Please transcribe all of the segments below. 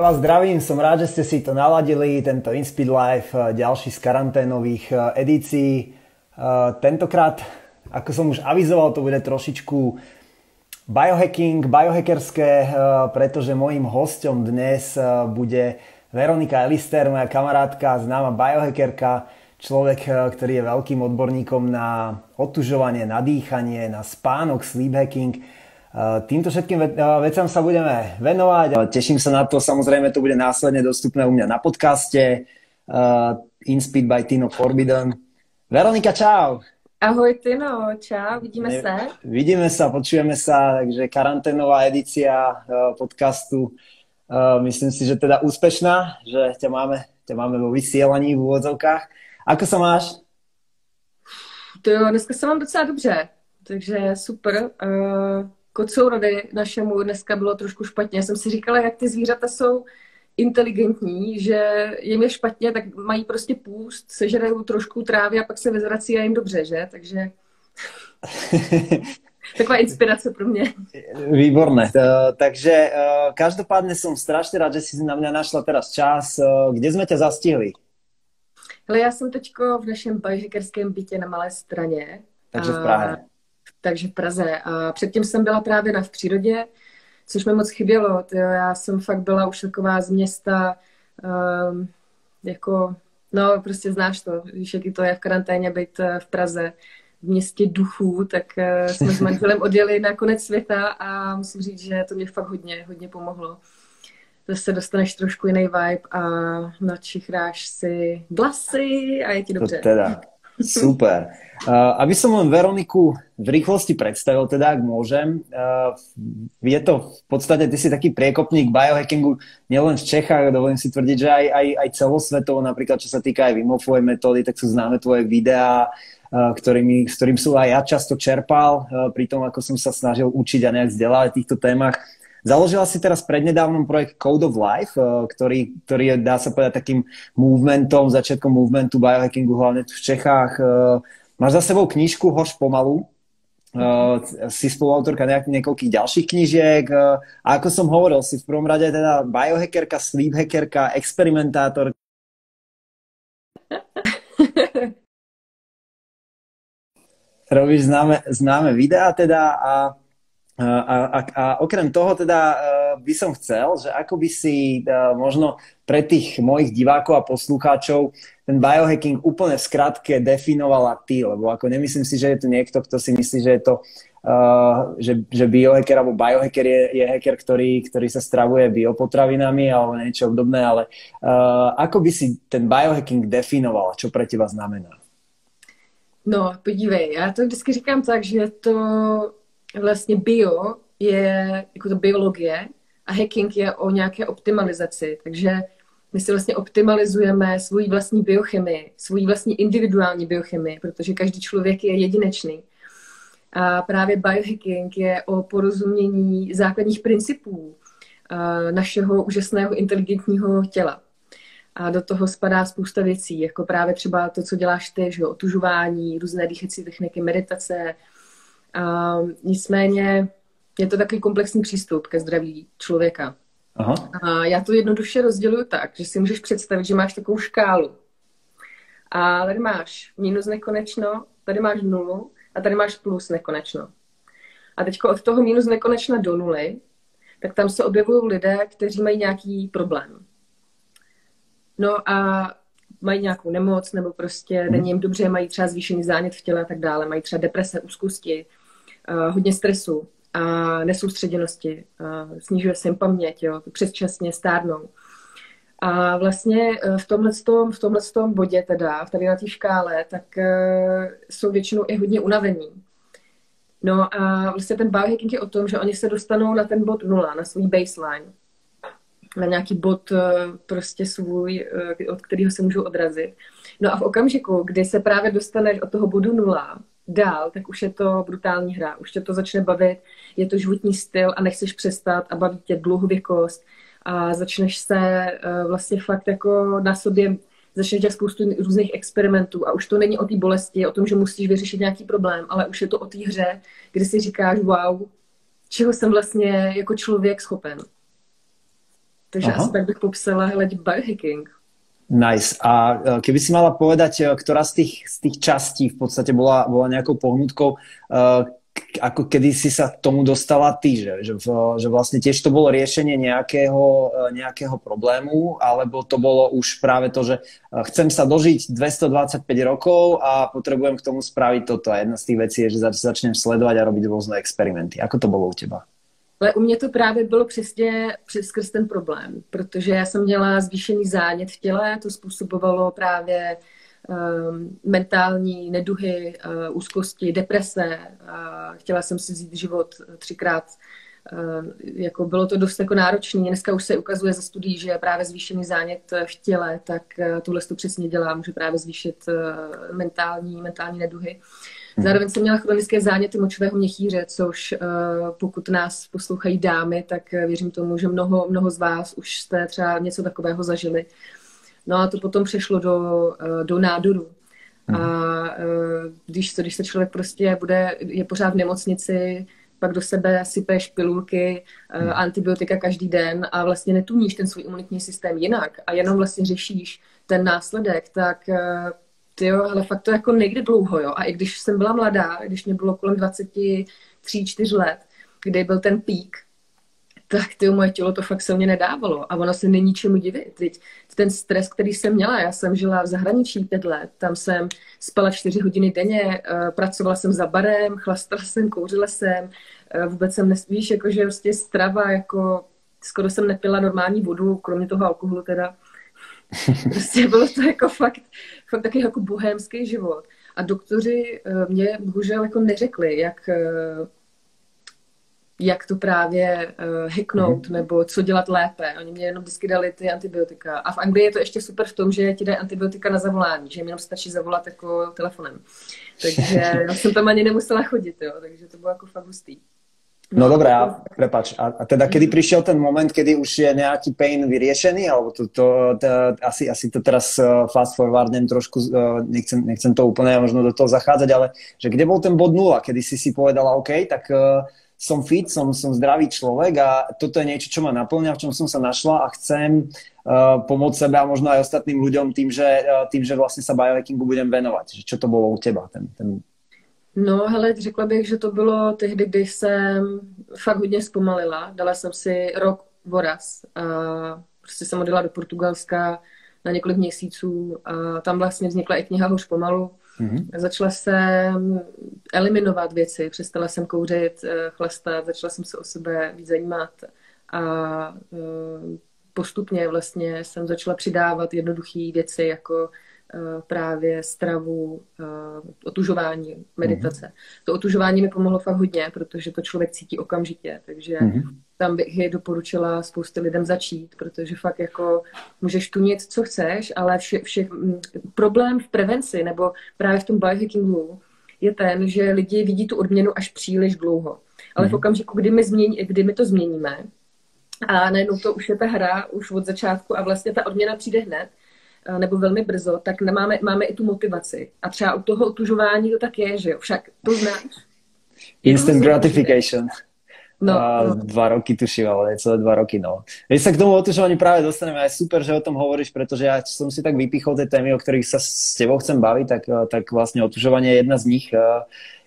Vás zdravím, som rád, že ste si to naladili, tento Inspeed Live, eh, ďalší z karanténových eh, edícií. Eh, tentokrát, ako som už avizoval, to bude trošičku biohacking, biohackerské, pretože mojím hostom dnes bude Veronika Elister, moja kamarátka, známa biohackerka, človek, ktorý je veľkým odborníkom na otužovanie, na dýchanie, na spánok, sleep hacking týmto všetkým eh, vecam sa budeme venovať. Teším sa na to, samozrejme to bude následne dostupné u mňa na podcaste uh, Inspeed by Tino Forbidden. Veronika, čau! Ahoj Tino, čau, vidíme ne, se. Vidíme sa, počujeme sa, takže karanténová edícia uh, podcastu. Uh, myslím si, že teda úspešná, že ťa máme, ťa máme vo vysielaní v úvodzovkách. Ako sa máš? To jo, dneska se mám docela dobře, takže super. Uh kocourody našemu dneska bylo trošku špatně. Já jsem si říkala, jak ty zvířata jsou inteligentní, že jim je špatně, tak mají prostě půst, sežerou trošku trávy a pak se vyzrací a jim dobře, že? Takže Taková inspirace pro mě. Výborné. Takže e, každopádně jsem strašně rád, že jsi na mě našla teraz čas. E, kde jsme tě zastihli? Hele, já jsem teďko v našem biohackerském bytě na Malé straně. Takže v Praze takže v Praze. A předtím jsem byla právě na v přírodě, což mi moc chybělo. Tyjo, já jsem fakt byla už taková z města, um, jako, no prostě znáš to, víš, jaký to je v karanténě být eh, v Praze, v městě duchů, tak uh, jsme s manželem odjeli na konec světa a musím říct, že to mě fakt hodně, hodně pomohlo. Zase dostaneš trošku jiný vibe a načihráš si vlasy a je ti dobře. To teda, super. Uh, aby som len Veroniku v rýchlosti predstavil, teda ak môžem, uh, je to v podstate, ty si taký priekopník biohackingu nielen v Čechách, dovolím si tvrdiť, že aj, aj, aj celosvetovo, napríklad čo sa týka aj Wimofovej metódy, tak sú známe tvoje videá, uh, ktorými, s ktorým sú aj ja často čerpal, pri tom, ako som sa snažil učiť a nejak vzdelávať v týchto témach. Založila si teraz prednedávnom projekt Code of Life, ktorý, ktorý je, dá sa povedať, takým movementom, začiatkom movementu biohackingu, hlavne tu v Čechách. Máš za sebou knížku Hoš pomalu, Uh, si spoluautorka nejak, niekoľkých ďalších knížiek uh, a ako som hovoril, si v prvom rade teda biohackerka, sleep hackerka, experimentátor. Robíš známe, známe videá teda a a, a, a okrem toho teda uh, by som chcel, že ako by si uh, možno pre tých mojich divákov a poslucháčov ten biohacking úplne v skratke definovala ty, lebo ako nemyslím si, že je tu niekto, kto si myslí, že je to Uh, že, že biohacker alebo biohacker je, je hacker, ktorý, ktorý sa stravuje biopotravinami alebo niečo obdobné, ale uh, ako by si ten biohacking definoval, čo pre teba znamená? No, podívej, já to vždycky říkám tak, že to vlastně bio je jako to biologie a hacking je o nějaké optimalizaci. Takže my si vlastně optimalizujeme svoji vlastní biochemii, svoji vlastní individuální biochemii, protože každý člověk je jedinečný. A právě biohacking je o porozumění základních principů našeho úžasného inteligentního těla. A do toho spadá spousta věcí, jako právě třeba to, co děláš ty, že otužování, různé dýchací techniky, meditace, a nicméně je to takový komplexní přístup ke zdraví člověka. Aha. A já to jednoduše rozděluju tak, že si můžeš představit, že máš takovou škálu. A tady máš minus nekonečno, tady máš nulu a tady máš plus nekonečno. A teď od toho minus nekonečna do nuly, tak tam se objevují lidé, kteří mají nějaký problém. No a mají nějakou nemoc, nebo prostě není jim dobře, mají třeba zvýšený zánět v těle a tak dále, mají třeba deprese, úzkosti, hodně stresu a nesoustředěnosti, uh, snižuje se jim paměť, jo, předčasně stárnou. A vlastně eh, v tomhle, v tomhle tom bodě teda, tady na té škále, tak jsou většinou i hodně unavení. No a vlastně ten biohacking je o tom, že oni se dostanou na ten bod nula, na svůj baseline, na nějaký bod prostě svůj, od kterého se můžou odrazit. No a v okamžiku, kdy se právě dostaneš od toho bodu nula dál, tak už je to brutální hra. Už tě to začne bavit, je to životní styl a nechceš přestat a baví tě dlouhověkost a začneš se uh, vlastně fakt jako na sobě začneš dělat spoustu různých experimentů a už to není o té bolesti, o tom, že musíš vyřešit nějaký problém, ale už je to o té hře, kdy si říkáš, wow, čeho jsem vlastně jako člověk schopen. Takže Aha. asi tak bych popsala hleď biohacking. Nice. A e, keby si mala povedať, e, ktorá z tých, z tých častí v podstate bola, bola nejakou pohnutkou, uh, ako kedy si sa tomu dostala ty, že, že, že vlastne tiež to bolo riešenie nejakého, nejakého problému, alebo to bolo už práve to, že chcem sa dožiť 225 rokov a potrebujem k tomu spraviť toto. A jedna z tých vecí je, že začnem sledovať a robiť rôzne experimenty. Ako to bolo u teba? Ale u mě to právě bylo přesně přes ten problém, protože já jsem měla zvýšený zánět v těle, to způsobovalo právě um, mentální neduhy, uh, úzkosti, deprese. Uh, chtěla jsem si vzít život třikrát. Uh, jako bylo to dost jako náročné. Dneska už se ukazuje ze studií, že právě zvýšený zánět v těle, tak uh, tohle to přesně dělá, může právě zvýšit uh, mentální, mentální neduhy. Uh. Zároveň jsem měla chronické záněty močového měchýře, což eh, pokud nás poslouchají dámy, tak eh, věřím tomu, že mnoho, mnoho z vás už jste třeba něco takového zažili. No a to potom přešlo do, eh, do nádoru. A mhm. když, to, když se člověk prostě bude, je pořád v nemocnici, pak do sebe sypeš pilulky, hmm. antibiotika každý den a vlastně netuníš ten svůj imunitní systém jinak a jenom vlastně řešíš ten následek, tak jo, ale fakt to jako nejde dlouho, jo. A i když jsem byla mladá, když mě bylo kolem 23, 4 let, kdy byl ten pík, tak ty moje tělo to fakt silně nedávalo a ono se není čemu divit. Teď ten stres, který jsem měla, já jsem žila v zahraničí pět let, tam jsem spala čtyři hodiny denně, eh, pracovala jsem za barem, chlastala jsem, kouřila jsem, eh, vůbec jsem nesvíš, jakože prostě strava, jako skoro jsem nepila normální vodu, kromě toho alkoholu teda. Prostě bylo to jako fakt, fakt taky jako bohémský život. A doktoři eh, mě bohužel jako neřekli, jak, eh, jak to právě uh, heknout mm-hmm. nebo co dělat lépe. Oni mě jenom vždycky dali ty antibiotika. A v Anglii je to ještě super v tom, že ti dají antibiotika na zavolání, že jim jenom stačí zavolat jako telefonem. Takže já jsem tam ani nemusela chodit, jo, takže to bylo jako fakt hustý. No dobré, a prepač, a, a teda kedy prišiel ten moment, kedy už je nejaký pain vyriešený, alebo to, to, to asi, asi to teraz uh, fast forwardnem trošku, uh, nechcem, nechcem to úplne možno do toho zachádzať, ale že kde bol ten bod nula, kedy si si povedala, OK, tak uh, som fit, som, som zdravý človek a toto je niečo, čo ma naplňa, v čom som sa našla a chcem uh, pomôcť sebe a možno aj ostatným ľuďom tým, že, uh, tým, že vlastne sa biohackingu budem venovať. Že čo to bolo u teba, ten, ten No, hele, řekla bych, že to bylo tehdy, kdy jsem fakt hodně zpomalila. Dala jsem si rok voraz a prostě jsem odjela do Portugalska na několik měsíců a tam vlastně vznikla i kniha Hoř pomalu. Mm-hmm. Začala jsem eliminovat věci, přestala jsem kouřit, eh, chlastat, začala jsem se o sebe víc zajímat a eh, postupně vlastně jsem začala přidávat jednoduché věci jako právě stravu, eh, otužování, meditace. Mm-hmm. To otužování mi pomohlo fakt hodně, protože to člověk cítí okamžitě, takže mm-hmm. tam bych je doporučila spousty lidem začít, protože fakt jako můžeš tunit, co chceš, ale vše, vše, problém v prevenci nebo právě v tom biohackingu je ten, že lidi vidí tu odměnu až příliš dlouho. Ale mm-hmm. v mhm. okamžiku, kdy my, změní, kdy my to změníme, a najednou to už je ta hra, už od začátku a vlastně ta odměna přijde hned, nebo velmi brzo, tak nemáme, máme i tu motivaci. A třeba u toho otužování to tak je, že jo? Však to znáš. Instant gratification. No, a no. dva roky tuším, ale celé dva roky, no. Když sa k tomu otužovaniu práve dostaneme, je super, že o tom hovoríš, pretože ja som si tak vypichol tie témy, o ktorých sa s tebou chcem baviť, tak, tak vlastne otužovanie je jedna z nich.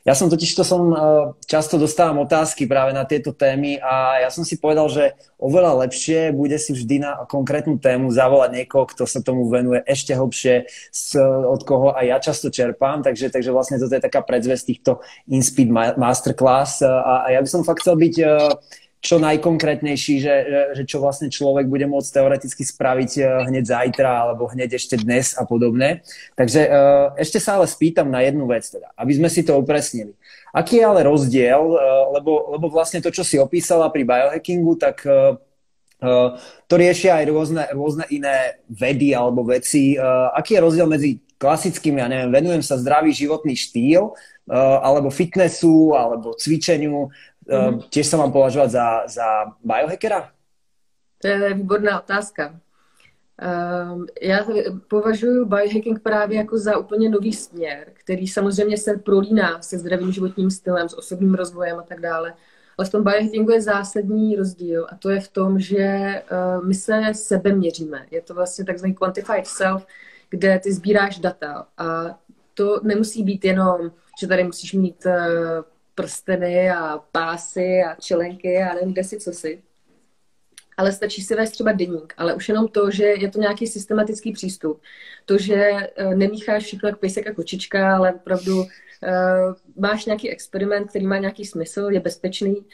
Ja som totiž to som, eh, často dostávam otázky práve na tieto témy a ja som si povedal, že oveľa lepšie bude si vždy na konkrétnu tému zavolať niekoho, kto sa tomu venuje ešte hlbšie, od koho aj ja často čerpám, takže, takže vlastne toto je taká predzvesť týchto InSpeed Masterclass a, a ja by som fakt chcel byť uh, čo najkonkrétnejší, že, že čo vlastne človek bude môcť teoreticky spraviť eh, hneď zajtra alebo hneď ešte dnes a podobne. Takže eh, ešte sa ale spýtam na jednu vec teda, aby sme si to upresnili. Aký je ale rozdiel, eh, lebo, lebo vlastne to, čo si opísala pri biohackingu, tak to riešia aj rôzne, rôzne iné vedy alebo veci. Aký je rozdiel medzi klasickým, ja neviem, venujem sa zdravý životný štýl, alebo fitnessu, alebo cvičeniu Mm-hmm. Tiež sa mám považovať za, za biohackera? To je výborná otázka. Um, já považuji biohacking právě jako za úplně nový směr, který samozřejmě se prolíná se zdravým životním stylem, s osobním rozvojem a tak dále. Ale v tom biohackingu je zásadní rozdíl a to je v tom, že uh, my se sebe měříme. Je to vlastně takzvaný quantified self, kde ty sbíráš data a to nemusí být jenom, že tady musíš mít prsteny a pásy a čelenky a nevím, kde si, co si. Ale stačí si vést třeba deník. Ale už jenom to, že je to nějaký systematický přístup. To, že uh, nemícháš všechno jak pejsek a kočička, ale opravdu Uh, máš nějaký experiment, který má nějaký smysl, je bezpečný.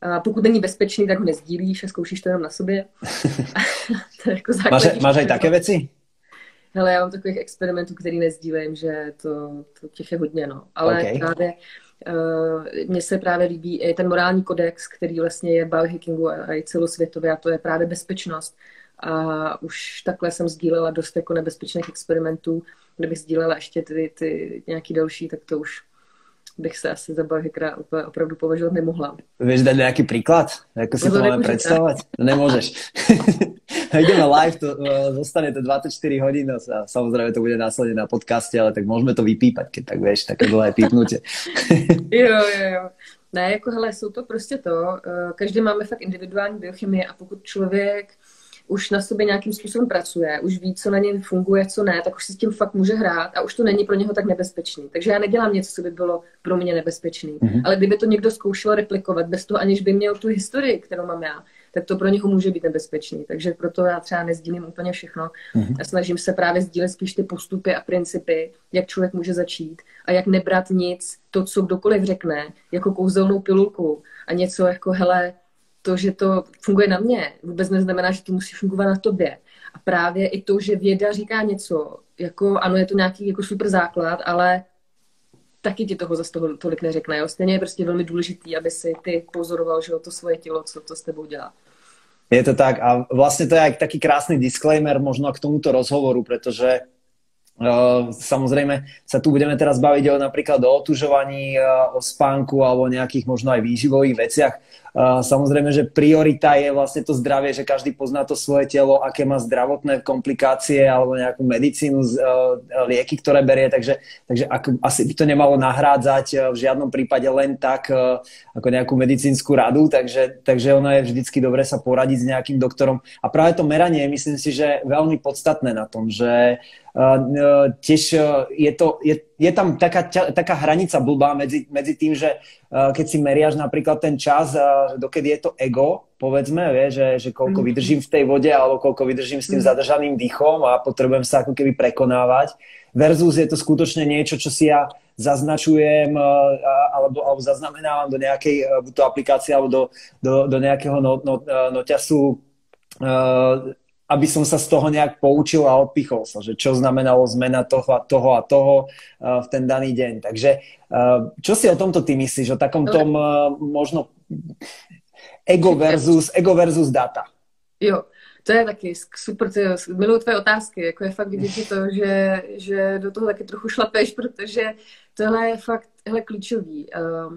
A pokud není bezpečný, tak ho nezdílíš a zkoušíš to jenom na sobě. to je jako máš, máš aj také věci? Hele, já mám takových experimentů, který nezdílím, že to, to těch je hodně, no. Ale okay. právě mně se právě líbí i ten morální kodex, který vlastně je biohackingu a, a i celosvětově a to je právě bezpečnost. A už takhle jsem sdílela dost jako nebezpečných experimentů kdybych sdílela ještě ty, ty nějaký další, tak to už bych se asi za biohackera opravdu považovat nemohla. Víš dát nějaký příklad? Jako si no to, to máme představovat? No, nemůžeš. Ideme live, to, uh, zostane to 24 hodin a samozřejmě to bude následně na podcaste, ale tak můžeme to vypípat, keď tak víš, také dlouhé pípnutě. jo, jo, jo. Ne, jako hele, jsou to prostě to, uh, každý máme fakt individuální biochemie a pokud člověk už na sobě nějakým způsobem pracuje, už ví, co na něm funguje, co ne, tak už si s tím fakt může hrát a už to není pro něho tak nebezpečný. Takže já nedělám něco, co by bylo pro mě nebezpečný. Mm-hmm. Ale kdyby to někdo zkoušel replikovat bez toho, aniž by měl tu historii, kterou mám já, tak to pro něho může být nebezpečný. Takže proto já třeba nezdílím úplně všechno. Mm-hmm. A snažím se právě sdílet spíš ty postupy a principy, jak člověk může začít a jak nebrat nic, to, co kdokoliv řekne, jako kouzelnou pilulku a něco jako, hele, to, že to funguje na mě, vůbec neznamená, že to musí fungovat na tobě. A právě i to, že věda říká něco, jako ano, je to nějaký jako super základ, ale taky ti toho zase toho tolik neřekne. Jo? Stejně je prostě velmi důležitý, aby si ty pozoroval, že to svoje tělo, co to s tebou dělá. Je to tak. A vlastně to je taký krásný disclaimer možno k tomuto rozhovoru, protože Uh, samozrejme sa tu budeme teraz baviť o napríklad o otužovaní, uh, o spánku alebo nejakých možno aj výživových veciach. Samozrejme, že priorita je vlastne to zdravie, že každý pozná to svoje telo, aké má zdravotné komplikácie alebo nejakú medicínu, lieky, ktoré berie, takže, takže ak, asi by to nemalo nahrádzať v žiadnom prípade len tak ako nejakú medicínsku radu, takže, takže ono je vždycky dobré sa poradiť s nejakým doktorom. A práve to meranie, myslím si, že je veľmi podstatné na tom, že tiež je, to, je, je tam taká, taká hranica blbá medzi, medzi tým, že keď si meriaš napríklad ten čas, dokedy je to ego, povedzme, vie, že, že koľko mhm. vydržím v tej vode alebo koľko vydržím s tým mhm. zadržaným dýchom a potrebujem sa ako keby prekonávať. Versus je to skutočne niečo, čo si ja zaznačujem alebo, alebo zaznamenávam do nejakej buď to aplikácie alebo do, do, do nejakého no, no, noťasu aby som sa z toho nejak poučil a odpichol sa, že čo znamenalo zmena toho a toho a toho uh, v ten daný deň. Takže uh, čo si o tomto ty myslíš, o takom tom uh, možno ego versus, ego versus data? Jo, to je taky super, to je, miluji tvoje otázky, jako je fakt vidět to, že, že do toho taky trochu šlapeš, protože tohle je fakt hele, klíčový.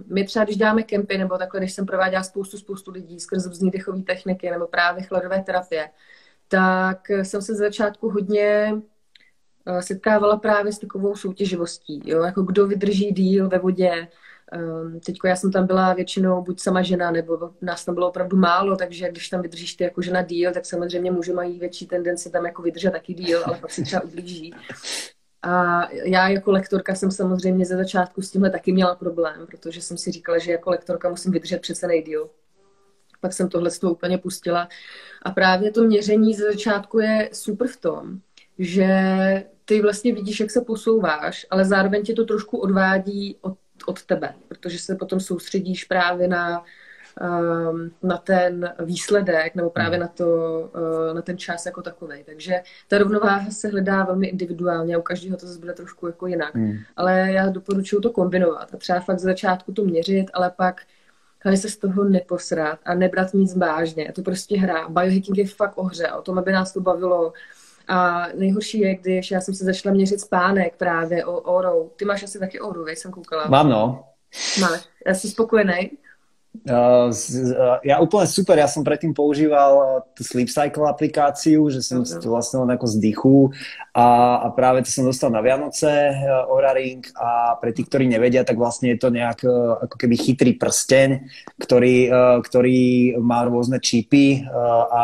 My třeba, když děláme kempy, nebo takhle, když jsem prováděla spoustu, spoustu lidí skrz různé dechové techniky, nebo právě chladové terapie, tak jsem se z začátku hodně eh, setkávala právě s takovou soutěživostí, jo? jako kdo vydrží díl ve vodě. Ehm, Teď já jsem tam byla většinou buď sama žena, nebo nás tam bylo opravdu málo, takže když tam vydržíš ty jako žena díl, tak samozřejmě může mají větší tendenci tam jako vydržet taky díl, ale pak si třeba ublíží. A já jako lektorka jsem samozřejmě ze začátku s tímhle taky měla problém, protože jsem si říkala, že jako lektorka musím vydržet přece nejdíl pak jsem tohle z toho úplně pustila. A právě to měření ze začátku je super v tom, že ty vlastně vidíš, jak se posouváš, ale zároveň tě to trošku odvádí od, od tebe, protože se potom soustředíš právě na, um, na ten výsledek nebo právě hmm. na, to, uh, na ten čas jako takový. Takže ta rovnováha se hledá velmi individuálně a u každého to zase bude trošku jako jinak. Hmm. Ale já doporučuji to kombinovat a třeba fakt z začátku to měřit, ale pak ale se z toho neposrat a nebrat nic vážně. Je to prostě hra. Biohacking je fakt o hře, o tom, aby nás to bavilo. A nejhorší je, když já jsem se začala měřit spánek právě o orou. Ty máš asi taky oru, jsem koukala. Mám, no. Máš. Já jsem spokojený. Uh, ja úplne super, ja som predtým používal tú Sleep Cycle aplikáciu, že som si to vlastne len ako z dychu. A, a práve to som dostal na Vianoce, uh, Aura Ring a pre tých, ktorí nevedia, tak vlastne je to nejak uh, ako keby chytrý prsteň, ktorý, uh, ktorý má rôzne čipy uh, a,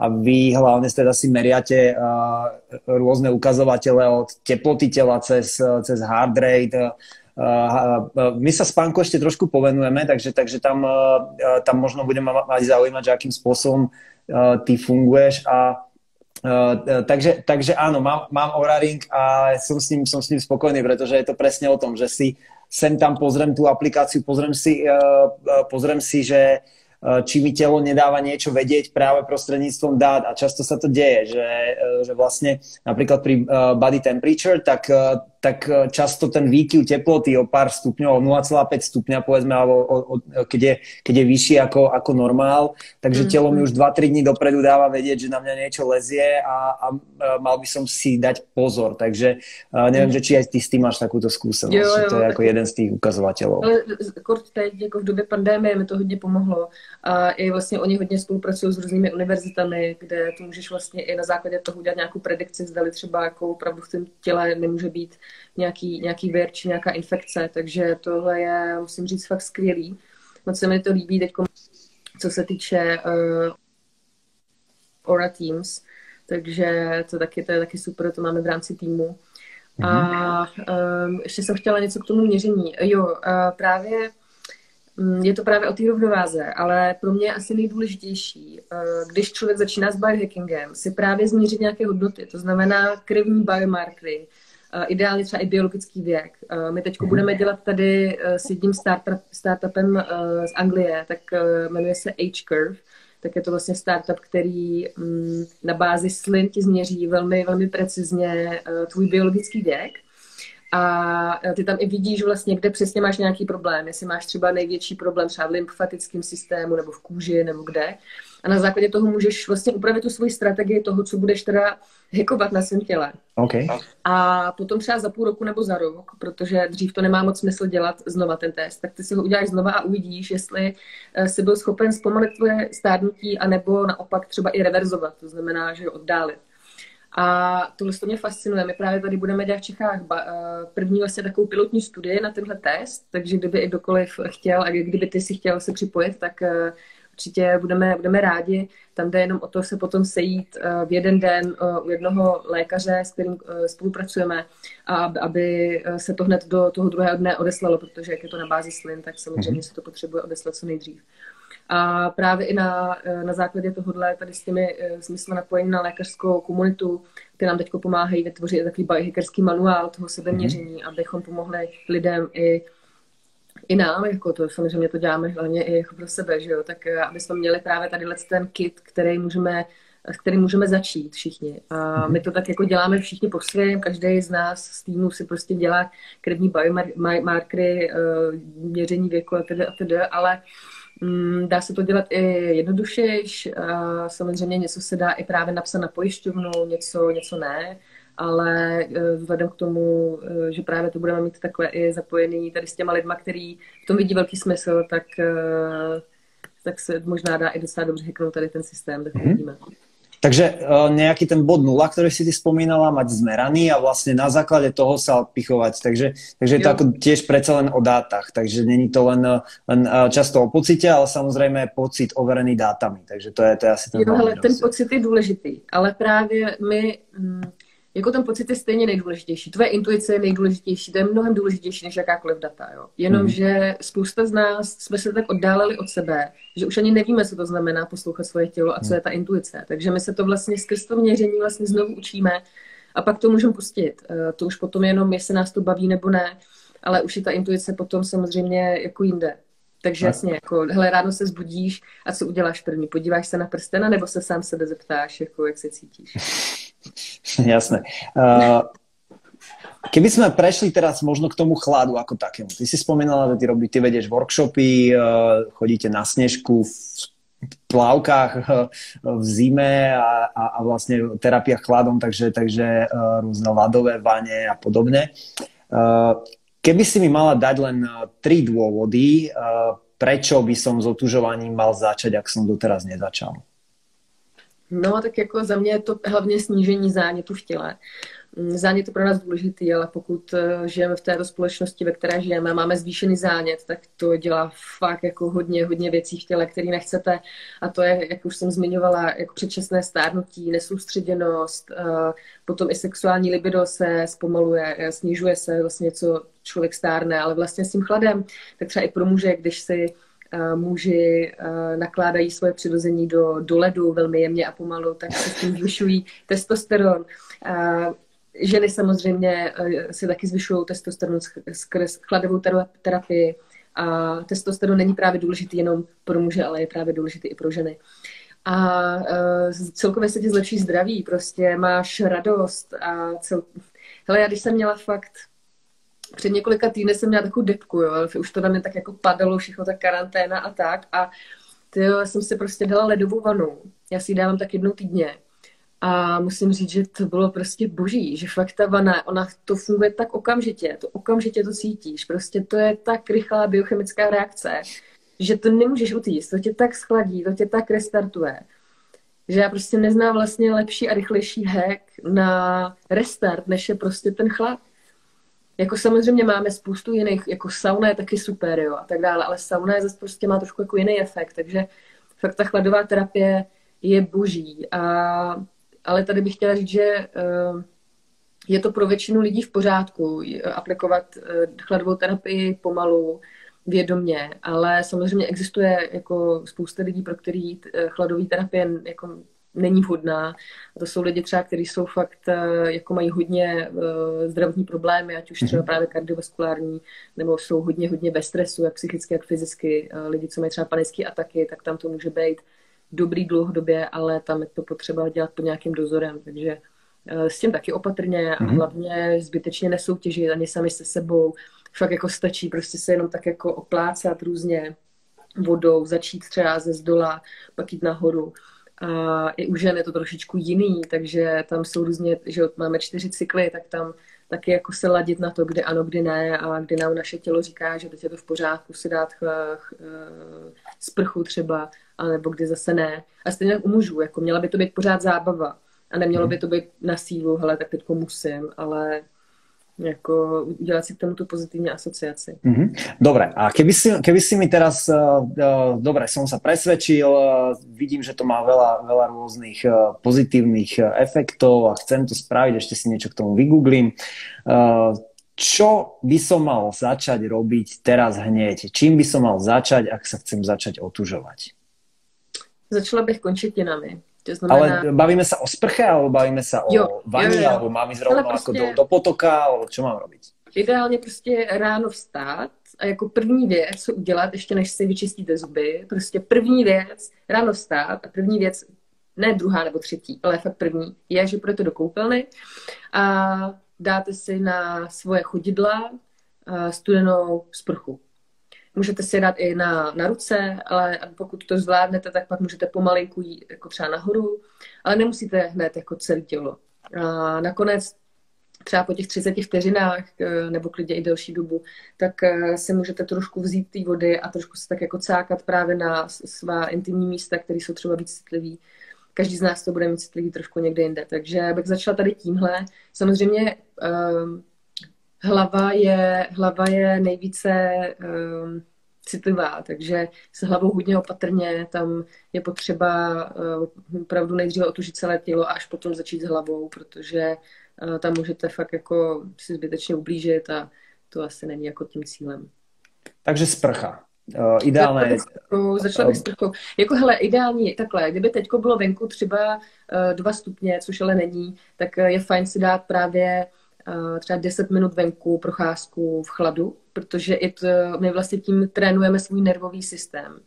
a vy hlavne teda si meriate uh, rôzne ukazovatele od teploty tela cez, cez heart rate, uh, my sa spánku ešte trošku povenujeme, takže, takže tam, tam možno budeme mať zaujímať, že akým spôsobom ty funguješ a takže, takže áno, mám, mám Aura Ring a som s, ním, som s ním spokojný, pretože je to presne o tom, že si sem tam pozriem tú aplikáciu, pozriem si, pozriem si že či mi telo nedáva niečo vedieť práve prostredníctvom dát a často sa to deje, že, že vlastne napríklad pri body temperature, tak tak e, často ten výkyv teploty o pár stupňov, 0,5 stupňa povedzme, alebo o, o, keď, je, keď je vyšší ako, ako normál, takže mm-hmm. telo mi už 2-3 dní dopredu dáva vedieť, že na mňa niečo lezie a, a mal by som si dať pozor. Takže uh, neviem, mm. že či aj ty s tým máš takúto skúsenosť, jo, jo, to je jako jeden z těch ukazovateľov. Ale kort teď, jako v době pandémie mi to hodně pomohlo a i vlastně oni hodně spolupracují s různými univerzitami, kde tu můžeš vlastně i na základě toho udělat nějakou predikci, zdali třeba jako opravdu v tom těle nemůže být nějaký, nějaký vir či nějaká infekce, takže tohle je, musím říct, fakt skvělý. Moc se mi to líbí teď, co se týče uh, Aura Teams, takže to taky, to je taky super, to máme v rámci týmu. Mm-hmm. A um, ještě jsem chtěla něco k tomu měření. Jo, uh, právě mm, je to právě o té rovnováze, ale pro mě je asi nejdůležitější, když člověk začíná s biohackingem, si právě změřit nějaké hodnoty, to znamená krevní biomarkery, ideálně třeba i biologický věk. My teď budeme dělat tady eh, s jedním startup, startupem eh, z Anglie, tak eh, jmenuje se H-Curve, tak je to vlastně startup, který mm, na bázi slin ti změří velmi, velmi precizně tvůj biologický věk. A ty tam i vidíš vlastně, kde přesně máš nějaký problém. Jestli máš třeba největší problém třeba v lymfatickém systému nebo v kůži nebo kde a na základě toho můžeš vlastně upravit tu svoji strategii toho, co budeš teda hekovat na svém těle. Okay. A potom třeba za půl roku nebo za rok, protože dřív to nemá moc smysl dělat znova ten test, tak ty si ho uděláš znova a uvidíš, jestli eh, jsi byl schopen zpomalit tvoje stárnutí, anebo naopak třeba i reverzovat, to znamená, že ho oddálit. A tohle to mě fascinuje. My právě tady budeme dělat v Čechách eh, první vlastně takovou pilotní studii na tenhle test, takže kdyby i kdokoliv chtěl a kdyby ty si chtěl se připojit, tak eh, určitě budeme, budeme rádi. Tam jde jenom o to se potom sejít eh, v jeden den eh, u jednoho lékaře, s kterým eh, spolupracujeme, a aby se to hned do toho druhého dne odeslalo, protože jak je to na bázi slin, tak samozřejmě se to potřebuje odeslat co nejdřív. A právě i na, na základě tohohle, tady s těmi, my jsme napojeni na lékařskou komunitu, které nám teď pomáhají vytvořit takový biohackerský manuál toho sebeměření, mm-hmm. abychom pomohli lidem i i nám, jako to samozřejmě to děláme hlavně i jako pro sebe, že jo, tak eh, aby jsme měli právě tady ten kit, který můžeme s kterým můžeme začít všichni. A mhm. my to tak jako děláme všichni po svém, každý z nás z týmu si prostě dělá krevní biomarkery, eh, měření věku a tedy a tedy, ale mm, dá se to dělat i jednodušeji. Samozřejmě něco se dá i právě napsat na pojišťovnu, něco, něco ne ale eh, vzhledem k tomu, eh, že právě to budeme mít takhle i zapojený tady s těma lidma, který v tom vidí velký smysl, tak, eh, tak se možná dá i docela dobře heknout tady ten systém, tak mm-hmm. uvidíme. Takže uh, nejaký ten bod nula, ktorý si ty spomínala, mať zmeraný a vlastne na základe toho sa odpichovať. Takže, takže je to ako tiež predsa len o dátach. Takže není to len, len uh, často o pocite, ale samozrejme pocit overený dátami. Takže to je, to je asi ten jo, hele, ten pocit je důležitý, ale právě my... Hm, jako ten pocit je stejně nejdůležitější. Tvoje intuice je nejdůležitější, to je mnohem důležitější než jakákoliv data. Jo? Jenomže mm. spousta z nás jsme se tak oddáleli od sebe, že už ani nevíme, co to znamená poslouchat svoje tělo a co je ta intuice. Takže my se to vlastně skrz to měření vlastně znovu učíme a pak to můžeme pustit. Eh, to už potom jenom, jestli nás to baví nebo ne, ale už je ta intuice potom samozřejmě jako jinde. Takže jasně, jako, hele, ráno se zbudíš a co uděláš první? Podíváš se na prstena nebo se sám sebe zeptáš, jako, jak se cítíš? Jasné. Uh, keby sme prešli teraz možno k tomu chladu ako takému. Ty si spomínala, že ty, robí, ty vedieš workshopy, uh, chodíte na snežku v plavkách uh, v zime a, a, a vlastne terapia chladom, takže, takže uh, rôzne ľadové vane a podobne. Uh, Keby si mi mala dať len tri dôvody, prečo by som s otužovaním mal začať, ak som doteraz nezačal? No, tak jako za mě je to hlavně snížení zánětu v těle. Mm, zánět je pro nás důležitý, ale pokud eh, žijeme v této společnosti, ve které žijeme, máme zvýšený zánět, tak to dělá fakt jako hodně, hodně věcí v těle, které nechcete. A to je, jak už jsem zmiňovala, jako předčasné stárnutí, nesoustředěnost, eh, potom i sexuální libido se zpomaluje, eh, snižuje se vlastně, co člověk stárne, ale vlastně s tím chladem, tak třeba i pro muže, když si muži nakládají svoje přirození do, do ledu velmi jemně a pomalu, tak se s tím zvyšují testosteron Ženy samozřejmě eh, si taky zvyšují testosteron skrz chladovou terapii a testosteron není právě důležitý jenom pro muže, ale je právě důležitý i pro ženy. A celkově se ti zlepší zdraví, prostě máš radost a cel... Hele, já když jsem měla fakt před několika týdny jsem měla takovou depku, jo, už to na mě tak jako padalo, všechno ta karanténa a tak a tyjo, jsem si prostě dala ledovou vanu. Já si ji dávám tak jednou týdně a musím říct, že to bylo prostě boží, že fakt ta vana, ona to funguje tak okamžitě, to okamžitě to cítíš, prostě to je tak rychlá biochemická reakce, že to nemůžeš utíct, to tě tak schladí, to tě tak restartuje, že já prostě neznám vlastně lepší a rychlejší hack na restart, než je prostě ten chlad. Jako samozřejmě máme spoustu jiných, jako sauna je taky super, jo, a tak dále, ale sauna je zase prostě má trošku jako jiný efekt, takže fakt ta chladová terapie je boží. A ale tady bych chtěla říct, že eh, je to pro většinu lidí v pořádku aplikovat eh, chladovou terapii pomalu, vědomě, ale samozřejmě existuje jako spousta lidí, pro který eh, chladový terapie jako není vhodná. A to jsou lidi třeba, kteří jsou fakt, jako mají hodně zdravotní problémy, ať už třeba mhm. právě kardiovaskulární, nebo jsou hodně, hodně ve stresu, jak psychicky, jak fyzicky. Lidi, co mají třeba panické ataky, tak tam to může být dobrý dlouhodobě, ale tam je to potřeba dělat pod nějakým dozorem, takže eh, s tím taky opatrně a mm-hmm. hlavně zbytečně nesoutěžit ani sami se sebou. Fakt jako stačí prostě se jenom tak jako oplácat různě vodou, začít třeba ze zdola, pak jít nahoru. A i u žen je to trošičku jiný, takže tam jsou různě, že máme čtyři cykly, tak tam taky jako se ladit na to, kdy ano, kdy ne a kdy nám naše tělo říká, že teď je to v pořádku si dát ch, ch, sprchu třeba, anebo kdy zase ne. A stejně tak u mužů, jako měla by to být pořád zábava a nemělo mhm. by to být na sílu, hele, tak teďko musím, ale jako udělat si k tomu tu pozitivní asociaci. Mm-hmm. Dobre, a keby si, keby si mi teraz, uh, uh, dobre, som sa presvedčil, uh, vidím, že to má veľa, veľa rôznych uh, pozitívnych uh, efektov a chcem to spraviť, ešte si niečo k tomu vygooglím. Uh, čo by som mal začať robiť teraz hneď? Čím by som mal začať, ak sa chcem začať otužovať? Začala bych končetinami. To znamená... Ale bavíme sa o sprche, alebo bavíme sa o jo, vani, jo, jo. alebo mám ísť rovno prostě... jako do, do potoka, alebo čo mám robiť? Ideálně prostě ráno vstát a jako první věc, co udělat, ještě než si vyčistíte zuby, prostě první věc, ráno vstát a první věc, ne druhá nebo třetí, ale fakt první, je, že půjdete do koupelny a dáte si na svoje chodidla studenou sprchu. Můžete si dát i na, na ruce, ale pokud to zvládnete, tak pak můžete pomalinku jít jako třeba nahoru, ale nemusíte hned jako celé tělo. A nakonec třeba po těch 30 vteřinách, eh, nebo klidně i delší dobu, tak eh, si můžete trošku vzít té vody a trošku se tak jako cákat právě na svá intimní místa, které jsou třeba víc citlivý. Každý z nás to bude mít citlivý trošku někde jinde. Takže bych začala tady tímhle. Samozřejmě um, hlava je, hlava je nejvíce um, citlivá, takže s hlavou hodně opatrně, tam je potřeba uh, opravdu nejdříve otužit celé tělo a až potom začít s hlavou, protože uh, tam můžete fakt jako si zbytečně ublížit a to asi není jako tím cílem. Takže sprcha. Uh, ideálně. Začala bych sprchou. Jako hele, ideální takhle, kdyby teďko bylo venku třeba uh, dva stupně, což ale není, tak je fajn si dát právě třeba 10 minut venku procházku v chladu, protože i to, my vlastně tím trénujeme svůj nervový systém.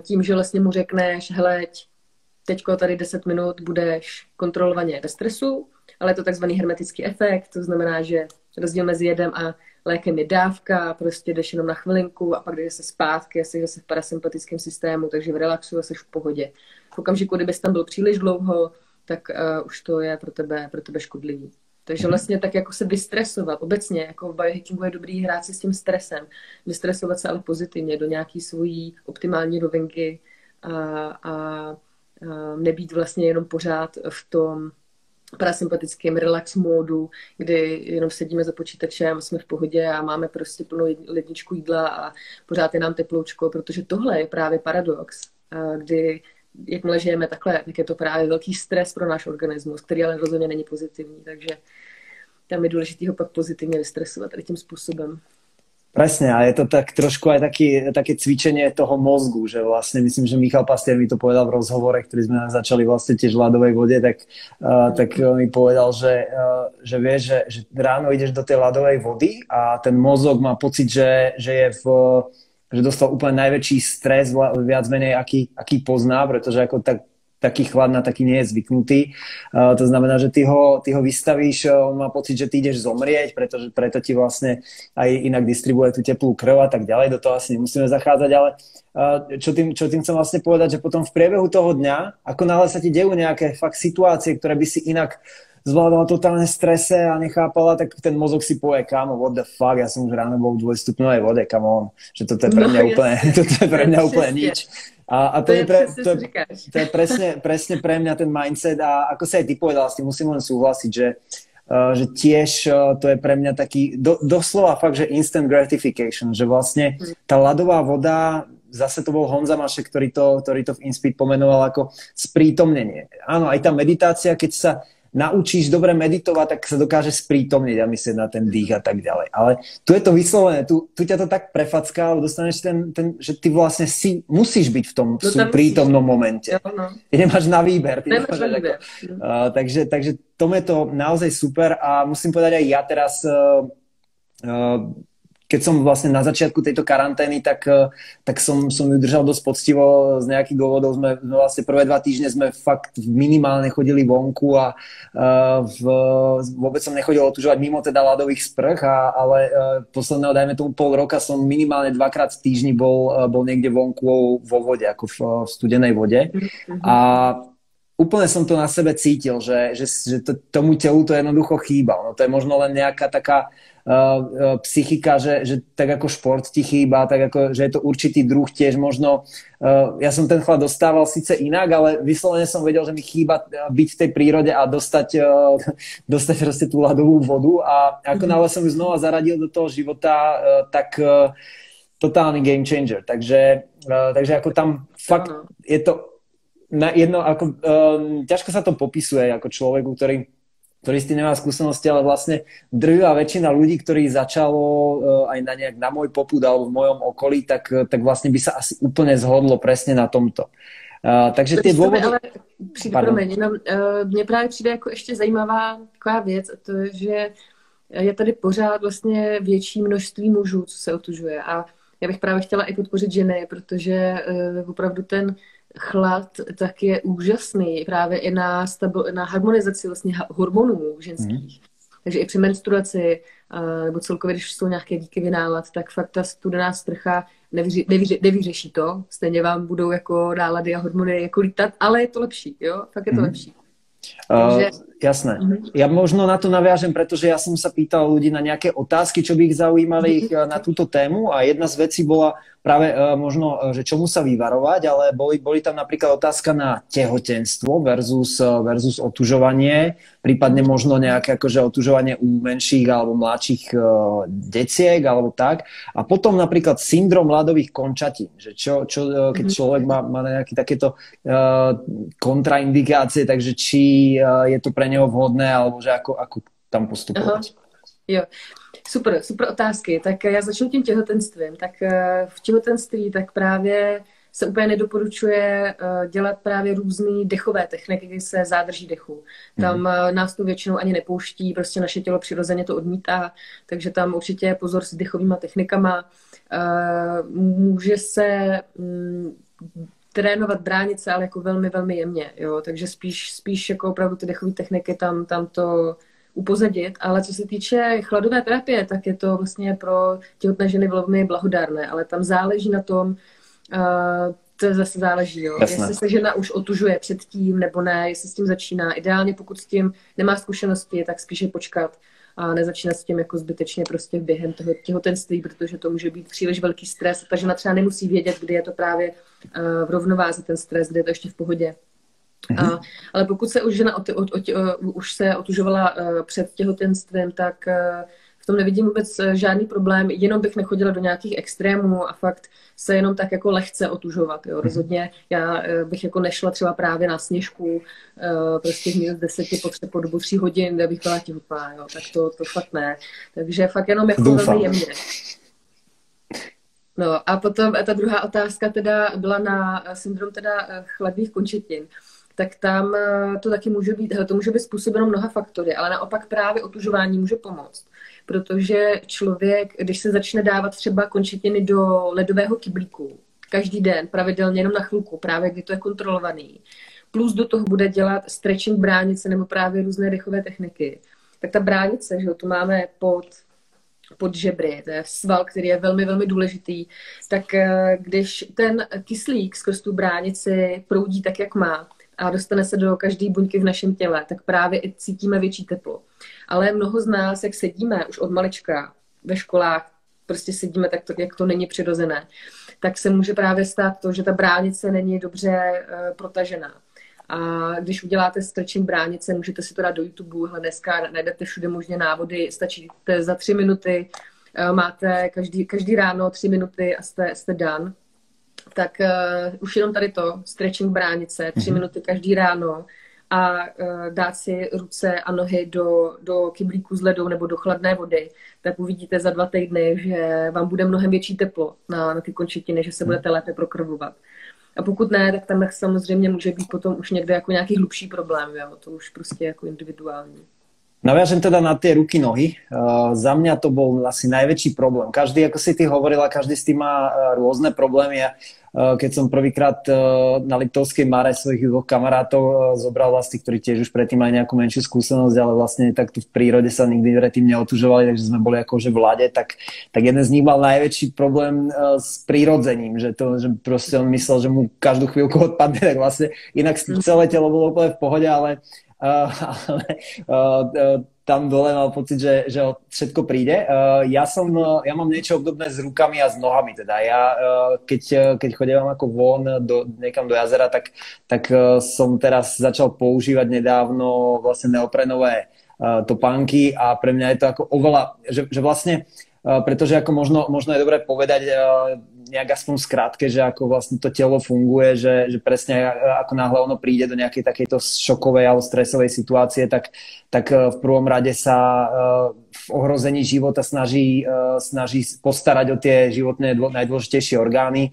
Tím, že vlastně mu řekneš, hleď, teďko tady 10 minut budeš kontrolovaně ve stresu, ale je to takzvaný hermetický efekt, to znamená, že rozdíl mezi jedem a lékem je dávka, prostě jdeš jenom na chvilinku a pak jdeš se zpátky, jsi zase v parasympatickém systému, takže v relaxu jsi v pohodě. V okamžiku, kdybys tam byl příliš dlouho, tak uh, už to je pro tebe, pro tebe škodlivý. Takže mhm. vlastně tak jako se vystresovat obecně, jako v biohackingu je dobrý hrát si s tím stresem, vystresovat se ale pozitivně do nějaký svojí optimální rovinky a, a, a nebýt vlastně jenom pořád v tom parasympatickém relax módu, kdy jenom sedíme za počítačem, jsme v pohodě a máme prostě plnou ledničku jídla a pořád je nám teploučko, protože tohle je právě paradox, kdy jakmile žijeme takhle, tak je to právě velký stres pro náš organismus, který ale rozhodně není pozitivní, takže tam je důležité ho pak pozitivně vystresovat tady tím způsobem. Presne, a je to tak trošku aj taký, také cvičenie toho mozgu, že vlastne myslím, že Michal Pastier mi to povedal v rozhovore, ktorý sme začali vlastne tiež v ľadovej vode, tak, uh, tak mi povedal, že, uh, že vieš, že, že ráno ideš do tej ľadovej vody a ten mozog má pocit, že, že je v že dostal úplne najväčší stres, viac menej, aký, aký pozná, pretože ako tak taký chlad na taký nie je zvyknutý. Uh, to znamená, že ty ho, ty ho vystavíš, uh, on má pocit, že ty ideš zomrieť, pretože preto ti vlastne aj inak distribuje tú teplú krv a tak ďalej. Do toho asi nemusíme zachádzať, ale uh, čo, tým, čo tým chcem vlastne povedať, že potom v priebehu toho dňa, ako náhle sa ti dejú nejaké fakt situácie, ktoré by si inak zvládala totálne strese a nechápala, tak ten mozog si povie, kámo, what the fuck, ja som už ráno bol v dvojstupňovej vode, come on, že toto je pre mňa no, úplne, toto je pre mňa úplne nič. A, a to, to, je pre, to, to je presne, presne pre mňa ten mindset a ako sa aj ty povedal, s tým musím len súhlasiť, že Uh, že tiež uh, to je pre mňa taký, do, doslova fakt, že instant gratification, že vlastne tá ľadová voda, zase to bol Honza Maše, ktorý to, ktorý to v Inspeed pomenoval ako sprítomnenie. Áno, aj tá meditácia, keď sa naučíš dobre meditovať, tak sa dokáže sprítomniť a myslieť na ten dých a tak ďalej. Ale tu je to vyslovené, tu, tu ťa to tak prefacká, ale dostaneš ten, ten, že ty vlastne si, musíš byť v tom no, prítomnom musíš. momente. Jo, no. Ty nemáš na výber. Ty nemáš na výber. Uh, takže, takže tomu je to naozaj super a musím povedať aj ja teraz uh, uh, keď som vlastne na začiatku tejto karantény, tak, eh, tak som, som ju držal dosť poctivo. Z nejakých dôvodov sme vlastne prvé dva týždne sme fakt minimálne chodili vonku a uh, v, vôbec som nechodil otužovať mimo teda ľadových sprch, a, ale uh, posledného, dajme tomu pol roka som minimálne dvakrát v týždni bol, uh, bol niekde vonku vo vode, ako v, v studenej vode. Mm-hmm. A úplne som to na sebe cítil, že, že, že to, tomu telu to jednoducho chýba. No, to je možno len nejaká taká uh, psychika, že, že tak ako šport ti chýba, tak ako, že je to určitý druh tiež možno, uh, ja som ten chlad dostával síce inak, ale vyslovene som vedel, že mi chýba byť v tej prírode a dostať, uh, dostať proste tú ľadovú vodu a ako mhm. náhle som ju znova zaradil do toho života, uh, tak uh, totálny game changer. Takže, uh, takže ako tam fakt je to na jedno, ako, um, ťažko sa to popisuje ako človeku, ktorý ktorý s tým nemá skúsenosti, ale vlastne drvivá väčšina ľudí, ktorí začalo uh, aj na, nejak, na môj popud alebo v mojom okolí, tak, tak vlastne by sa asi úplne zhodlo presne na tomto. Uh, takže ty dôvody... Ale přijde, promiň, jenom, uh, mně právě přijde jako ještě zajímavá taková věc, a to je, že je tady pořád vlastně větší množství mužů, co se otužuje. A já bych právě chtěla i podpořit ženy, protože uh, opravdu ten chlad tak je úžasný právě i na, stabil, na harmonizaci vlastně hormonů ženských. Mm. Takže i při menstruaci, nebo celkově, když jsou nějaké díky vynálad, tak fakt ta studená sprcha nevyři, nevyři, nevyřeší to. Stejně vám budou jako nálady a hormony jako lítat, ale je to lepší, jo? Fakt je to mm. lepší. Takže... Uh, jasné. Mm-hmm. Ja možno na to naviažem, pretože ja som sa pýtal ľudí na nejaké otázky, čo by ich zaujímali mm-hmm. na túto tému a jedna z vecí bola práve uh, možno, že čomu sa vyvarovať, ale boli, boli tam napríklad otázka na tehotenstvo versus, versus otužovanie, prípadne možno nejaké akože otužovanie u menších alebo mladších deciek alebo tak. A potom napríklad syndrom ľadových končatín, že čo, čo keď mhm. človek má, má nejaké takéto kontraindikácie, takže či je to pre neho vhodné alebo že ako, ako tam postupovať. Aha. Jo, super, super otázky. Tak já začnu tím těhotenstvím. Tak eh, v těhotenství tak právě se úplně nedoporučuje eh, dělat právě různé dechové techniky, kdy se zádrží dechu. Tam mm. nás to většinou ani nepouští, prostě naše tělo přirozeně to odmítá, takže tam určitě pozor s dechovými technikama. Může se mm, trénovat, bránit se, ale jako velmi, velmi jemně, jo, takže spíš, spíš jako opravdu ty dechové techniky tam, tam to upozadit, ale co se týče chladové terapie, tak je to vlastně pro těhotné ženy velmi blahodárné, ale tam záleží na tom, uh, to zase záleží, jo. Jestli se žena už otužuje předtím nebo ne, jestli s tím začíná. Ideálně, pokud s tím nemá zkušenosti, tak spíše počkat a nezačínat s tím jako zbytečně prostě během toho těhotenství, protože to může být příliš velký stres. Ta žena třeba nemusí vědět, kdy je to právě uh, v rovnováze ten stres, kdy je to ještě v pohodě. Mm-hmm. A, ale pokud se už žena ot, ot, ot, uh, už se otužovala uh, před těhotenstvím, tak uh, v tom nevidím vůbec eh, žádný problém, jenom bych nechodila do nějakých extrémů a fakt se jenom tak jako lehce otužovat. Jo. Mhm. Rozhodně já eh, bych jako nešla třeba právě na sněžku eh, prostě v minus deseti po, po dobu tří hodin, kde bych byla těhotná, jo. tak to, to fakt ne. Takže fakt jenom jako velmi jemně. No a potom ta druhá otázka teda byla na syndrom teda chladných končetin tak tam to taky může být, to může být způsobeno mnoha faktory, ale naopak právě otužování může pomoct protože člověk, když se začne dávat třeba končetiny do ledového kyblíku, každý den, pravidelně jenom na chvilku, právě kdy to je kontrolovaný, plus do toho bude dělat stretching bránice nebo právě různé dechové techniky, tak ta bránice, že tu máme pod pod žebry, to je sval, který je velmi, velmi důležitý, tak eh, když ten kyslík skrz tu bránici proudí tak, jak má, a dostane se do každé buňky v našem těle, tak právě i cítíme větší teplo. Ale mnoho z nás, jak sedíme už od malička ve školách, prostě sedíme tak, jak to není přirozené, tak se může právě stát to, že ta bránice není dobře uh, protažená. A když uděláte stretching bránice, můžete si to dát do YouTube, hle dneska najdete všude možně návody, stačí za tři minuty, uh, máte každý, každý ráno tři minuty a jste, jste done tak uh, už jenom tady to, stretching bránice, tři mm-hmm. minuty každý ráno a uh, dát si ruce a nohy do, do kyblíku s ledou nebo do chladné vody, tak uvidíte za dva týdny, že vám bude mnohem větší teplo na, na ty končetiny, že se mhm. budete lépe prokrvovat. A pokud ne, tak tam samozřejmě může být potom už někde jako nějaký hlubší problém, jo? to už prostě jako individuální. Naviažem teda na tie ruky, nohy. Uh, za mňa to bol asi najväčší problém. Každý, ako si ty hovorila, každý s tým má uh, rôzne problémy. Ja, uh, keď som prvýkrát uh, na Liptovskej Mare svojich dvoch kamarátov uh, zobral vlastne, ktorí tiež už predtým mali nejakú menšiu skúsenosť, ale vlastne tak tu v prírode sa nikdy predtým neotužovali, takže sme boli akože v lade, tak, tak jeden z nich mal najväčší problém s prírodzením, že to, že proste on myslel, že mu každú chvíľku odpadne, tak vlastne inak celé telo bolo úplne v pohode, ale Uh, ale uh, tam dole mal pocit, že, že všetko príde. Uh, ja, som, ja mám niečo obdobné s rukami a s nohami. Teda. Ja, keď, keď chodím ako von do, niekam do jazera, tak, tak som teraz začal používať nedávno vlastne neoprenové topánky a pre mňa je to ako oveľa, že, že vlastne pretože ako možno, možno je dobré povedať nejak aspoň skrátke, že ako vlastne to telo funguje, že, že presne ako náhle ono príde do nejakej takejto šokovej alebo stresovej situácie, tak, tak eh, v prvom rade sa eh, v ohrození života snaží, eh, snaží postarať o tie životné najdôležitejšie orgány,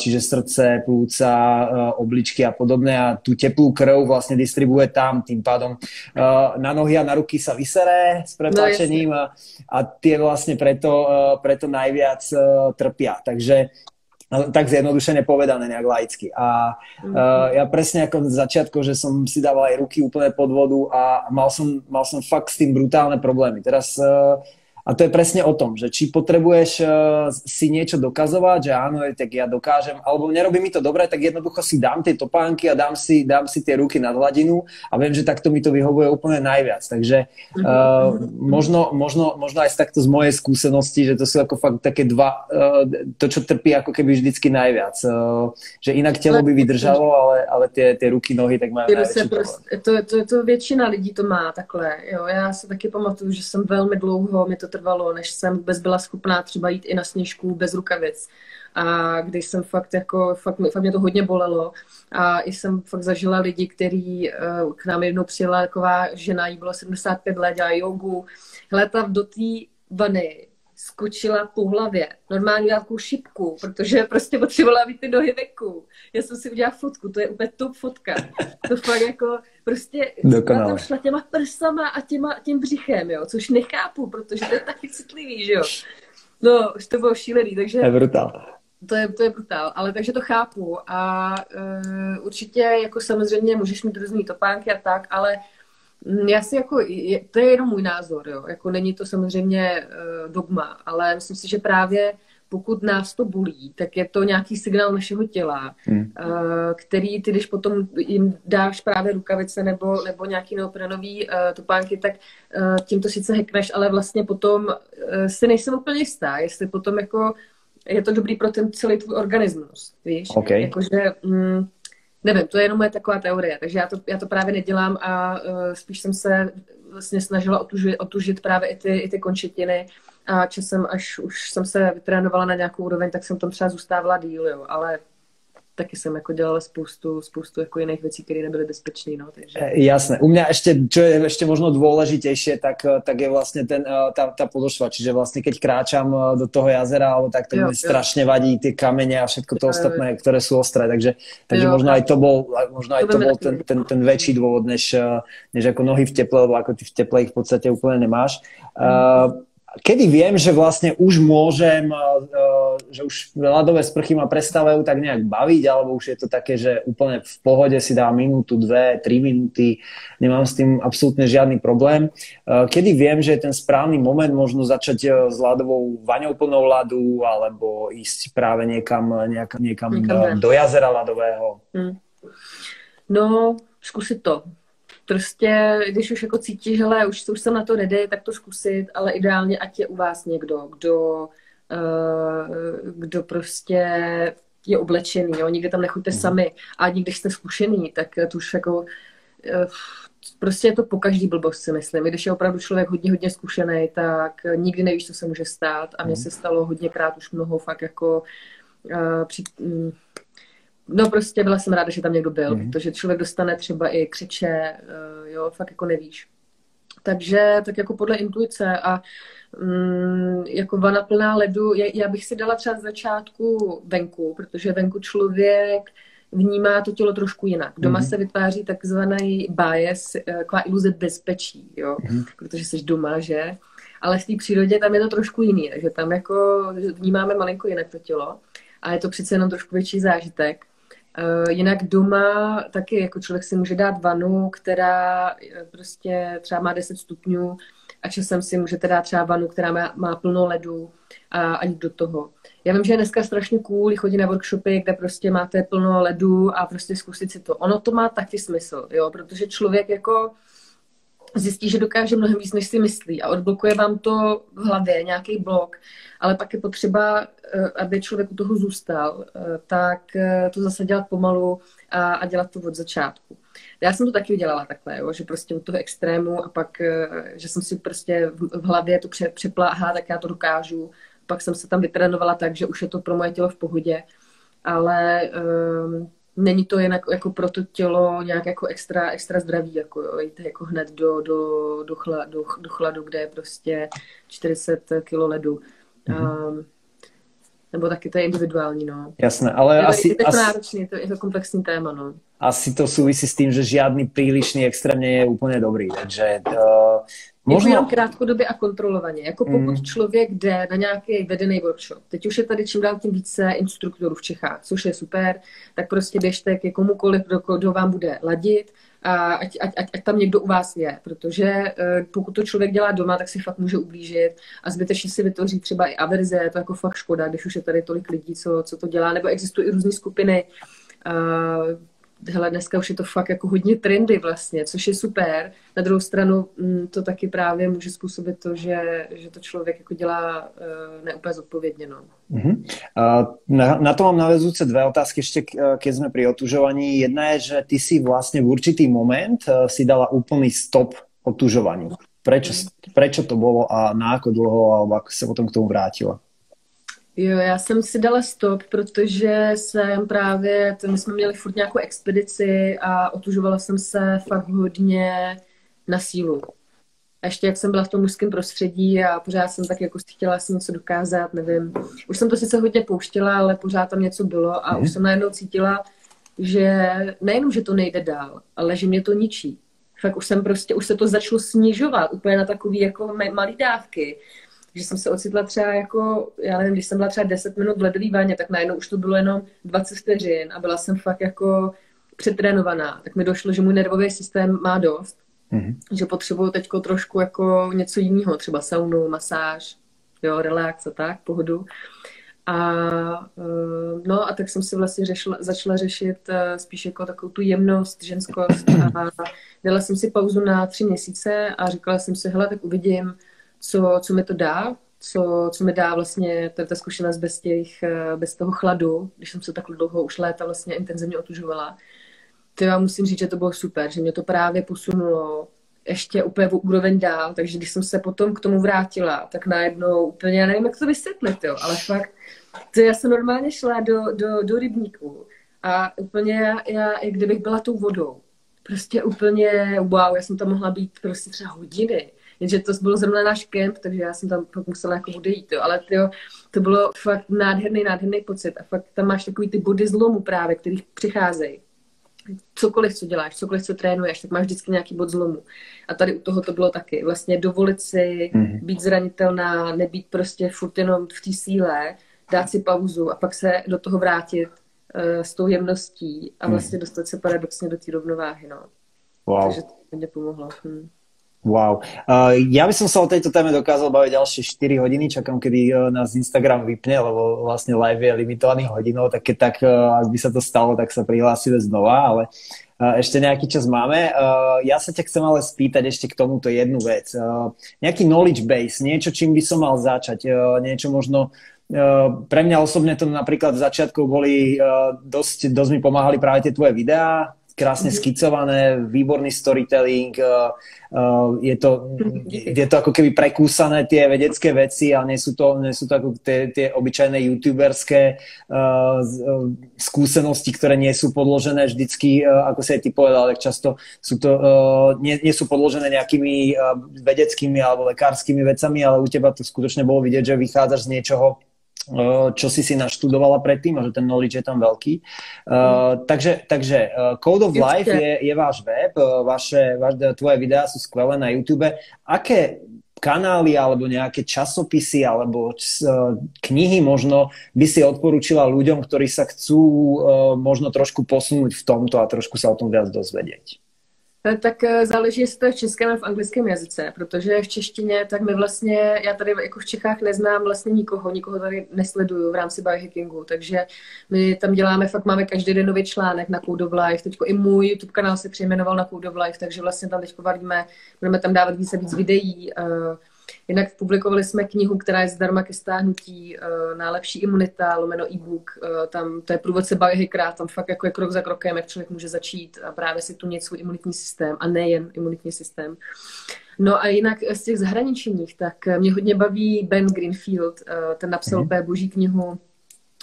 čiže srdce, plúca, obličky a podobné a tú teplú krv vlastne distribuje tam, tým pádom na nohy a na ruky sa vyseré s prepáčením no, a, a tie vlastne preto, preto najviac trpia. Takže No, tak zjednodušene povedané nejak laicky. A mm-hmm. uh, ja presne ako z začiatku, že som si dával aj ruky úplne pod vodu a mal som, mal som fakt s tým brutálne problémy. Teraz uh, a to je presne o tom, že či potrebuješ uh, si niečo dokazovať, že áno, tak ja dokážem, alebo nerobí mi to dobre, tak jednoducho si dám tie topánky a dám si, dám si tie ruky nad hladinu a viem, že takto mi to vyhovuje úplne najviac. Takže uh, možno, možno, možno aj takto z mojej skúsenosti, že to sú ako fakt také dva, uh, to, čo trpí ako keby vždycky najviac. Uh, že inak telo by vydržalo, ale, ale tie, tie ruky, nohy tak majú najväčší prostě, to, to, to většina lidí to má takhle. Jo. Já se taky pamatuju, že jsem velmi dlouho, mi to trvalo, než jsem vůbec byla schopná třeba jít i na sněžku bez rukavic. A když jsem fakt jako, fakt, fakt mě to hodně bolelo. A i jsem fakt zažila lidi, který eh, k nám jednou přijela taková žena, jí bylo 75 let, dělá jogu. Hele, ta do té vany skočila po hlavě. Normálně nějakou šipku, protože prostě potřebovala mít ty nohy veku. Já jsem si udělala fotku, to je úplně top fotka. To fakt jako prostě Dokonale. tam šla těma prsama a těma, tím břichem, jo, což nechápu, protože to je taky citlivý, že jo. No, už to bylo šílený, takže... To je brutál. To je, to je brutál, ale takže to chápu a uh, určitě jako samozřejmě můžeš mít různý topánky a tak, ale já si jako, to je jenom můj názor, jo. Jako není to samozřejmě uh, dogma, ale myslím si, že právě pokud nás to bolí, tak je to nějaký signál našeho těla, hmm. který ty, když potom jim dáš právě rukavice nebo, nebo nějaký neoprenový uh, topánky, tak uh, tím to sice hekneš, ale vlastně potom uh, si nejsem úplně jistá, jestli potom jako je to dobrý pro ten celý tvůj organismus, víš? Okay. Jakože, mm, nevím, to je jenom moje taková teorie, takže já to, já to právě nedělám a uh, spíš jsem se vlastně snažila otužit, otužit právě i ty, i ty končetiny a časem, až už jsem se vytrénovala na nějakou úroveň, tak jsem tam třeba zůstávala díl, jo, ale taky jsem jako dělala spoustu, spoustu jako jiných věcí, které nebyly bezpečné. No, takže... E, jasné. U mě ještě, čo je ještě možno důležitější, tak, e, tak je vlastně ten, e, ta, ta podošva. Čiže vlastně keď kráčam do toho jazera, alebo tak to mi strašně vadí ty kamene a všetko to ostatné, které jsou ostré. Takže, takže jo, možno aj to bol, možno aj to, to bol ten, ten, ten väčší důvod, než, než jako nohy v teple, lebo ako ty v teple ich v podstate úplně nemáš. Mm. Uh, kedy viem, že vlastne už môžem, eh, eh, že už ľadové sprchy ma prestávajú tak nejak baviť, alebo už je to také, že úplne v pohode si dá minútu, dve, tri minúty, nemám s tým absolútne žiadny problém. Eh, kedy viem, že je ten správny moment možno začať s ľadovou vaňou plnou ľadu, alebo ísť práve niekam, nejak, niekam, niekam do jazera ľadového? Hmm. No, zkusit to prostě, když už jako cítíš, že už, už jsem na to ready, tak to zkusit, ale ideálně, ať je u vás někdo, kdo, uh, kdo prostě je oblečený, jo? nikdy tam nechoďte mm. sami. A když jste zkušený, tak to už jako uh, prostě je to po každý blbost, si myslím. Když je opravdu člověk hodně, hodně zkušený, tak nikdy nevíš, co se může stát. A mně mhm. se stalo hodněkrát už mnoho fakt jako uh, při, um, No prostě byla jsem ráda, že tam někdo byl, mm. protože člověk dostane třeba i křiče, uh, jo, fakt jako nevíš. Takže tak jako podle intuice a mm, jako vana plná ledu, já, já bych si dala třeba z začátku venku, protože venku člověk vnímá to tělo trošku jinak. Doma mm-hmm. se vytváří takzvaný bias, eh, taková iluze bezpečí, jo, mm-hmm. protože jsi doma, že? Ale v té přírodě tam je to trošku jiný, takže tam jako vnímáme malinko jinak to tělo a je to přece jenom trošku větší zážitek. Eh, jinak doma taky jako člověk si může dát vanu, která eh, prostě třeba má 10 stupňů a časem si můžete dát třeba vanu, která má, má plno ledu a, a jít do toho. Já vím, že je dneska strašně cool chodit na workshopy, kde prostě máte plno ledu a prostě zkusit si to. Ono to má taky smysl, jo, protože člověk jako zjistí, že dokáže mnohem víc, než si myslí a odblokuje vám to v hlavě, nějaký blok, ale pak je potřeba, eh, aby člověk u toho zůstal, eh, tak eh, to zase dělat pomalu a, a dělat to od začátku. Já jsem to taky udělala takhle, jo, že prostě od toho extrému a pak, že jsem si prostě v hlavě to pře, přepláhla, tak já to dokážu. Pak jsem se tam vytrénovala tak, že už je to pro moje tělo v pohodě, ale um, není to jen jako, pro to tělo nějak jako extra, extra zdraví, jako jo, jít jako hned do, do, do, chla, do, do chladu, kde je prostě 40 kg ledu. Mm-hmm. Um, nebo taky to je individuální, no. Jasné, ale je to, asi... Je to asi, náročný, to, je to komplexní téma, no. Asi to souvisí s tím, že žádný přílišný extrém nie je úplně dobrý, takže uh, Možno... Jako jenom krátkodobě a kontrolovaně. Jako pokud mm. člověk jde na nějaký vedený workshop, teď už je tady čím dál tím více instruktorů v Čechách, což je super, tak prostě běžte ke komukoliv, kdo, kdo vám bude ladit a ať, ať, ať, ať tam někdo u vás je, protože eh, pokud to člověk dělá doma, tak si fakt může ublížit a zbytečně si vytvoří třeba i averze, je to jako fakt škoda, když už je tady tolik lidí, co, co to dělá, nebo existují i různé skupiny, uh, hele, dneska už je to fakt jako hodně trendy vlastně, což je super. Na druhou stranu mm, to taky právě může způsobit to, že, že to člověk jako dělá uh, neúplně zodpovědně. No. Uh-huh. Uh, na, na to mám navezujúce dvě otázky ještě, keď jsme pri otužovaní. Jedna je, že ty si vlastně v určitý moment uh, si dala úplný stop otužování. Prečo, prečo to bylo a na ako dlouho, alebo ako se potom k tomu vrátila? Jo, já jsem si dala stop, protože jsem právě, my jsme měli furt nějakou expedici a otužovala jsem se fakt hodně na sílu. A ještě jak jsem byla v tom mužském prostředí a pořád jsem tak jako chtěla si něco dokázat, nevím. Už jsem to sice hodně pouštěla, ale pořád tam něco bylo a mm. už jsem najednou cítila, že nejenom, že to nejde dál, ale že mě to ničí. Fakt už jsem prostě, už se to začalo snižovat úplně na takový jako malý dávky že jsem se ocitla třeba jako, já nevím, když jsem byla třeba 10 minut v ledový váně, tak najednou už to bylo jenom 20 vteřin a byla jsem fakt jako přetrénovaná. Tak mi došlo, že můj nervový systém má dost, mm-hmm. že potřebuju teď trošku jako něco jiného, třeba saunu, masáž, jo, relax a tak, pohodu. A no a tak jsem si vlastně řešila, začala řešit spíš jako takovou tu jemnost, ženskost a dala jsem si pauzu na tři měsíce a říkala jsem si, hele, tak uvidím, co, co mi to dá, co, co mi dá vlastně ta, ta zkušenost bez, těch, eh, bez toho chladu, když jsem se takhle dlouho už léta vlastně intenzivně otužovala. To já musím říct, že to bylo super, že mě to právě posunulo ještě úplně v úroveň dál, takže když jsem se potom k tomu vrátila, tak najednou úplně, já nevím, jak to vysvětlit, jo, ale fakt, to já jsem normálně šla do, do, do rybníku a úplně já, já, jak kdybych byla tou vodou. Prostě úplně wow, já jsem tam mohla být prostě třeba hodiny Jenže to byl zrovna náš kemp, takže já jsem tam pak musela jako odejít, jo. ale tyjo, to bylo fakt nádherný, nádherný pocit a fakt tam máš takový ty body zlomu právě, který přicházejí. Cokoliv, co děláš, cokoliv, co trénuješ, tak máš vždycky nějaký bod zlomu. A tady u toho to bylo taky. Vlastně dovolit si mm-hmm. být zranitelná, nebýt prostě furt jenom v té síle, dát si pauzu a pak se do toho vrátit uh, s tou jemností a mhm. vlastně dostat se paradoxně do té rovnováhy. No. Wow. Takže to mě pomohlo. Hm. Wow. Uh, ja by som sa o tejto téme dokázal baviť ďalšie 4 hodiny, čakám, kedy uh, nás Instagram vypne, lebo vlastne live je limitovaný hodinou, tak keď tak, uh, ak by sa to stalo, tak sa prihlásime znova, ale uh, ešte nejaký čas máme. Uh, ja sa ťa chcem ale spýtať ešte k tomuto jednu vec. Uh, nejaký knowledge base, niečo, čím by som mal začať, uh, niečo možno pre mňa osobne to napríklad v začiatku boli, dosť, dosť mi pomáhali práve tie tvoje videá, krásne mm-hmm. skicované, výborný storytelling, uh, uh, je, to, je to ako keby prekúsané tie vedecké veci a nie sú to, nie sú to ako tie, tie obyčajné youtuberské skúsenosti, ktoré nie sú podložené vždycky, uh, ako si aj ty povedal, tak často sú to, nie, nie sú podložené nejakými vedeckými alebo lekárskymi vecami, ale u teba to skutočne bolo vidieť, že vychádzaš z niečoho, Eh, čo si si naštudovala predtým a že ten knowledge je tam veľký. Uh, takže, takže uh, Code of Life je, je váš web, vaše, vaš, tvoje videá sú skvelé na YouTube. Aké kanály alebo nejaké časopisy alebo knihy možno by si odporúčila ľuďom, ktorí sa chcú možno trošku posunúť v tomto a trošku sa o tom viac dozvedieť? Eh, tak eh, záleží, jestli to je v českém a v anglickém jazyce, protože v češtině, tak my vlastně, já tady jako v Čechách neznám vlastně nikoho, nikoho tady nesleduju v rámci biohackingu, takže my tam děláme, fakt máme každý den nový článek na Code of Life, teď i můj YouTube kanál se přejmenoval na Code of Life, takže vlastně tam teď varíme, budeme tam dávat více víc videí, uh, Jinak publikovali jsme knihu, která je zdarma ke stáhnutí, uh, Nálepší imunita, lomeno e-book, uh, tam to je průvodce biohackera, tam fakt jako je krok za krokem, jak člověk může začít a právě si tu něco svůj imunitní systém a nejen imunitní systém. No a jinak z těch zahraničních, tak mě hodně baví Ben Greenfield, uh, ten napsal mm-hmm. boží knihu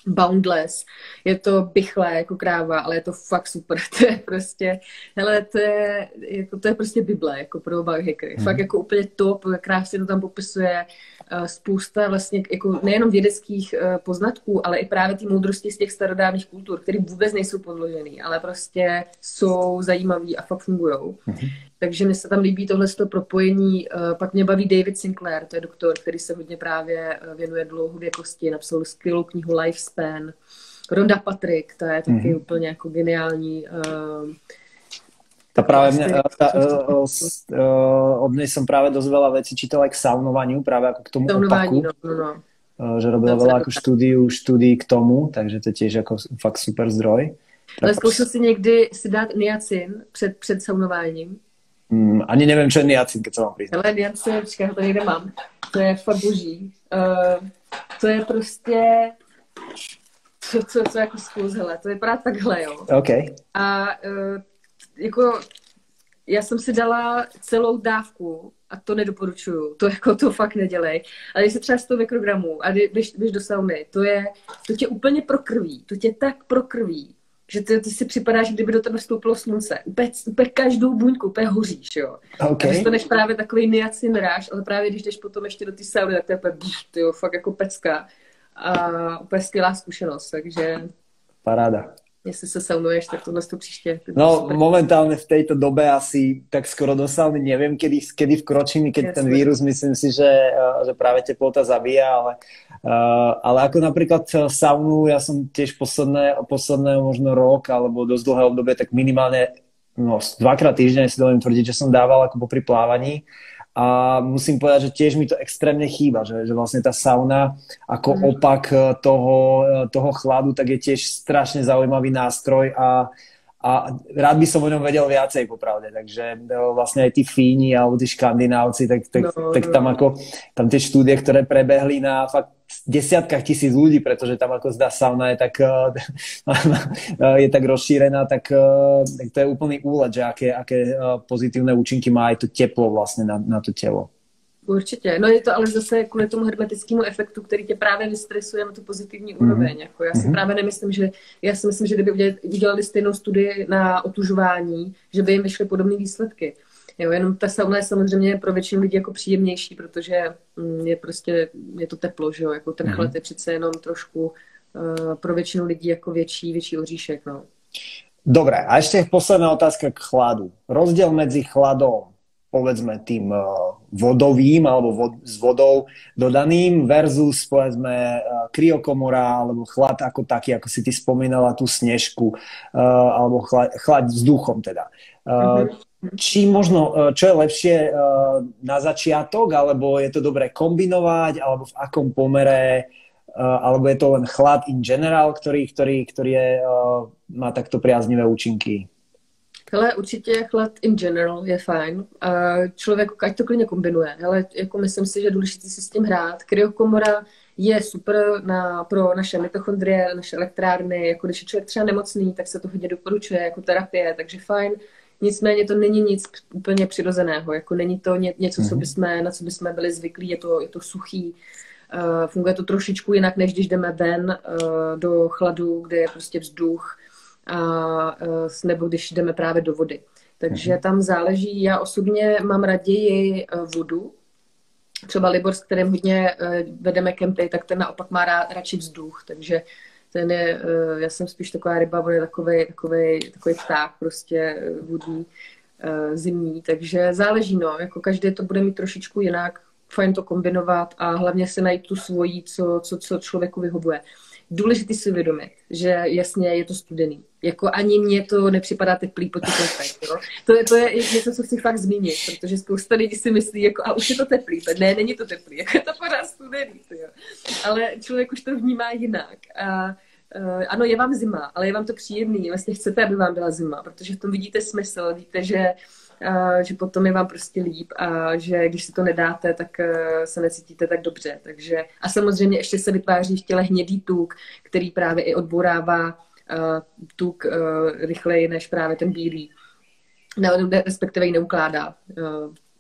Boundless. Je to bychlé jako kráva, ale je to fakt super. To je prostě, hele, to je, jako, to je prostě Bible jako pro biohackery. Mm. Fakt jako úplně top, krásně to tam popisuje uh, spousta vlastně jako nejenom vědeckých uh, poznatků, ale i právě ty moudrosti z těch starodávných kultur, které vůbec nejsou podložené, ale prostě jsou zajímavý a fakt fungují. Mm. Takže mi se tam líbí tohle propojení. Eh, pak mě baví David Sinclair, to je doktor, který se hodně právě eh, věnuje dlouhověkosti, napsal skvělou knihu Lifespan. Ronda Patrick, to je taky mm-hmm. úplně jako geniální. Uh, ta práve mňa, ta, uh, uh, od nej som práve dosť veľa vecí čítal aj k saunovaniu, práve ako k tomu Saunování, opaku. No, no, no. Že robila veľa ako štúdiu, štúdií k tomu, takže to je tiež ako fakt super zdroj. Ale zkoušel si někdy si dát niacin před, před saunováním? Mm, ani nevím, co je niacin, keď se mám přiznat. Ale niacin, počkej, to někde mám. To je fakt boží. Uh, to je prostě co, co, co jako zkus, hele, to vypadá takhle, jo. Okay. A uh, jako já jsem si dala celou dávku a to nedoporučuju. To jako to fakt nedělej. Ale když se třeba 100 mikrogramů a když, když do sauny, to je, to tě úplně prokrví. To tě tak prokrví, že ty, ty si připadáš, kdyby do tebe vstoupilo slunce. Úplně, úplně každou buňku, úplně hoříš, jo. Okay. A dostaneš právě takový niacin ráž, ale právě když jdeš potom ještě do té sauny, tak to je úplně, ty jo, fakt jako pecka. A úplně skvělá zkušenost, takže... Paráda. Jestli se saunuješ, tak tohle to příště. No momentálně v této době asi tak skoro do sauny nevím, kedy, kedy vkročím, keď ten vírus, myslím si, že, eh, že právě teplota zabíja, ale Uh, ale ako napríklad saunu, ja som tiež posledné, posledné možno rok alebo dosť dlhé obdobie, tak minimálne no, dvakrát týždeň si dovolím tvrdiť, že som dával ako popri plávaní a musím povedať, že tiež mi to extrémne chýba, že, že vlastne tá sauna ako mm. opak eh, toho, eh, toho chladu, tak je tiež strašne zaujímavý nástroj a, a rád by som o ňom vedel viacej popravde, takže eh, vlastne aj tí Fíni alebo tí Škandinávci, tak, tak, no, tak tam no. ako, tam tie štúdie, ktoré prebehli na fakt desiatkách tisíc ľudí, pretože tam ako zdá sauna je tak, je tak rozšírená, tak, tak to je úplný úlet, že aké, aké pozitívne účinky má aj to teplo vlastne na, na to tělo. Určitě. No je to ale zase kvůli tomu hermetickému efektu, který tě právě vystresuje na tu pozitivní mm-hmm. úroveň. Jako já si mm-hmm. právě nemyslím, že já si myslím, že kdyby udělali stejnou studii na otužování, že by jim vyšly podobné výsledky. Jo, jenom ta sauna je samozřejmě pro většinu lidí jako příjemnější, protože mm, je prostě, je to teplo, že jo, jako ten chlad mm-hmm. je přece jenom trošku uh, pro většinu lidí jako větší, větší oříšek, no. Dobre, a ešte posledná otázka k chladu. Rozdiel medzi chladom, povedzme tým uh, vodovým alebo vod, s vodou dodaným versus povedzme uh, kryokomora alebo chlad ako taký, ako si ty spomínala tú snežku uh, alebo chlad, chlad vzduchom teda. Uh, mm-hmm či možno, e, čo je lepšie e, na začiatok, alebo je to dobré kombinovať, alebo v akom pomere, e, alebo je to len chlad in general, ktorý, ktorý, ktorý je, má takto priaznivé účinky? Hele, určitě chlad in general je fajn. Člověk, ať to klidně kombinuje. Hele, jako myslím si, že je důležité si s tím hrát. Kryokomora je super na, pro naše mitochondrie, naše elektrárny. Jako když je člověk třeba nemocný, tak se to hodně doporučuje jako terapie, takže fajn. Nicméně to není nic úplně přirozeného, jako není to ně, něco, co mhm. bychom, na co bychom byli zvyklí, je to, je to suchý, uh, funguje to trošičku jinak, než když jdeme ven uh, do chladu, kde je prostě vzduch, a, uh, nebo když jdeme právě do vody. Takže mhm. tam záleží, já osobně mám raději vodu, třeba Libor, s kterým hodně vedeme kempy, tak ten naopak má rád, radši vzduch, takže ten je, eh, já jsem spíš taková ryba, on je takový, takový, takový pták prostě eh, vodní, eh, zimní, takže záleží, no, jako každý to bude mít trošičku jinak, fajn to kombinovat a hlavně se najít tu svoji, co, co, co člověku vyhovuje. Důležité si uvědomit, že jasně je to studený. Jako ani mně to nepřipadá teplý po těch jo. To je, to je něco, co si fakt zmínit, protože spousta lidí si myslí, jako a už je to teplý. Ne, není to teplý, jako je to pořád studený. jo. Ale člověk už to vnímá jinak. A Uh, ano, je vám zima, ale je vám to příjemný. Vlastně chcete, aby vám byla zima, protože v tom vidíte smysl. Víte, že, že potom je vám prostě líp a že když si to nedáte, tak uh, se necítíte tak dobře. Takže, a samozřejmě ještě se vytváří v těle hnědý tuk, který právě i odborává uh, tuk uh, rychleji než právě ten bílý. Ne, respektive ji neukládá.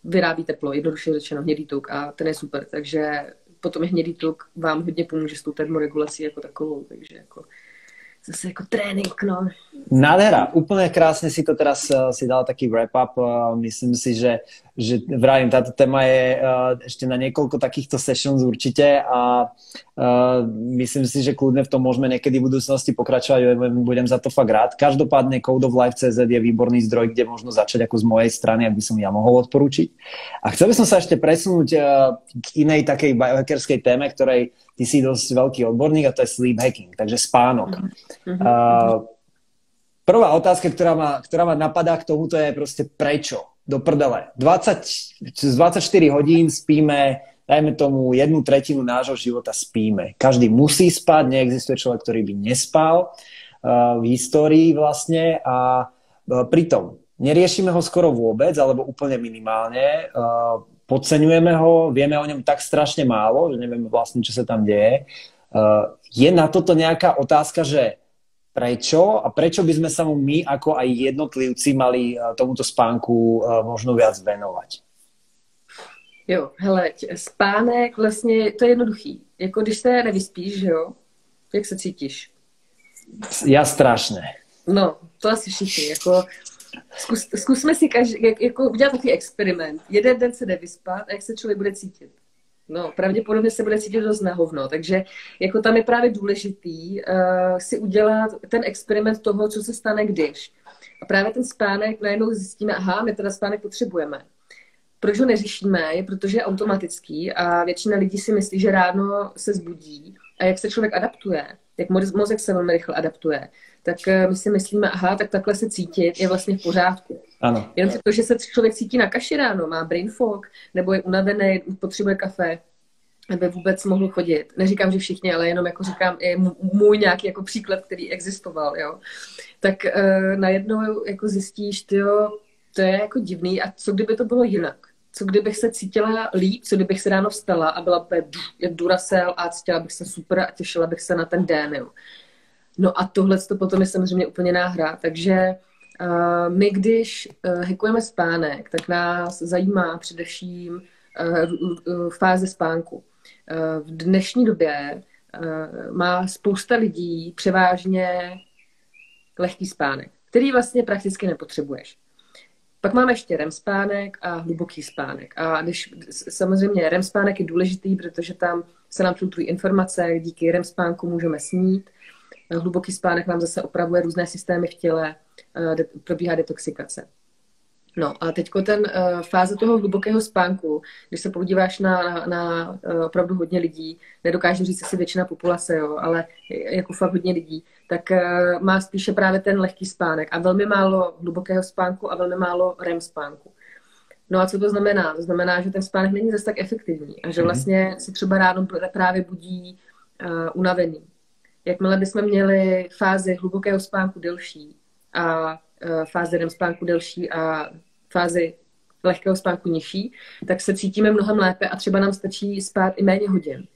Vyrábí teplo, jednoduše řečeno hnědý tuk a ten je super. Takže potom hnědý tuk vám hodně pomůže s tou termoregulací jako takovou, takže jako zase jako trénink, no. Nádhera, úplne krásne si to teraz si dal taký wrap-up. Uh, myslím si, že, že vravím, táto téma je uh, ešte na niekoľko takýchto sessions určite a uh, myslím si, že kľudne v tom môžeme niekedy v budúcnosti pokračovať, budem za to fakt rád. Každopádne Code of Life.cz je výborný zdroj, kde možno začať ako z mojej strany, ak by som ja mohol odporúčiť. A chcel by som sa ešte presunúť k inej takej biohackerskej téme, ktorej ty si dosť veľký odborník a to je sleep hacking, takže spánok. Mm-hmm. Uh, prvá otázka, ktorá ma, ktorá ma napadá k tomuto je proste prečo? Do prdele. 20, z 24 hodín spíme, dajme tomu jednu tretinu nášho života spíme. Každý musí spať, neexistuje človek, ktorý by nespal uh, v histórii vlastne a uh, pritom neriešime ho skoro vôbec, alebo úplne minimálne. Uh, podceňujeme ho, vieme o ňom tak strašne málo, že nevieme vlastne, čo sa tam deje. Uh, je na toto nejaká otázka, že prečo a prečo by sme sa mu my ako aj jednotlivci mali uh, tomuto spánku uh, možno viac venovať? Jo, hele, spánek vlastně, to je jednoduchý. Jako když se nevyspíš, že jo, jak se cítíš? Já strašně. No, to asi všichni. Jako Zkus, zkusme si každý, jak, jako udělat takový experiment. Jeden den se jde vyspat a jak se člověk bude cítit. No, pravděpodobně se bude cítit dost na hovno, takže jako tam je právě důležitý uh, si udělat ten experiment toho, co se stane když. A právě ten spánek najednou zjistíme, aha, my teda spánek potřebujeme. Proč ho neřešíme, je protože je automatický a většina lidí si myslí, že ráno se zbudí a jak se člověk adaptuje, jak mozek se velmi rychle adaptuje, tak eh, my si myslíme, aha, tak takhle se cítit je vlastně v pořádku. Ano. Jenom to, že se člověk cítí na kaši ráno, má brain fog, nebo je unavený, potřebuje kafe, aby vůbec mohl chodit. Neříkám, že všichni, ale jenom jako říkám, je můj nějaký jako příklad, který existoval, jo. Tak uh, najednou jako zjistíš, tyjo, to je jako divný a co kdyby to bylo jinak? Co kdybych se cítila líp, co kdybych se ráno vstala a byla úplně jak Duracell a cítila bych se super a těšila bych se na ten den, jo. No a tohle to potom je samozřejmě úplně náhra, takže uh, my, když uh, hekujeme spánek, tak nás zajímá především uh, fáze spánku. Uh, v dnešní době uh, má spousta lidí převážně lehký spánek, který vlastně prakticky nepotřebuješ. Pak máme ještě REM spánek a hluboký spánek. A když, samozřejmě REM spánek je důležitý, protože tam se nám filtrují informace, díky REM spánku můžeme snít. Hluboký spánek nám zase opravuje různé systémy v těle, eh, probíhá detoxikace. No a teď ten uh, fáze toho hlubokého spánku, když se podíváš na, na, na uh, opravdu hodně lidí, nedokážu říct asi většina populace, jo, ale jako fakt hodně lidí, tak uh, má spíše právě ten lehký spánek a velmi málo hlubokého spánku a velmi málo REM spánku. No a co to znamená? To znamená, že ten spánek není zase tak efektivní a že mhm. vlastně si třeba ráno právě budí uh, unavený. Jakmile bychom měli fázi hlubokého spánku delší a fázi REM spánku delší a fázi lehkého spánku nižší, tak se cítíme mnohem lépe a třeba nám stačí spát i méně hodin.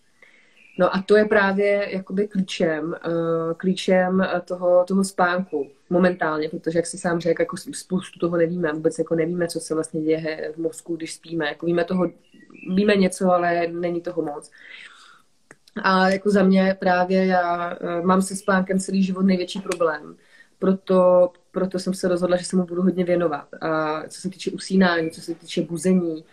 No a to je právě jakoby klíčem, uh, klíčem toho, toho spánku momentálně, protože jak si sám řekl, jako spoustu toho nevíme, vůbec jako nevíme, co se vlastně děje v mozku, když spíme. Jako víme toho, víme něco, ale není toho moc. A jako za mě právě já mám se spánkem celý život největší problém. Proto, proto jsem se rozhodla, že se mu budu hodně věnovat. A co se týče usínání, co se týče buzení,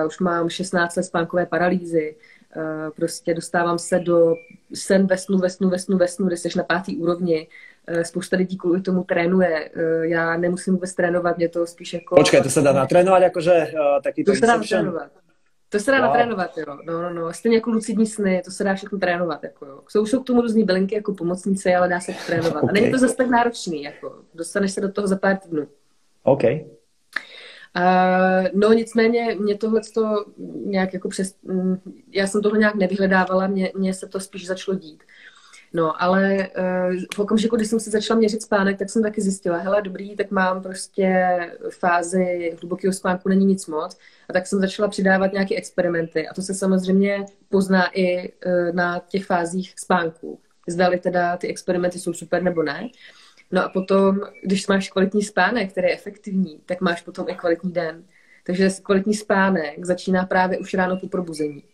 uh, už mám 16 let spánkové paralýzy, uh, prostě dostávám se do sen ve snu, ve snu, ve snu, ve snu, kde jsi na pátý úrovni. Uh, spousta lidí kvůli tomu trénuje. Uh, já nemusím vůbec trénovat, mě to spíš jako... Počkej, to se dá natrénovat, jakože uh, taky to, to se dá natrénovat. To se dá wow. natrénovat, jo. No, no, no. Stejně jako lucidní sny, to se dá všechno trénovat, jako jo. Jsou, jsou k tomu různý bylinky jako pomocníci, ale dá se to trénovat. Okay. A není to zase tak náročný, jako. Dostaneš se do toho za pár týdnů. OK. Uh, no nicméně mě tohle to nějak jako přes... Já jsem toho nějak nevyhledávala, mě, mě se to spíš začalo dít. No, ale uh, v okamžiku, kdy jsem si začala měřit spánek, tak jsem taky zjistila, hele, dobrý, tak mám prostě fázi hlubokého spánku, není nic moc. A tak jsem začala přidávat nějaké experimenty. A to se samozřejmě pozná i uh, na těch fázích spánku. Zdali teda ty experimenty jsou super nebo ne. No a potom, když máš kvalitní spánek, který je efektivní, tak máš potom i kvalitní den. Takže kvalitní spánek začíná právě už ráno po probuzení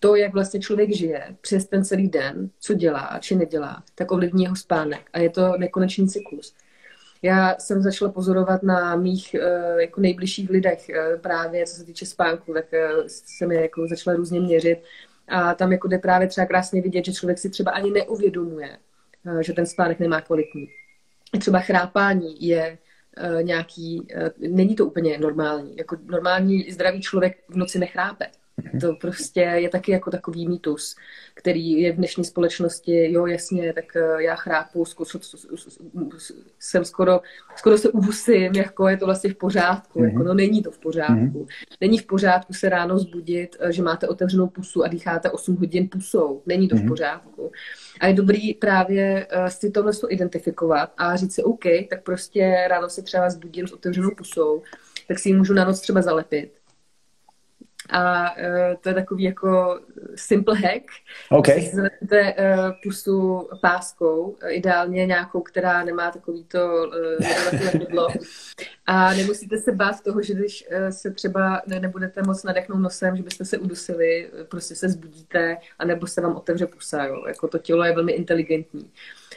to, jak vlastně člověk žije přes ten celý den, co dělá či nedělá, tak ovlivní jeho spánek. A je to nekonečný cyklus. Já jsem začala pozorovat na mých uh, jako nejbližších lidech uh, právě, co se týče spánku, tak jsem je jako začala různě měřit. A tam jako jde právě třeba krásně vidět, že člověk si třeba ani neuvědomuje, že ten spánek nemá kvalitní. Třeba chrápání je nějaký, není to úplně normální. Jako normální zdravý člověk v noci nechrápe. To prostě je taky jako takový mýtus, který je v dnešní společnosti, jo jasně, tak eh, já chrápu, jsem skoro, skoro se uvusím, jako je to vlastně v pořádku, mm-hmm. jako no není to v pořádku. Mm-hmm. Není v pořádku se ráno zbudit, eh, že máte otevřenou pusu a dýcháte 8 hodin pusou. Není to mm-hmm. v mhm. pořádku. A je dobrý právě uh, si tohle identifikovat a říct si, OK, tak prostě ráno se třeba zbudím s otevřenou pusou, tak si ji můžu na noc třeba zalepit a uh, to je takový jako simple hack. Okay. Zvednete uh, pusu páskou, ideálně nějakou, která nemá takový to uh, A nemusíte se bát toho, že když uh, se třeba ne, nebudete moc nadechnout nosem, že byste se udusili, prostě se zbudíte, anebo se vám otevře pusa. Jo. Jako to tělo je velmi inteligentní.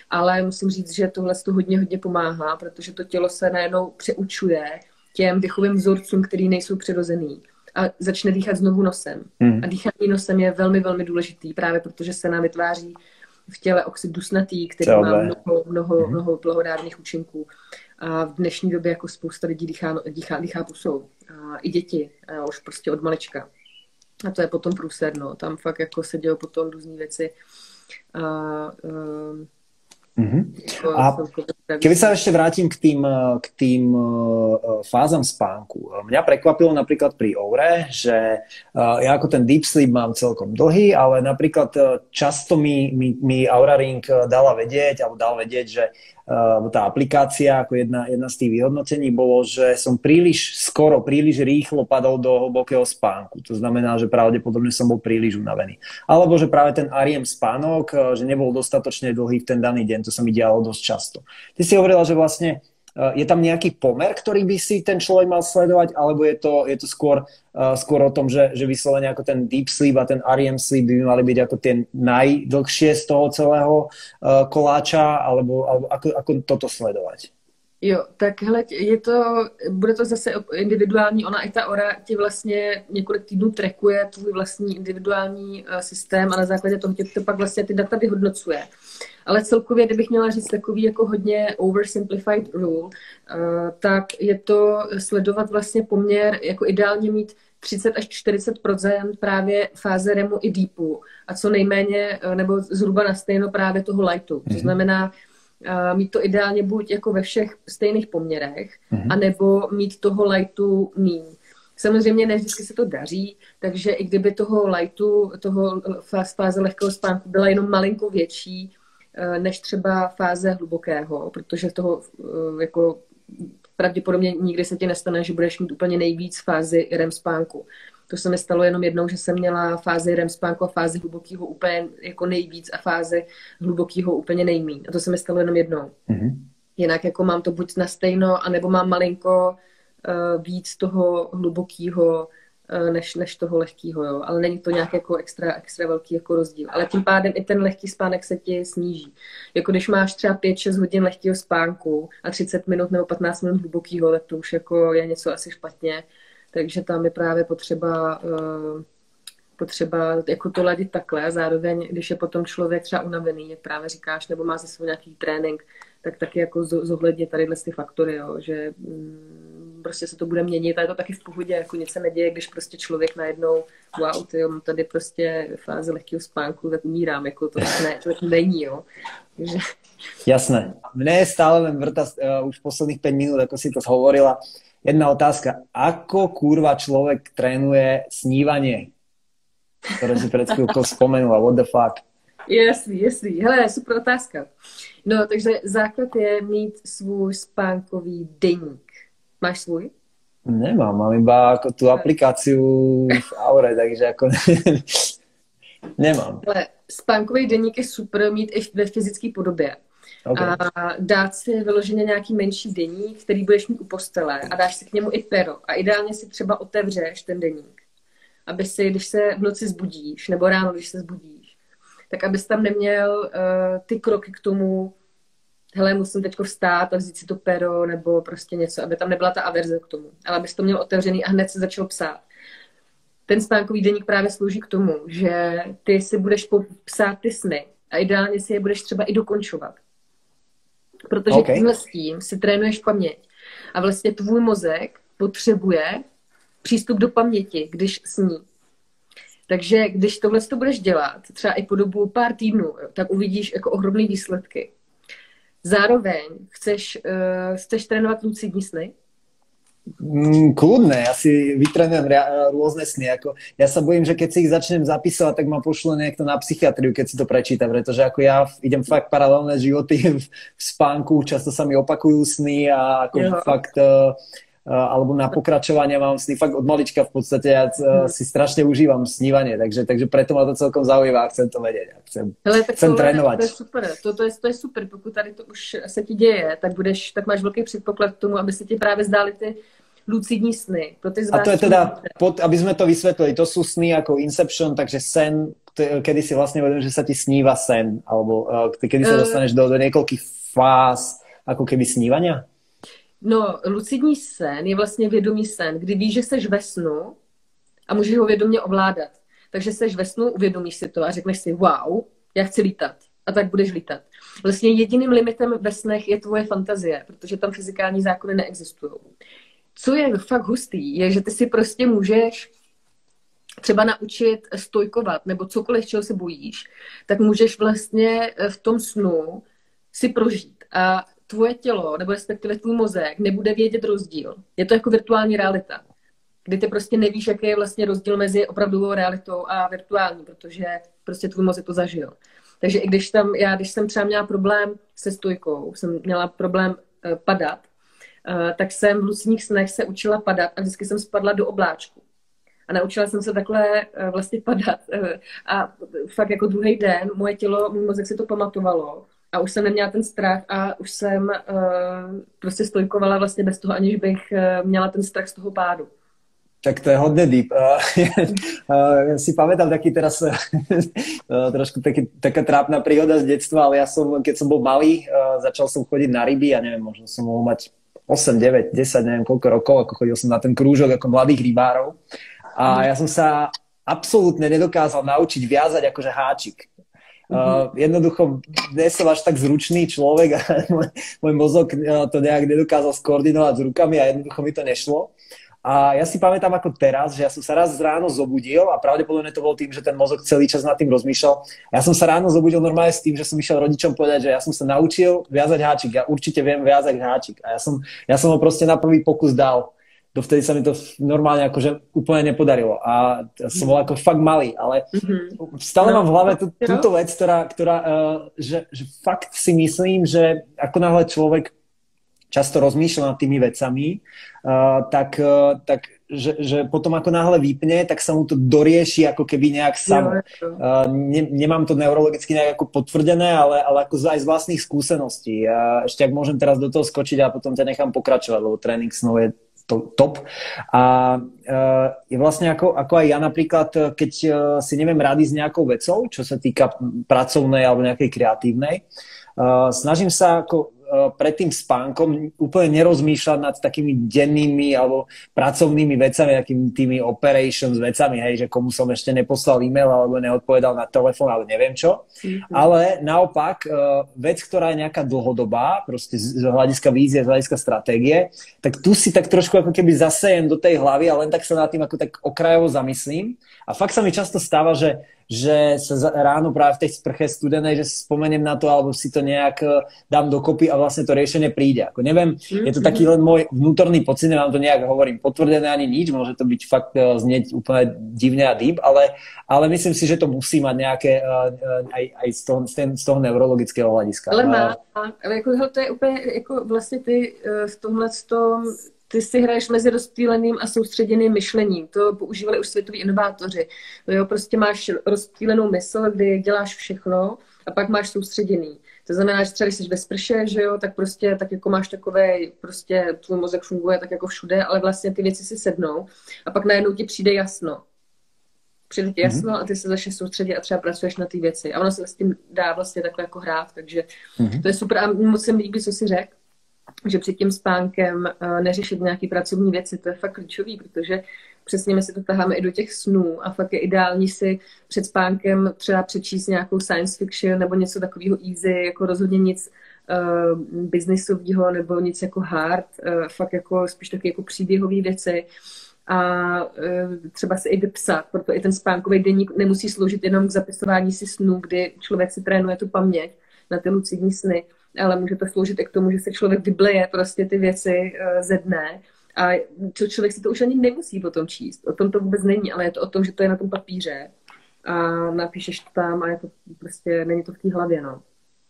Ale musím říct, že tohle to hodně, hodně pomáhá, protože to tělo se najednou přeučuje těm dechovým vzorcům, který nejsou přirozený a začne dýchat znovu nosem. Mm. A dýchání nosem je velmi, velmi důležitý, právě protože se nám vytváří v těle oxid dusnatý, který CO2. má mnoho, mnoho, mm. mnoho blahodárných účinků. A v dnešní době jako spousta lidí dýchá, dýchá, dýchá pusou. A I děti, a už prostě od malička. A to je potom průser, no. Tam fakt jako se dějou potom různé věci. A, um, Uh-huh. A keby sa ešte vrátim k tým, k tým uh, fázam spánku. Mňa prekvapilo napríklad pri Oure, že uh, ja ako ten deep sleep mám celkom dlhý, ale napríklad uh, často mi, mi, mi Aura Ring dala vedieť, alebo dal vedieť, že tá aplikácia, ako jedna, jedna z tých vyhodnotení bolo, že som príliš skoro, príliš rýchlo padol do hlbokého spánku. To znamená, že pravdepodobne som bol príliš unavený. Alebo že práve ten Ariem spánok, že nebol dostatočne dlhý v ten daný deň, to sa mi dialo dosť často. Ty si hovorila, že vlastne je tam nejaký pomer, ktorý by si ten človek mal sledovať, alebo je to, je to skôr, uh, skôr o tom, že, že vyslovene ako ten deep sleep a ten REM sleep by mali byť ako tie najdlhšie z toho celého uh, koláča, alebo, alebo ako, ako toto sledovať? Jo, tak hele, je to, bude to zase individuální, ona i ta ORA ti vlastně několik týdnů trackuje tvůj vlastní individuální systém a na základě toho tě to pak vlastně ty data vyhodnocuje. Ale celkově, kdybych měla říct takový jako hodně oversimplified rule, uh, tak je to sledovat vlastně poměr, jako ideálně mít 30 až 40% právě fáze REMu i deepu a co nejméně, uh, nebo zhruba na stejno právě toho lightu. Mm-hmm. To mhm. znamená, uh, mít to ideálně buď jako ve všech stejných poměrech, mm-hmm. anebo mít toho lightu míň. Samozřejmě ne vždycky se to daří, takže i kdyby toho lightu, toho fáze lehkého spánku byla jenom malinko větší, Eh, než třeba fáze hlubokého, protože toho eh, jako pravděpodobně nikdy se ti nestane, že budeš mít úplně nejvíc fázi REM spánku. To se mi stalo jenom jednou, že jsem měla fázi REM spánku a fázi hlubokého úplně jako nejvíc a fázi hlubokého úplně nejmín. A to se mi stalo jenom jednou. Mm-hmm. Jinak jako mám to buď na stejno, anebo mám malinko uh, víc toho hlubokého Eh, než, než toho lehkého, jo. Ale není to nějak jako extra, extra velký jako rozdíl. Ale tím pádem i ten lehký spánek se ti sníží. Jako když máš třeba 5-6 hodin lehkého spánku a 30 minut nebo 15 minut hlubokého, tak to už jako je něco asi špatně. Takže tam je právě potřeba uh, potřeba jako to ladit takhle a zároveň, když je potom člověk třeba unavený, jak právě říkáš, nebo má za svůj nějaký trénink, tak taky jako zohlednit tady ty faktory, jo, že mm, prostě se to bude měnit a je to taky v pohodě, jako nic se neděje, když prostě člověk najednou, wow, ty jo, tady prostě fáze lehkého spánku, tak umírám, jako to tak, ne, to tak není, jo. Takže... Jasné. Mne je stále len vrta uh, už posledných 5 minút, ako si to hovorila. Jedna otázka. Ako kurva človek trénuje snívanie? Ktoré si pred chvíľkou spomenula. What the fuck? Jasný, jasný. Hele, super otázka. No, takže základ je mít svůj spánkový deník. Máš svůj? Nemám, mám iba ako tú aplikáciu v Aure, takže ako nemám. Ale spánkový deník je super mít i ve fyzické podobě. Okay. A dát si vyloženě nějaký menší deník, který budeš mít u postele a dáš si k němu i pero. A ideálně si třeba otevřeš ten deník, aby si, když se v noci zbudíš, nebo ráno, když se zbudíš, tak abys tam neměl uh, ty kroky k tomu, hele, musím teď vstát a vzít si to pero nebo prostě něco, aby tam nebyla ta averze k tomu, ale abys to měl otevřený a hned se začal psát. Ten spánkový deník právě slouží k tomu, že ty si budeš psát ty sny a ideálně si je budeš třeba i dokončovat. Protože okay. tímhle s tím si trénuješ paměť. A vlastně tvůj mozek potřebuje přístup do paměti, když sní. Takže když tohle to budeš dělat, třeba i po dobu pár týdnů, tak uvidíš jako ohromné výsledky. Zároveň chceš, uh, chceš trénovat lucidní sny? Mm, kľudné, ja si vytrenujem rôzne sny. Ako, ja sa bojím, že keď si ich začnem zapisovať, tak ma pošlo niekto na psychiatriu, keď si to prečíta, pretože ako ja idem fakt paralelné životy v, v spánku, často sa mi opakujú sny a ako jo. fakt... Uh, alebo na pokračovanie mám sny fakt od malička v podstate ja hmm. si strašne užívam snívanie, takže, takže preto ma to celkom zaujíma a chcem to vedieť. A chcem, Hele, tak chcem to, trénovat. To je super, to, to, je, to je super, pokud tady to už se ti děje, tak budeš, tak máš velký předpoklad k tomu, aby se ti právě zdály ty lucidní sny. Pro ty a to je teda, pod, aby sme to vysvetlili, to sú sny ako Inception, takže sen, kedy si vlastne vedem, že sa ti sníva sen, alebo uh, kedy sa dostaneš do, do niekoľkých fáz ako keby snívania? No, lucidní sen je vlastně vědomý sen, kdy víš, že seš ve snu a můžeš ho vědomě ovládat. Takže seš ve snu, uvědomíš si to a řekneš si, wow, já chci lítat. A tak budeš lítat. Vlastně jediným limitem ve snech je tvoje fantazie, protože tam fyzikální zákony neexistují. Co je fakt hustý, je, že ty si prostě můžeš třeba naučit stojkovat nebo cokoliv, čeho se bojíš, tak můžeš vlastně v tom snu si prožít. A tvoje tělo, nebo respektive tvůj mozek, nebude vědět rozdíl. Je to jako virtuální realita, kdy ty prostě nevíš, jaký je vlastně rozdíl mezi opravdovou realitou a virtuální, protože prostě tvůj mozek to zažil. Takže i když tam, já když jsem třeba měla problém se stojkou, jsem měla problém uh, padat, uh, tak jsem v lucních snech se učila padat a vždycky jsem spadla do obláčku. A naučila jsem se takhle uh, vlastně padat. A fakt jako druhý den moje tělo, můj mozek si to pamatovalo a už jsem neměla ten strach a už jsem uh, prostě stojkovala vlastně bez toho, aniž bych uh, měla ten strach z toho pádu. Tak to je hodne deep. Uh, si pamätám taký teraz uh, trošku taký, taká trápna príhoda z detstva, ale ja som, keď som bol malý, uh, začal som chodiť na ryby, ja neviem, možno som mohol mať 8, 9, 10, neviem koľko rokov, ako chodil som na ten krúžok ako mladých rybárov. A ja som sa absolútne nedokázal naučiť viazať akože háčik. Uh, jednoducho, nie som až tak zručný človek a môj, môj mozog to nejak nedokázal skoordinovať s rukami a jednoducho mi to nešlo. A ja si pamätám ako teraz, že ja som sa raz ráno zobudil a pravdepodobne to bol tým, že ten mozog celý čas nad tým rozmýšľal. Ja som sa ráno zobudil normálne s tým, že som išiel rodičom povedať, že ja som sa naučil viazať háčik. Ja určite viem viazať háčik. A ja som, ja som ho proste na prvý pokus dal. Dovtedy sa mi to normálne akože úplne nepodarilo. A som bol ako fakt malý, ale mm-hmm. stále mám v hlave tú, túto vec, ktorá, ktorá uh, že, že fakt si myslím, že ako náhle človek často rozmýšľa nad tými vecami, uh, tak, uh, tak že, že potom ako náhle vypne, tak sa mu to dorieši ako keby nejak samo. Uh, ne, nemám to neurologicky nejak ako potvrdené, ale, ale ako aj z vlastných skúseností. Uh, ešte ak môžem teraz do toho skočiť a potom ťa nechám pokračovať, lebo tréning snov je to, top. A uh, je vlastne ako, ako aj ja napríklad, keď uh, si neviem rady s nejakou vecou, čo sa týka pracovnej alebo nejakej kreatívnej, uh, snažím sa ako Eh, pred tým spánkom úplne nerozmýšľať nad takými dennými alebo pracovnými vecami, takými tými operations vecami, hej, že komu som ešte neposlal e-mail alebo neodpovedal na telefón, ale neviem čo. Mm-hmm. Ale naopak, eh, vec, ktorá je nejaká dlhodobá, proste z hľadiska vízie, z hľadiska stratégie, tak tu si tak trošku ako keby zasejem do tej hlavy a len tak sa nad tým ako tak okrajovo zamyslím. A fakt sa mi často stáva, že že sa ráno práve v tej sprche studenej, že si spomeniem na to, alebo si to nejak eh, dám dokopy a vlastne to riešenie príde. Ako neviem, je to taký len môj vnútorný pocit, nemám to nejak, hovorím, potvrdené ani nič, môže to byť fakt eh, znieť úplne divne a deep, ale, ale myslím si, že to musí mať nejaké uh, aj, aj z, toho, z, ten, z toho neurologického hľadiska. Ale má, ale jako, to je úplně, jako vlastně ty v tomhle tom ty si hraješ mezi rozptýleným a soustředěným myšlením. To používali už světoví inovátoři. No jo, prostě máš rozptýlenou mysl, kdy děláš všechno a pak máš soustředěný. To znamená, že třeba když jsi ve sprše, že jo, tak prostě tak jako máš takové, prostě tvůj mozek funguje tak jako všude, ale vlastně ty věci si sednou a pak najednou ti přijde jasno. Přijde ti jasno mm-hmm. a ty se začneš soustředit a třeba pracuješ na ty věci. A ono se s tím dá vlastně takhle jako hrát, takže mm-hmm. to je super a moc se mi líbí, co jsi řekl že před tím spánkem uh, neřešit nějaké pracovní věci, to je fakt klíčový, protože přesně my si to taháme i do těch snů a fakt je ideální si před spánkem třeba přečíst nějakou science fiction nebo něco takového easy, jako rozhodně nic uh, biznisového nebo nic jako hard, uh, fakt jako spíš taky jako příběhové věci. A uh, třeba si i vypsat, proto i ten spánkový deník nemusí sloužit jenom k zapisování si snů, kdy člověk si trénuje tu paměť na ty lucidní sny, ale může to sloužit i k tomu, že se člověk vybleje prostě ty věci uh, ze dne a to člověk si to už ani nemusí potom číst. O tom to vůbec není, ale je to o tom, že to je na tom papíře a napíšeš to tam a je to prostě, není to v té hlavě, no.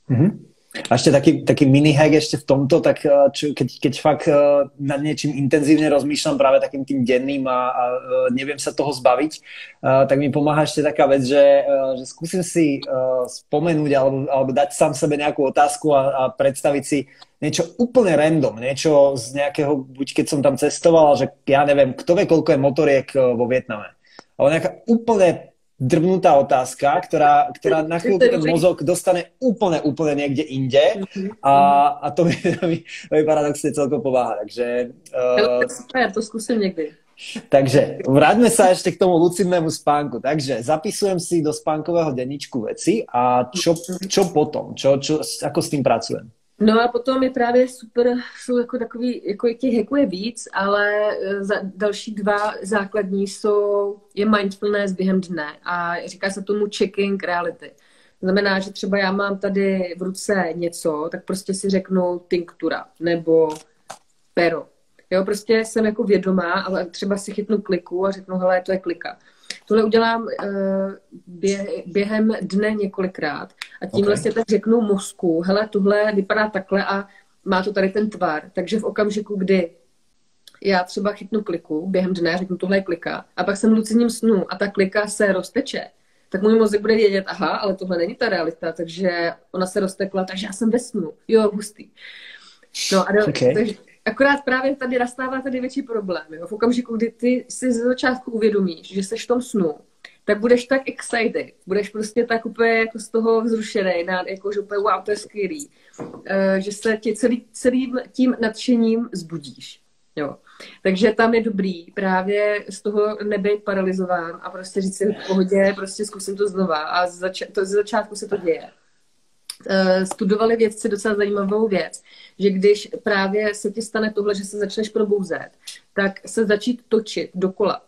Mm-hmm. A ešte taký, taký mini hack ešte v tomto, tak eh, čo, keď, keď fakt uh, nad niečím intenzívne rozmýšľam práve takým tým denným a, a uh, neviem sa toho zbaviť, uh, tak mi pomáha ešte taká vec, že, že skúsim si spomenúť alebo, alebo dať sám sebe nejakú otázku a, a predstaviť si niečo úplne random, niečo z nejakého, buď keď som tam cestoval, že ja neviem, kto vie, koľko je motoriek vo Vietname. Ale nejaká úplne drbnutá otázka, ktorá, ktorá na chvíľu ten mozog dostane úplne, úplne niekde inde mhm. a, a to, mi, to, mi, to mi paradoxne celkom pomáha. Takže, uh, super, to skúsim niekdy. Takže vráťme sa ešte k tomu lucidnému spánku. Takže zapisujem si do spánkového denníčku veci a čo, mhm. čo potom? Čo, čo, ako s tým pracujem? No a potom je právě super, jsou jako takový, jako těch heků je víc, ale e, za, další dva základní jsou, je mindfulness během dne a říká se tomu checking reality. Znamená, že třeba já mám tady v ruce něco, tak prostě si řeknu tinktura nebo pero. Jo, prostě jsem jako vědomá, ale třeba si chytnu kliku a řeknu, hele, to je klika. Tohle udělám bě, během dne několikrát a tím okay. vlastně tak řeknu mozku, hele, tohle vypadá takhle a má to tady ten tvar. Takže v okamžiku, kdy já třeba chytnu kliku během dne, řeknu tohle je klika a pak jsem v lucidním snu a ta klika se rozteče, tak můj mozek bude vědět, aha, ale tohle není ta realita, takže ona se roztekla, takže já jsem ve snu. Jo, hustý. No a do, okay. takže, akorát právě tady nastává tady větší problém. Jo? V okamžiku, kdy ty si ze začátku uvědomíš, že jsi v tom snu, tak budeš tak excited, budeš prostě tak úplně jako z toho vzrušený, jako že úplně wow, to je skvělý, uh, že se tě celý, celým tím nadšením zbudíš. Jo. Takže tam je dobrý právě z toho nebejt paralizován a prostě říct si v pohodě, prostě zkusím to znova a zač- to, z začátku se to děje. Uh, studovali vědci docela zajímavou věc, že když právě se ti stane tohle, že se začneš probouzet, tak se začít točit dokola.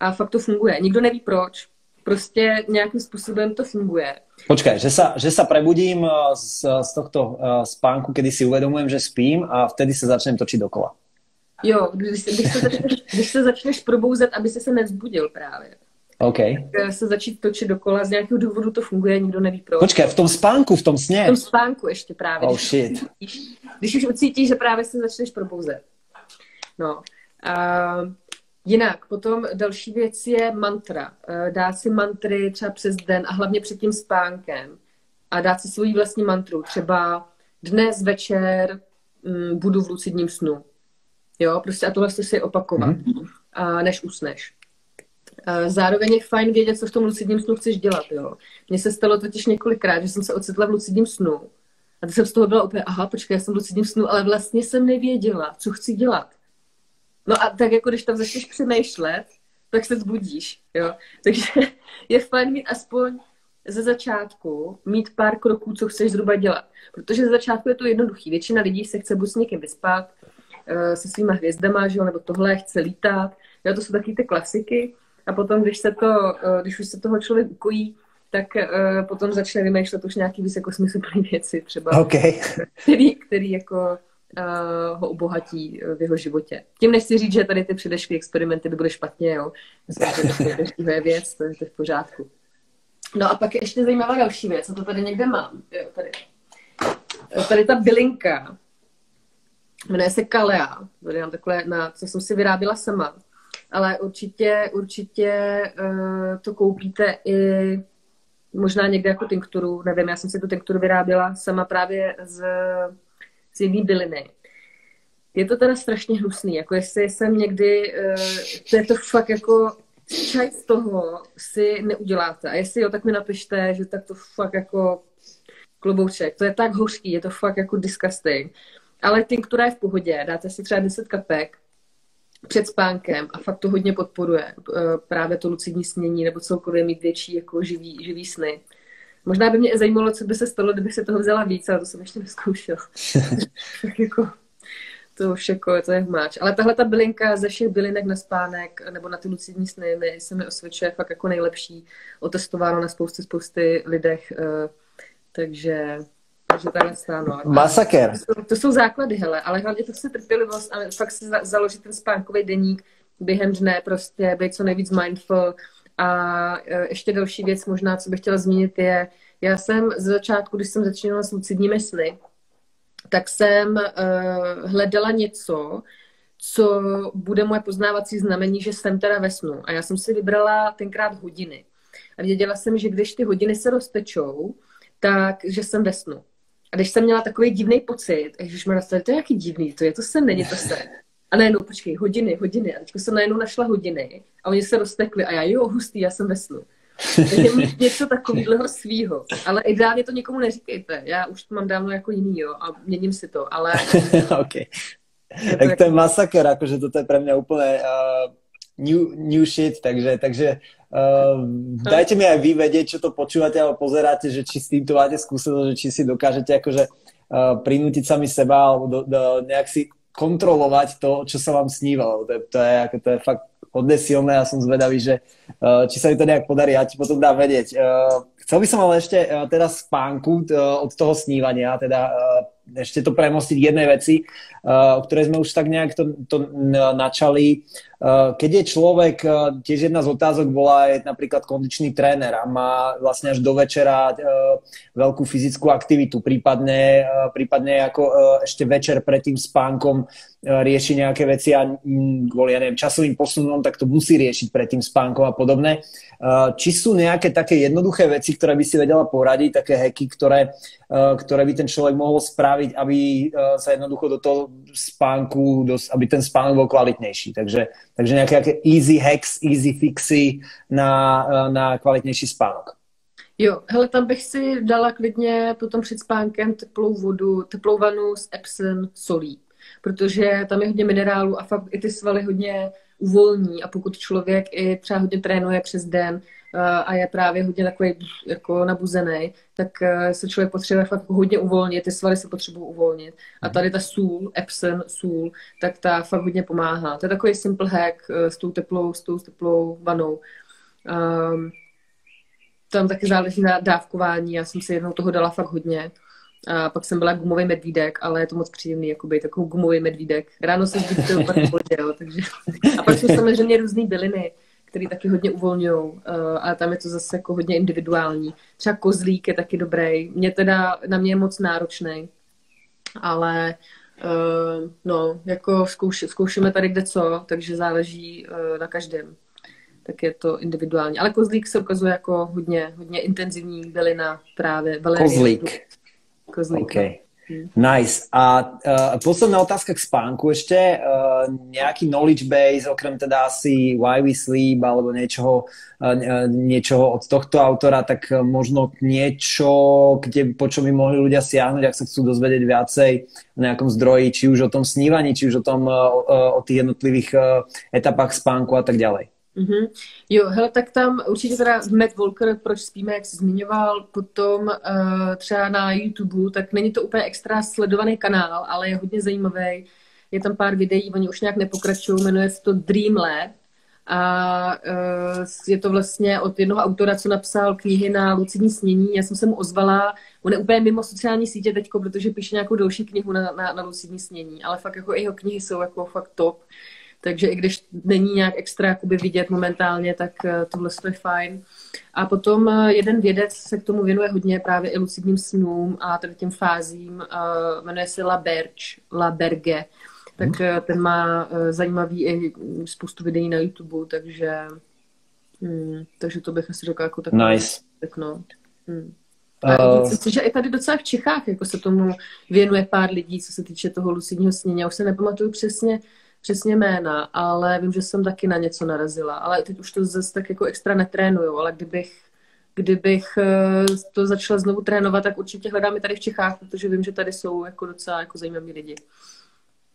A fakt to funguje. Nikdo neví proč. Prostě nějakým způsobem to funguje. Počkej, že sa, že sa prebudím eh, z, z tohto uh, spánku, kedy si uvedomujem, že spím a vtedy se začnem točit dokola. Jo, když, když, se začneš, když se začneš probouzet, aby se se nevzbudil právě. OK. Tak se začít točit dokola, z nějakého důvodu to funguje, nikdo neví proč. Počkej, v tom spánku, v tom sně? V tom spánku ještě právě. Oh, shit. Když, když už ucítíš, že právě se začneš probouzet. No. A jinak, potom další věc je mantra. Eh, dát si mantry třeba přes den a hlavně před tím spánkem. A dát si svoji vlastní mantru. Třeba dnes večer m, mm, budu v lucidním snu Jo, prostě a tohle si opakovat, mm-hmm. a než usneš. Zároveň je fajn vědět, co v tom lucidním snu chceš dělat, jo. Mně se stalo totiž několikrát, že jsem se ocitla v lucidním snu a teď jsem z toho byla úplně, aha, počkej, já jsem v lucidním snu, ale vlastně jsem nevěděla, co chci dělat. No a tak jako když tam začneš přemýšlet, tak se zbudíš, jo. Takže je fajn mít aspoň ze začátku mít pár kroků, co chceš zhruba dělat. Protože ze začátku je to jednoduchý. Většina lidí se chce buď s někým vyspat, Eh, se svýma hvězdama, že jo, nebo tohle chce lítat. Jo, to jsou taky ty klasiky. A potom, když, se to, eh, když už se toho člověk ukojí, tak uh, potom začne vymýšlet už nějaký víc jako smysluplný věci, třeba, okay. který, který jako uh, ho obohatí v jeho životě. Tím nechci říct, že tady ty předešlé experimenty by byly špatně, jo. Myslím, že to je věc, to je, to v pořádku. No a pak je ještě zajímavá další věc, a to tady někde mám. Jo, tady. Tady ta bylinka, Jmenuje se Kalea. Tady mám takhle, na, co jsem si vyráběla sama. Ale určitě, určitě uh, to koupíte i možná někde jako tinkturu. Nevím, já jsem si tu tinkturu vyráběla sama právě z, z jedné byliny. Je to teda strašně hnusný, jako jestli jsem někdy, uh, to je to fakt jako čaj z toho si neuděláte. A jestli jo, tak mi napište, že tak to fakt jako klobouček. To je tak hořký, je to fakt jako disgusting. Ale tinktura je v pohodě, dáte si třeba 10 kapek před spánkem a fakt to hodně podporuje eh, právě to lucidní snění nebo celkově mít větší jako živý, živý sny. Možná by mě zajímalo, co by se stalo, kdybych se toho vzala víc, ale to jsem ještě neskoušel. tak jako, to už jako, to je hmáč. Ale tahle ta bylinka ze všech bylinek na spánek nebo na ty lucidní sny mi, se mi osvědčuje fakt jako nejlepší. Otestováno na spousty, spousty lidech. Eh, takže takže takhle stáno. Masaker. To, jsou, to jsou základy, hele, ale hlavně to se trpělivost a fakt si za, založit ten spánkový deník během dne, prostě být co nejvíc mindful. A e, ještě další věc možná, co bych chtěla zmínit, je, já jsem z začátku, když jsem začínala s lucidními sny, tak jsem uh, hledala něco, co bude moje poznávací znamení, že jsem teda ve snu. A já jsem si vybrala tenkrát hodiny. A věděla jsem, že když ty hodiny se roztečou, tak že jsem ve snu. A když jsem měla takový divný pocit, že mi to je jaký divný, to je to sen, není to sen. A najednou, počkej, hodiny, hodiny. A teď jsem najednou našla hodiny a oni se roztekli a já, jo, hustý, já jsem ve snu. Takže něco takového svýho. Ale ideálně to někomu neříkejte. Já už to mám dávno jako jiný, jo, a měním si to, ale... OK. Je to, tak to je masakr, akože toto je pre mňa úplne uh, new, new shit, takže, takže Uh, dajte mi aj vy vedieť, čo to počúvate alebo pozeráte, že či s týmto máte skúsenosť, že či si dokážete akože uh, prinútiť sami seba alebo do, do, nejak si kontrolovať to, čo sa vám sníva. To je, to je, ako, to je fakt hodne silné a som zvedavý, že uh, či sa mi to nejak podarí. Ja ti potom dám vedieť. Uh, Chcel by som ale ešte uh, teda spánku uh, od toho snívania, teda uh, ešte to premostiť jednej veci, uh, o ktorej sme už tak nejak to, to načali. Uh, keď je človek, uh, tiež jedna z otázok bola aj napríklad kondičný tréner a má vlastne až do večera uh, veľkú fyzickú aktivitu, prípadne, prípadne ako ešte večer pred tým spánkom rieši nejaké veci a mm, kvôli, ja neviem, časovým posunom, tak to musí riešiť pred tým spánkom a podobné. Či sú nejaké také jednoduché veci, ktoré by si vedela poradiť, také heky, ktoré, ktoré by ten človek mohol spraviť, aby sa jednoducho do toho spánku, aby ten spánok bol kvalitnejší. Takže, takže nejaké easy hacks, easy fixy na, na kvalitnější spánok. Jo, hele, tam bych si dala klidně potom před spánkem teplou vodu, teplou vanu s Epsom solí, protože tam je hodně minerálu a fakt i ty svaly hodně uvolní a pokud člověk i třeba hodně trénuje přes den a je právě hodně takový jako nabuzený, tak uh, se člověk potřebuje fakt hodně uvolnit, ty svaly se potřebují uvolnit. A tady ta sůl, Epsom sůl, tak ta fakt hodně pomáhá. To je takový simple hack uh, s tou teplou, s tou teplou vanou. Um, tam taky záleží na dávkování, já jsem si jednou toho dala fakt hodně. A pak jsem byla gumový medvídek, ale je to moc příjemný, jako být takový gumový medvídek. Ráno se zbudíte úplně takže... A pak jsou samozřejmě různé byliny, které taky hodně uvolňují, uh, ale tam je to zase jako hodně individuální. Třeba kozlík je taky dobrý. Mě teda, na mě je moc náročný, ale uh, no, jako zkouš, zkoušíme tady kde co, takže záleží uh, na každém tak je to individuální. Ale kozlík se ukazuje jako hodně, hodně intenzivní bylina právě. Valerie. Kozlík. Kozlík. Okay. Nice. A uh, posledná otázka k spánku ešte. Uh, nejaký knowledge base, okrem teda asi Why We Sleep alebo niečoho, uh, niečoho od tohto autora, tak možno niečo, kde, po čo by mohli ľudia siahnuť, ak sa chcú dozvedieť viacej o nejakom zdroji, či už o tom snívaní, či už o tom, uh, o tých jednotlivých uh, etapách spánku a tak ďalej. Mm-hmm. Jo, hele, tak tam určitě teda Matt Walker, proč spíme, jak jsi zmiňoval, potom uh, třeba na YouTube, tak není to úplně extra sledovaný kanál, ale je hodně zajímavý. Je tam pár videí, oni už nějak nepokračují, jmenuje se to Dream Lab a uh, je to vlastně od jednoho autora, co napsal knihy na lucidní snění. Já jsem se mu ozvala, on je úplně mimo sociální sítě teďko, protože píše nějakou další knihu na, na, na lucidní snění, ale fakt jako jeho knihy jsou jako fakt top. Takže i když není nějak extra jakoby vidět momentálně, tak eh, tohle je fajn. A potom eh, jeden vědec se k tomu věnuje hodně právě i lucidním snům a tady těm fázím. Uh, jmenuje se La Berge, La Berge. Tak hmm. ten má zajímavý i spoustu videí na YouTube, takže, hmm, takže to bych asi řekla jako takový nice. řeknout. Hmm. A uh, si, že i tady docela v Čechách jako se tomu věnuje pár lidí, co se týče toho lucidního snění. Já už se nepamatuju přesně, přesně jména, ale vím, že jsem taky na něco narazila. Ale teď už to zase tak jako extra netrénuju, ale kdybych kdybych eh, to začala znovu trénovat, tak určitě hledám i tady v Čechách, protože vím, že tady jsou jako docela jako zajímaví lidi.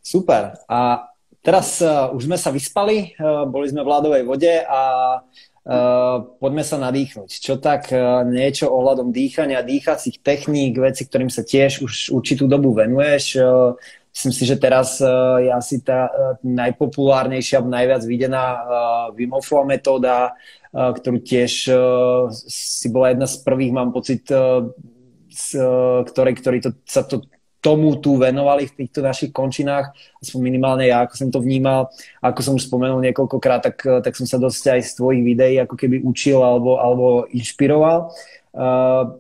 Super. A teraz uh, už jsme se vyspali, uh, boli jsme v ládovej vodě a uh, poďme sa nadýchnuť. Čo tak uh, niečo ohľadom dýchania, dýchacích techník, veci, ktorým sa tiež už určitú dobu venuješ. Uh, Myslím si, že teraz uh, je asi tá uh, najpopulárnejšia, najviac videná Wim Hofova metóda, ktorú tiež si bola jedna z prvých, mám pocit, ktorí, ktorí to, sa to tomu tu venovali v týchto našich končinách, aspoň minimálne ja, ako som to vnímal, ako som už spomenul niekoľkokrát, tak, tak som sa dosť aj z tvojich videí ako keby učil alebo, alebo inšpiroval. Uh,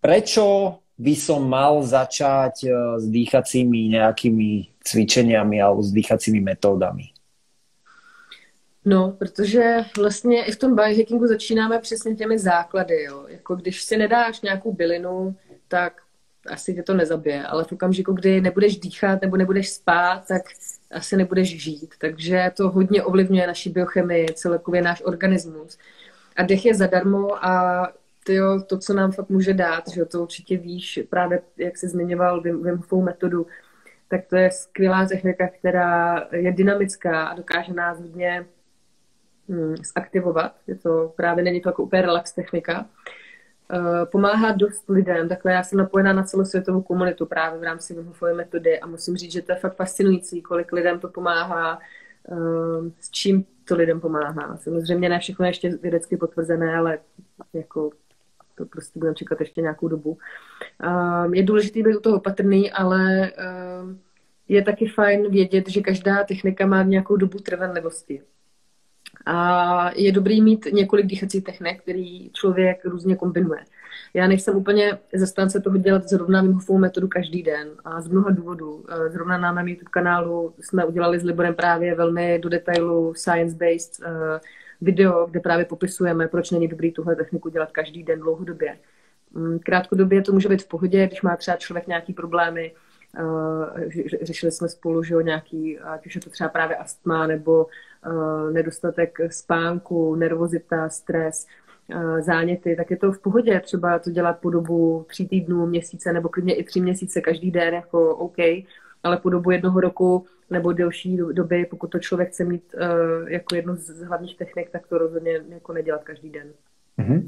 prečo by som mal začať eh, s dýchacími nejakými cvičeniami alebo s dýchacími metódami? No, protože vlastně i v tom biohackingu začínáme přesně těmi základy. Jo. Jako když si nedáš nějakou bylinu, tak asi tě to nezabije, ale v okamžiku, kdy nebudeš dýchat nebo nebudeš spát, tak asi nebudeš žít. Takže to hodně ovlivňuje naši biochemii, celkově náš organismus. A dech je zadarmo a tyjo, to, co nám fakt může dát, že to určitě víš, právě jak jsi zmiňoval Wim metodu, tak to je skvělá technika, která je dynamická a dokáže nás hodně hm, zaktivovat. Je to právě není to jako úplně relax technika. Uh, pomáhá dost lidem, takhle já jsem napojená na celosvětovou komunitu právě v rámci Wim metody a musím říct, že to je fakt fascinující, kolik lidem to pomáhá, uh, s čím to lidem pomáhá. Samozřejmě ne všechno je ještě vědecky potvrzené, ale jako to prostě budeme čekat ještě nějakou dobu. Je důležité být u toho opatrný, ale je taky fajn vědět, že každá technika má nějakou dobu trvanlivosti. A je dobrý mít několik dýchacích technik, který člověk různě kombinuje. Já nejsem úplně zastánce toho dělat zrovna Wim metodu každý den a z mnoha důvodů. Eh, zrovna na mém YouTube kanálu jsme udělali s Liborem právě velmi do detailu science-based video, kde právě popisujeme, proč není dobrý tuhle techniku dělat každý den dlouhodobě. Mm, krátkodobě to může být v pohodě, když má třeba člověk nějaký problémy, Uh, řešili jsme spolu, že jo, nějaký, ať už je to třeba právě astma nebo uh, nedostatek spánku, nervozita, stres, uh, záněty, tak je to v pohodě třeba to dělat po dobu tří týdnů, měsíce nebo klidně i tři měsíce každý den, jako OK, ale po dobu jednoho roku nebo delší doby, pokud to člověk chce mít uh, jako jednu z hlavních technik, tak to rozhodně jako nedělat každý den. Mm-hmm.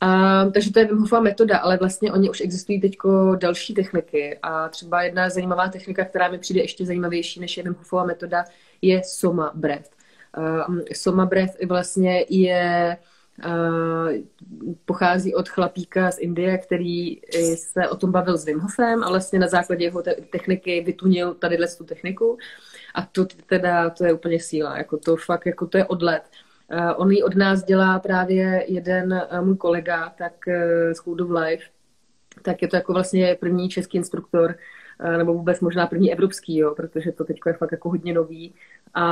A, takže to je Wim metoda, ale vlastně oni už existují teď další techniky a třeba jedna zajímavá technika, která mi přijde ještě zajímavější než je Wim metoda, je Soma Breath. Uh, Soma Breath vlastně je Uh, pochází od chlapíka z Indie, který se o tom bavil s Wim Hofem a vlastně na základě jeho te- techniky vytunil tady tu techniku a to teda, to je úplně síla, jako to fakt, jako to je odlet. Uh, on ji od nás dělá právě jeden můj kolega, tak z Food of Life, tak je to jako vlastně první český instruktor, nebo vůbec možná první evropský, jo, protože to teď je fakt jako hodně nový. A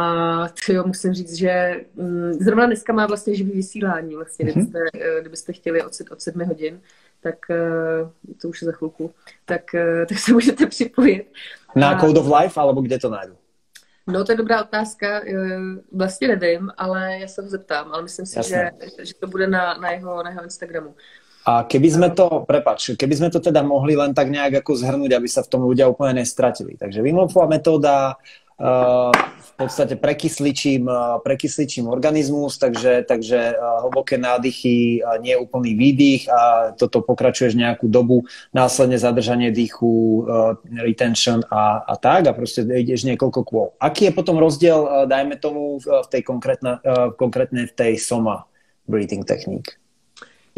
to jo, musím říct, že mm, zrovna dneska má vlastně živý vysílání, vlastně, mm-hmm. kdybyste, kdybyste chtěli od, od sedmi hodin, tak to už je za chvilku, tak, tak se můžete připojit. Na a... Code of Life, alebo kde to najdu? No, to je dobrá otázka. Vlastně nevím, ale já se ho zeptám, ale myslím si, že, že to bude na, na, jeho, na jeho Instagramu. A keby sme to, prepač, keby sme to teda mohli len tak nejak ako zhrnúť, aby sa v tom ľudia úplne nestratili. Takže Wimhofová metóda, v podstate prekysličím, uh, prekysličím organizmus, takže, takže uh, hlboké nádychy, uh, nie úplný výdych a toto pokračuješ nejakú dobu, následne zadržanie dýchu, retention a, a tak a proste ideš niekoľko kôl. Aký je potom rozdiel, dajme tomu, v tej konkrétne, konkrétne v tej SOMA breathing technique?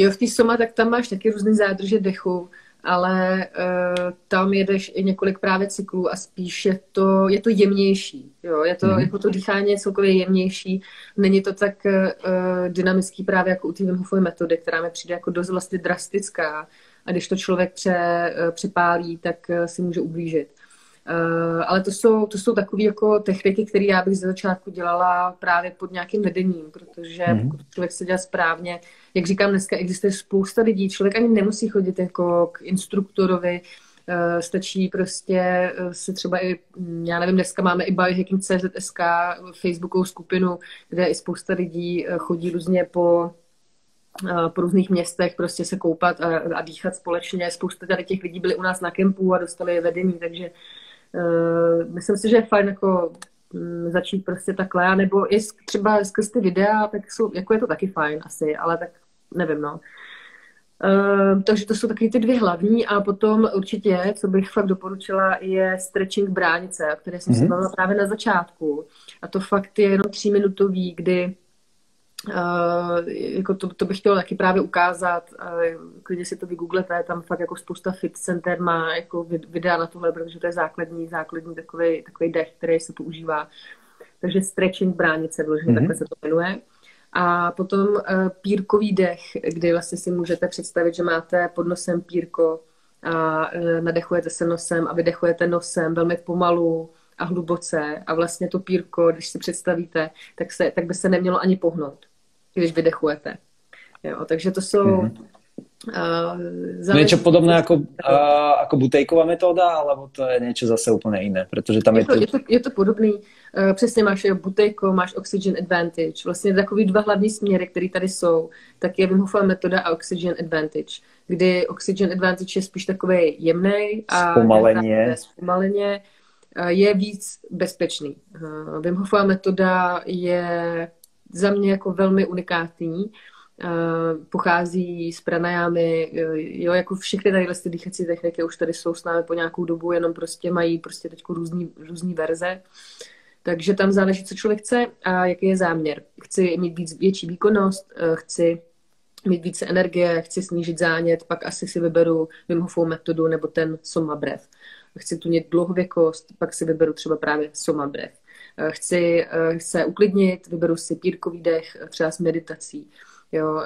Jo, v té Soma, tak tam máš taky různý zádrže dechu, ale uh, tam jedeš i několik právě cyklů a spíš je to, je to jemnější. Jo? Je to, mm-hmm. jako to dýchání je celkově jemnější. Není to tak uh, dynamický právě jako u té Wim metody, která mi přijde jako dost vlastně drastická. A když to člověk pře, uh, přepálí, tak uh, si může ublížit. Uh, ale to jsou, to jsou takové jako techniky, které já bych ze začátku dělala právě pod nějakým vedením, protože mm. pokud člověk se dělá správně, jak říkám, dneska existuje spousta lidí, člověk ani nemusí chodit jako k instruktorovi, uh, stačí prostě uh, se třeba i, hm, já nevím, dneska máme i biohacking CZSK, Facebookovou skupinu, kde i spousta lidí chodí různě po po různých městech prostě se koupat a, a dýchat společně. Spousta tady těch lidí byli u nás na kempu a dostali je vedení, takže uh, myslím si, že je fajn jako um, začít prostě takhle, nebo i třeba skrz ty videa, tak jsou, jako je to taky fajn asi, ale tak nevím, no. Uh, takže to jsou taky ty dvě hlavní a potom určitě, co bych fakt doporučila, je stretching bránice, o které jsem mm-hmm. se bavila právě na začátku. A to fakt je jenom tříminutový, kdy Uh, jako to, to bych chtěla taky právě ukázat, uh, klidně si to vygooglete, tam fakt jako spousta fit center má jako videa na tohle, protože to je základní, základní takový, takový dech, který se používá. Takže stretching bránice, vloženě mm-hmm. takhle se to jmenuje. A potom uh, pírkový dech, kdy vlastně si můžete představit, že máte pod nosem pírko a uh, nadechujete se nosem a vydechujete nosem velmi pomalu a hluboce a vlastně to pírko, když si představíte, tak, se, tak by se nemělo ani pohnout když vydechujete. Jo, takže to jsou... Mm-hmm. Uh, Niečo podobné ako, uh, ako butejková metóda, alebo to je niečo zase úplne iné? Protože tam je, to, je, to, je to podobný. Uh, přesně máš butejko, máš Oxygen Advantage. Vlastně takový dva hlavní směry, které tady jsou, tak je Wim metoda a Oxygen Advantage, kdy Oxygen Advantage je spíš takový jemný a zpomaleně. zpomaleně je víc bezpečný. Uh, Wim metoda je za mě jako velmi unikátní. Uh, pochází z pranajámy, uh, jo, jako všechny tady ty dýchací techniky už tady jsou s námi po nějakou dobu, jenom prostě mají prostě teď různý, různý verze. Takže tam záleží, co člověk chce a jaký je záměr. Chci mít víc, větší výkonnost, uh, chci mít více energie, chci snížit zánět, pak asi si vyberu Wim metodu nebo ten Soma Breath. Chci tu mít dlouhověkost, pak si vyberu třeba právě Soma Breath. Chci se uklidnit, vyberu si pírkový dech, třeba s meditací jo,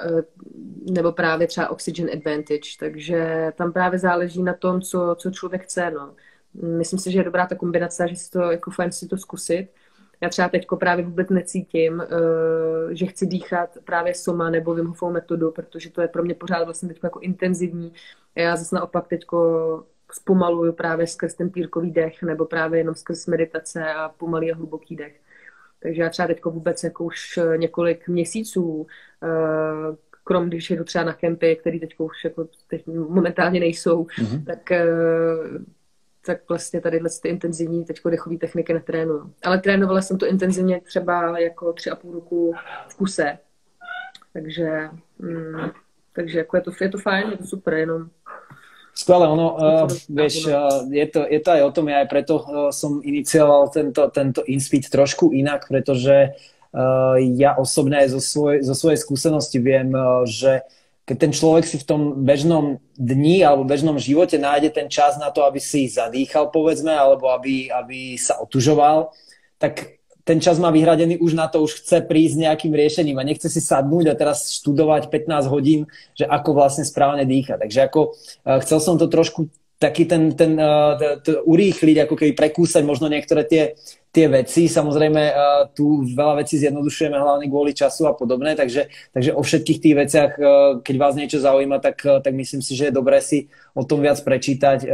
nebo právě třeba Oxygen Advantage, takže tam právě záleží na tom, co, co člověk chce, no. Myslím si, že je dobrá ta kombinace, že si to, jako fajn si to zkusit. Já třeba teď právě vůbec necítím, eh, že chci dýchat právě soma nebo Wim metodu, protože to je pro mě pořád vlastně teď jako intenzivní. Já zase naopak teď zpomaluju právě skrz ten pírkový dech nebo právě jenom skrz meditace a pomalý a hluboký dech. Takže já třeba teď vůbec jako už několik měsíců, eh, krom když jedu třeba na kempy, které teď už jako teď momentálně nejsou, mm-hmm. tak eh, tak vlastně tady ty intenzivní teď dechové techniky netrénuju. Ale trénovala jsem to intenzivně třeba jako tři a půl roku v kuse. Takže, mm, takže jako je, to, je to fajn, je to super, jenom Skvelé, ono, uh, vieš, uh, je, to, je to aj o tom, ja aj preto uh, som inicioval tento, tento InSpeed trošku inak, pretože uh, ja osobne aj zo, svoj, zo svojej skúsenosti viem, uh, že keď ten človek si v tom bežnom dni alebo bežnom živote nájde ten čas na to, aby si zadýchal, povedzme, alebo aby, aby sa otužoval, tak ten čas má vyhradený už na to, už chce prísť nejakým riešením a nechce si sadnúť a teraz študovať 15 hodín, že ako vlastne správne dýchať. Takže ako uh, chcel som to trošku taký ten, ten uh, urýchliť, ako keby prekúsať možno niektoré tie tie veci. Samozrejme, uh, tu veľa vecí zjednodušujeme hlavne kvôli času a podobné, takže, takže o všetkých tých veciach, uh, keď vás niečo zaujíma, tak, uh, tak myslím si, že je dobré si o tom viac prečítať.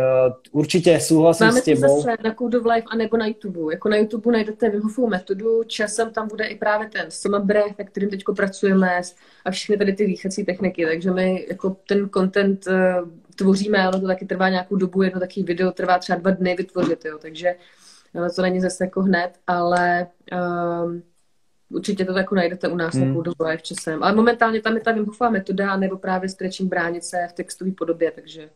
Určitě souhlasím Máme s tebou. Máme to zase na Code of Life a nebo na YouTube. Jako na YouTube najdete Wim metodu, časem tam bude i právě ten Soma Breath, na kterým teď pracujeme a všechny tady ty dýchací techniky, takže my jako ten content tvoříme, ale to taky trvá nějakou dobu, jedno takový video trvá třeba dva dny vytvořit, jo, takže ale to není zase jako hned, ale um, určitě to jako najdete u nás hmm. takovou dobu v časem. Ale momentálně tam je ta Wim metoda nebo právě stretching bránice v textové podobě, takže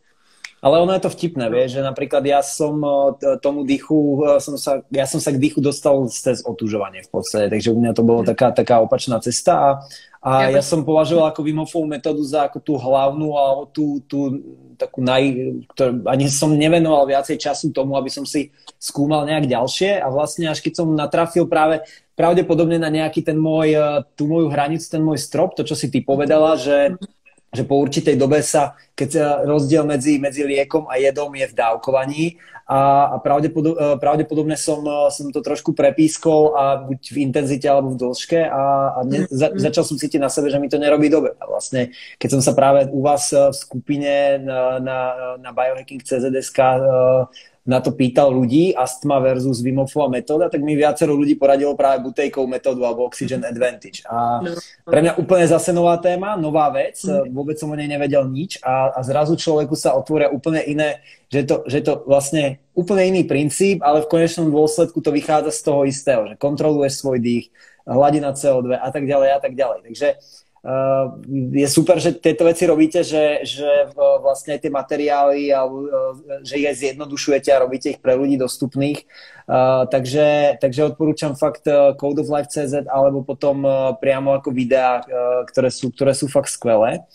ale ono je to vtipné, vieš, že napríklad ja som eh, tomu dýchu, eh, som sa, ja som sa k dýchu dostal cez otužovanie v podstate, takže u mňa to bolo taká, taká opačná cesta a, a ja, ja som považoval ako Wim metódu za ako tú hlavnú alebo tú, tú takú naj, ktorú, ani som nevenoval viacej času tomu, aby som si skúmal nejak ďalšie a vlastne až keď som natrafil práve pravdepodobne na nejaký ten môj, eh, tú moju hranicu, ten môj strop, to, čo si ty povedala, že že po určitej dobe sa, keď sa rozdiel medzi, medzi liekom a jedom je v dávkovaní a, a pravdepodob, e, pravdepodobne som, e, som to trošku prepískol a buď v intenzite alebo v dĺžke a, a ne, za, začal som cítiť na sebe, že mi to nerobí dobre. A vlastne, keď som sa práve u vás e, v skupine na, na, na Biohacking CZSK na to pýtal ľudí, astma versus Wimofová metóda, tak mi viacero ľudí poradilo práve butejkovú metódu alebo Oxygen Advantage. A no. pre mňa úplne zase nová téma, nová vec, mm. vôbec som o nej nevedel nič a, a zrazu človeku sa otvoria úplne iné, že to, že to vlastne úplne iný princíp, ale v konečnom dôsledku to vychádza z toho istého, že kontroluješ svoj dých, hladina CO2 a tak ďalej a tak ďalej. Takže je super, že tieto veci robíte, že, že vlastne tie materiály, uh, že aj zjednodušujete a robíte ich pre ľudí dostupných. Uh, takže, takže odporúčam fakt Code of Life CZ alebo potom priamo ako videá, ktoré sú, ktoré sú fakt skvelé.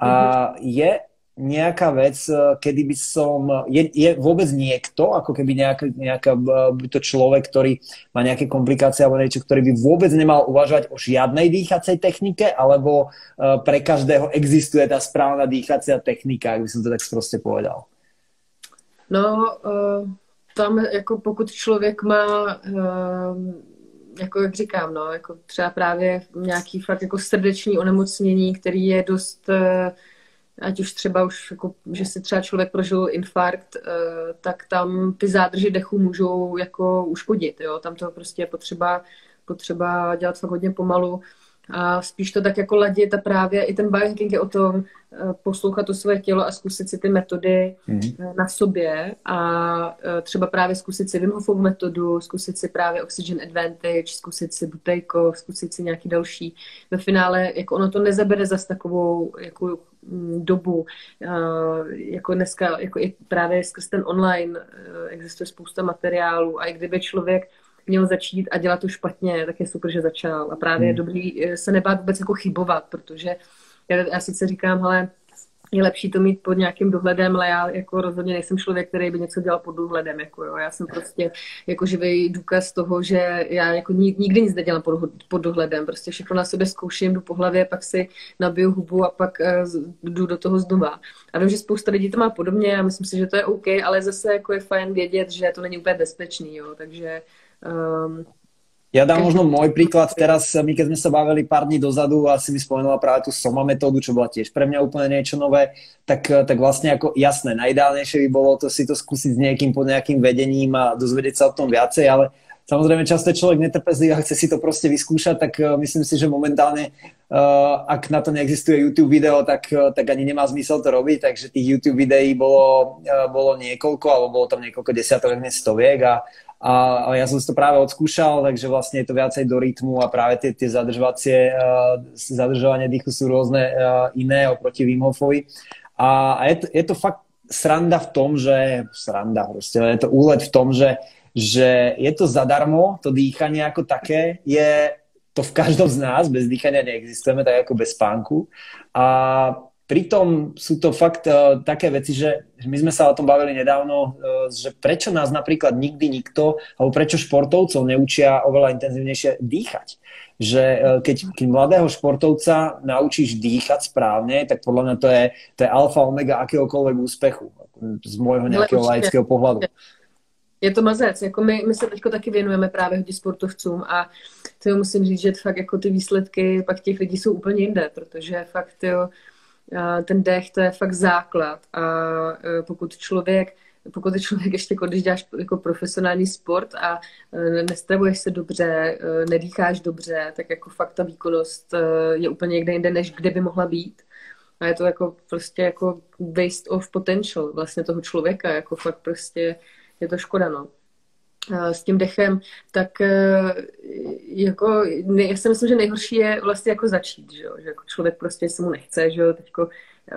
A mm-hmm. je nejaká vec, eh, kedy by som... Je, je vôbec niekto, ako keby nejaká, nejaká eh, to človek, ktorý má nejaké komplikácie alebo niečo, ktorý by vôbec nemal uvažovať o žiadnej dýchacej technike, alebo pre každého existuje tá správna dýchacia technika, ak by som to tak prostě povedal? No, uh, tam jako pokud člověk má jako jak říkám, no, jako třeba právě nějaký fakt jako srdeční onemocnění, který je dost ať už třeba už, jako, že si třeba člověk prožil infarkt, eh, tak tam ty zádrže dechu můžou jako uškodit, jo? tam to prostě je potřeba, potřeba dělat fakt hodně pomalu a spíš to tak jako ladit a právě i ten biohacking je o tom eh, poslouchat to svoje tělo a zkusit si ty metody mm-hmm. na sobě a třeba právě zkusit si Wim Hofovu metodu, zkusit si právě Oxygen Advantage, zkusit si Butejko, zkusit si nějaký další. Ve finále jako ono to nezabere zas takovou jako Mm, dobu, jako dneska, jako i právě skrz ten online eh, existuje spousta materiálů a i kdyby člověk měl začít a dělat to špatně, tak je super, že začal. A právě hmm. je dobrý eh, se nebát vůbec jako chybovat, protože já, já sice říkám, ale je lepší to mít pod nějakým dohledem, ale já jako rozhodně nejsem člověk, který by něco dělal pod dohledem. Jako jo. Já jsem prostě jako živý důkaz toho, že já jako nikdy nic nedělám pod, pod dohledem. Prostě všechno na sebe zkouším, jdu po hlavě, pak si nabiju hubu a pak uh, jdu do toho znova. A vím, že spousta lidí to má podobně a myslím si, že to je OK, ale zase jako je fajn vědět, že to není úplně bezpečný. Jo. Takže um, ja dám možno môj príklad teraz, my keď sme sa bavili pár dní dozadu a si mi spomenula práve tú SOMA metódu, čo bola tiež pre mňa úplne niečo nové, tak, tak vlastne ako jasné, najideálnejšie by bolo to si to skúsiť s niekým pod nejakým vedením a dozvedieť sa o tom viacej, ale samozrejme často je človek netrpezlivý a chce si to proste vyskúšať, tak uh, myslím si, že momentálne, ak na to neexistuje YouTube video, tak, tak ani nemá zmysel to robiť, takže tých YouTube videí bolo, bolo niekoľko, alebo bolo tam niekoľko desiatok, stoviek a, a, a ja som si to práve odskúšal, takže vlastne je to viacej do rytmu a práve tie, tie zadržovacie, uh, zadržovanie dýchu sú rôzne uh, iné oproti Wim Hofovi. A, a je, to, je to fakt sranda v tom, že sranda proste, je to úlet v tom, že, že je to zadarmo, to dýchanie ako také, je to v každom z nás, bez dýchania neexistujeme, tak ako bez spánku. A pritom sú to fakt uh, také veci, že my sme sa o tom bavili nedávno, uh, že prečo nás napríklad nikdy nikto, alebo prečo športovcov neučia oveľa intenzívnejšie dýchať. Že uh, keď, keď mladého športovca naučíš dýchať správne, tak podľa mňa to je, to je alfa omega akéhokoľvek úspechu z môjho nejakého laického pohľadu. Je to mazec, jako my, my se teď taky věnujeme právě hodně sportovcům a to musím říct, že fakt jako ty výsledky pak těch lidí jsou úplně jinde, protože fakt jo, ten dech to je fakt základ a e, pokud člověk pokud je člověk ještě, jako když děláš jako profesionální sport a e, nestravuješ se dobře, e, nedýcháš dobře, tak jako fakt ta výkonnost je úplně někde jinde, než kde by mohla být. A je to jako prostě jako waste of potential vlastně toho člověka, jako fakt prostě je to škoda, no s tím dechem, tak jako, já si myslím, že nejhorší je vlastně jako začít, že, jo? že jako člověk prostě se mu nechce, že jo, teďko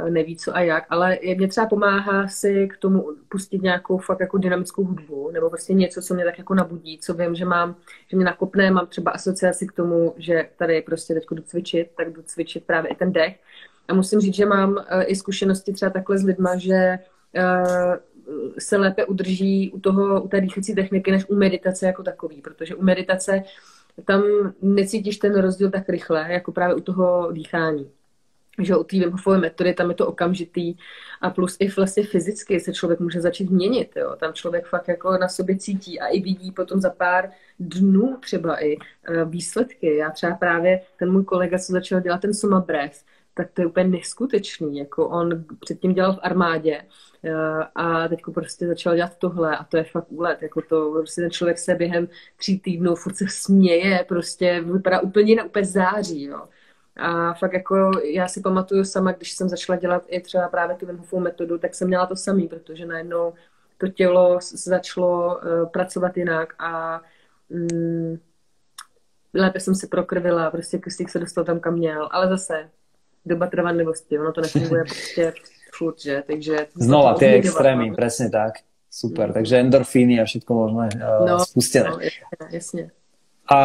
neví co a jak, ale mě třeba pomáhá si k tomu pustit nějakou fakt jako dynamickou hudbu, nebo prostě něco, co mě tak jako nabudí, co vím, že mám, že mě nakopne, mám třeba asociaci k tomu, že tady prostě teďko jdu cvičit, tak jdu cvičit právě i ten dech. A musím říct, že mám i zkušenosti třeba takhle s lidma, že se lépe udrží u, toho, u té dýchací techniky než u meditace jako takový, protože u meditace tam necítíš ten rozdíl tak rychle, jako právě u toho dýchání. Že u té Wim metody tam je to okamžitý a plus i vlastně fyzicky se člověk může začít měnit. Jo. Tam člověk fakt jako na sobě cítí a i vidí potom za pár dnů třeba i eh, výsledky. Já třeba právě ten můj kolega, co začal dělat ten Soma Breath, tak to je úplně neskutečný. Jako on předtím dělal v armádě eh, a teď prostě začal dělat tohle a to je fakt úlet. Jako to, prostě ten člověk se během tří týdnů furt se směje, prostě vypadá úplně na úplně září, jo. A fakt jako já si pamatuju sama, když jsem začala dělat i třeba právě tu Wim metodu, tak jsem měla to samý, protože najednou to tělo začalo uh, pracovat jinak a um, lépe jsem se prokrvila, prostě kyslík se dostal tam, kam měl, ale zase doba trvanlivosti, ono to nefunguje prostě furt, že? Takže... Znova, ty extrémy, presne tak. Super, takže endorfíny a všetko možné uh, no, spustené. No, jasne, jasne. A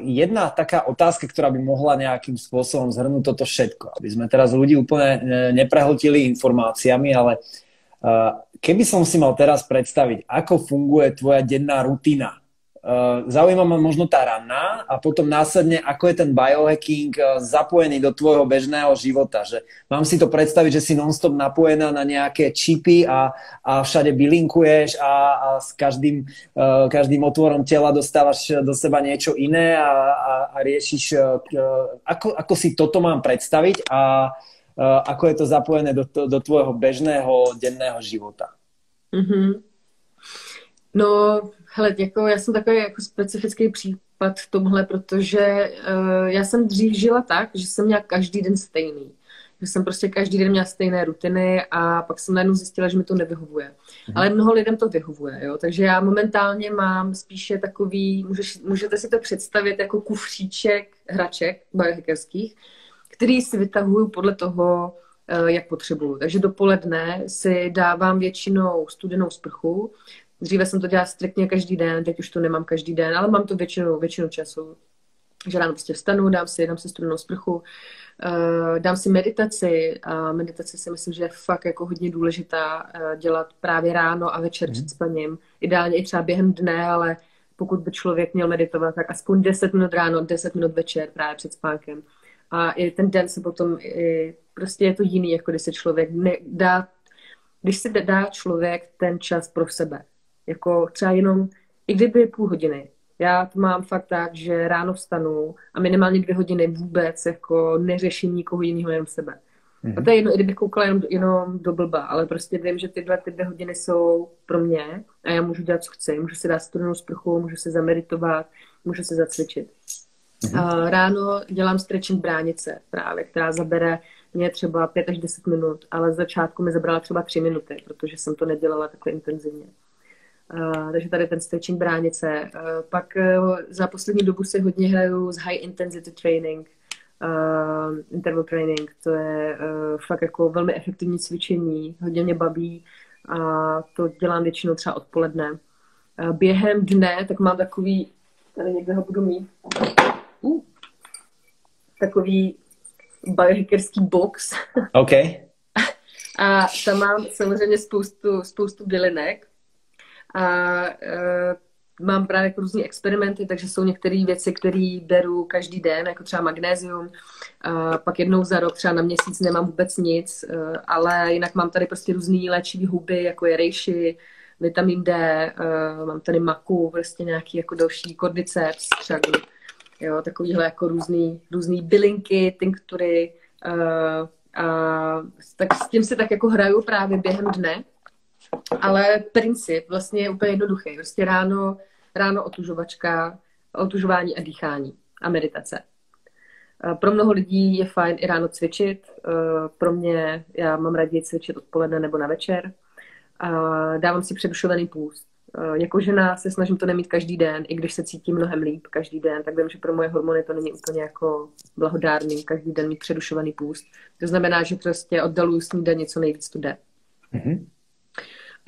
jedna taká otázka, ktorá by mohla nejakým spôsobom zhrnúť toto všetko, aby sme teraz ľudí úplne neprehltili informáciami, ale uh, keby som si mal teraz predstaviť, ako funguje tvoja denná rutina, Eh, zaujíma ma možno tá ranná a potom následne, ako je ten biohacking eh, zapojený do tvojho bežného života. Že mám si to predstaviť, že si nonstop napojená na nejaké čipy a, a všade bylinkuješ a, a s každým, uh, každým otvorom tela dostávaš do seba niečo iné a, a, a riešiš, ako, ako si toto mám predstaviť a uh, ako je to zapojené do, do tvojho bežného denného života. Mm-hmm. No, hele, jako já jsem takový jako specifický případ v tomhle, protože uh, já jsem dřív žila tak, že jsem měla každý den stejný. Že jsem prostě každý den měla stejné rutiny a pak jsem najednou zjistila, že mi to nevyhovuje. Mhm. Ale mnoho lidem to vyhovuje, jo. Takže já momentálně mám spíše takový, můžeš, můžete si to představit jako kufříček hraček biohackerských, který si vytahuju podle toho, eh, jak potřebuju. Takže dopoledne si dávám většinou studenou sprchu, Dříve jsem to dělala striktně každý den, teď už to nemám každý den, ale mám to většinu, většinu času. že ráno prostě vstanu, dám si, dám si studenou sprchu, uh, dám si meditaci a meditaci si myslím, že je fakt jako hodně důležitá uh, dělat právě ráno a večer mm. před spaním. Ideálně i třeba během dne, ale pokud by člověk měl meditovat, tak aspoň 10 minut ráno, 10 minut večer právě před spánkem. A i ten den se potom, i, prostě je to jiný, jako když se člověk ne, dá, když si dá člověk ten čas pro sebe. Jako třeba jenom, i kdyby půl hodiny, já to mám fakt tak, že ráno vstanu a minimálně dvě hodiny vůbec jako neřeším nikoho jiného, jenom sebe. Mm-hmm. A to je jedno, i kdybych koukala jenom, jenom do blba, ale prostě vím, že tyhle ty dvě hodiny jsou pro mě a já můžu dělat, co chci. Můžu si dát studenou sprchu, můžu se zameditovat, můžu se zacvičit. Mm-hmm. Ráno dělám stretching bránice právě, která zabere mě třeba 5 až 10 minut, ale z začátku mi zabrala třeba 3 minuty, protože jsem to nedělala takhle intenzivně. Uh, takže tady ten stretching bránice. Uh, pak uh, za poslední dobu si hodně hraju z high intensity training, uh, interval training. To je uh, fakt jako velmi efektivní cvičení, hodně mě baví a to dělám většinou třeba odpoledne. Uh, během dne tak mám takový, tady někde ho budu mít, uh, takový biohackerský box. OK. a tam mám samozřejmě spoustu, spoustu bylinek, a uh, mám právě jako různé experimenty, takže jsou některé věci, které beru každý den, jako třeba magnézium, a pak jednou za rok, třeba na měsíc nemám vůbec nic, uh, ale jinak mám tady prostě různé léčivé huby, jako je reishi, vitamin D, uh, mám tady maku, prostě nějaký jako další cordyceps, třeba jo, takovýhle jako různý, různý bylinky, tinktury, uh, a tak s tím si tak jako hraju právě během dne, ale princip vlastně je úplně jednoduchý. Prostě ráno, ráno otužovačka, otužování a dýchání a meditace. Eh, pro mnoho lidí je fajn i ráno cvičit. Eh, pro mě, já mám raději cvičit odpoledne nebo na večer. A dávám si přerušovaný půst. Eh, jako žena se snažím to nemít každý den, i když se cítím mnohem líp každý den, tak vím, že pro moje hormony to není úplně jako blahodárný každý den mít přerušovaný půst. To znamená, že prostě oddaluju snídaně co nejvíc tu jde. Mm-hmm.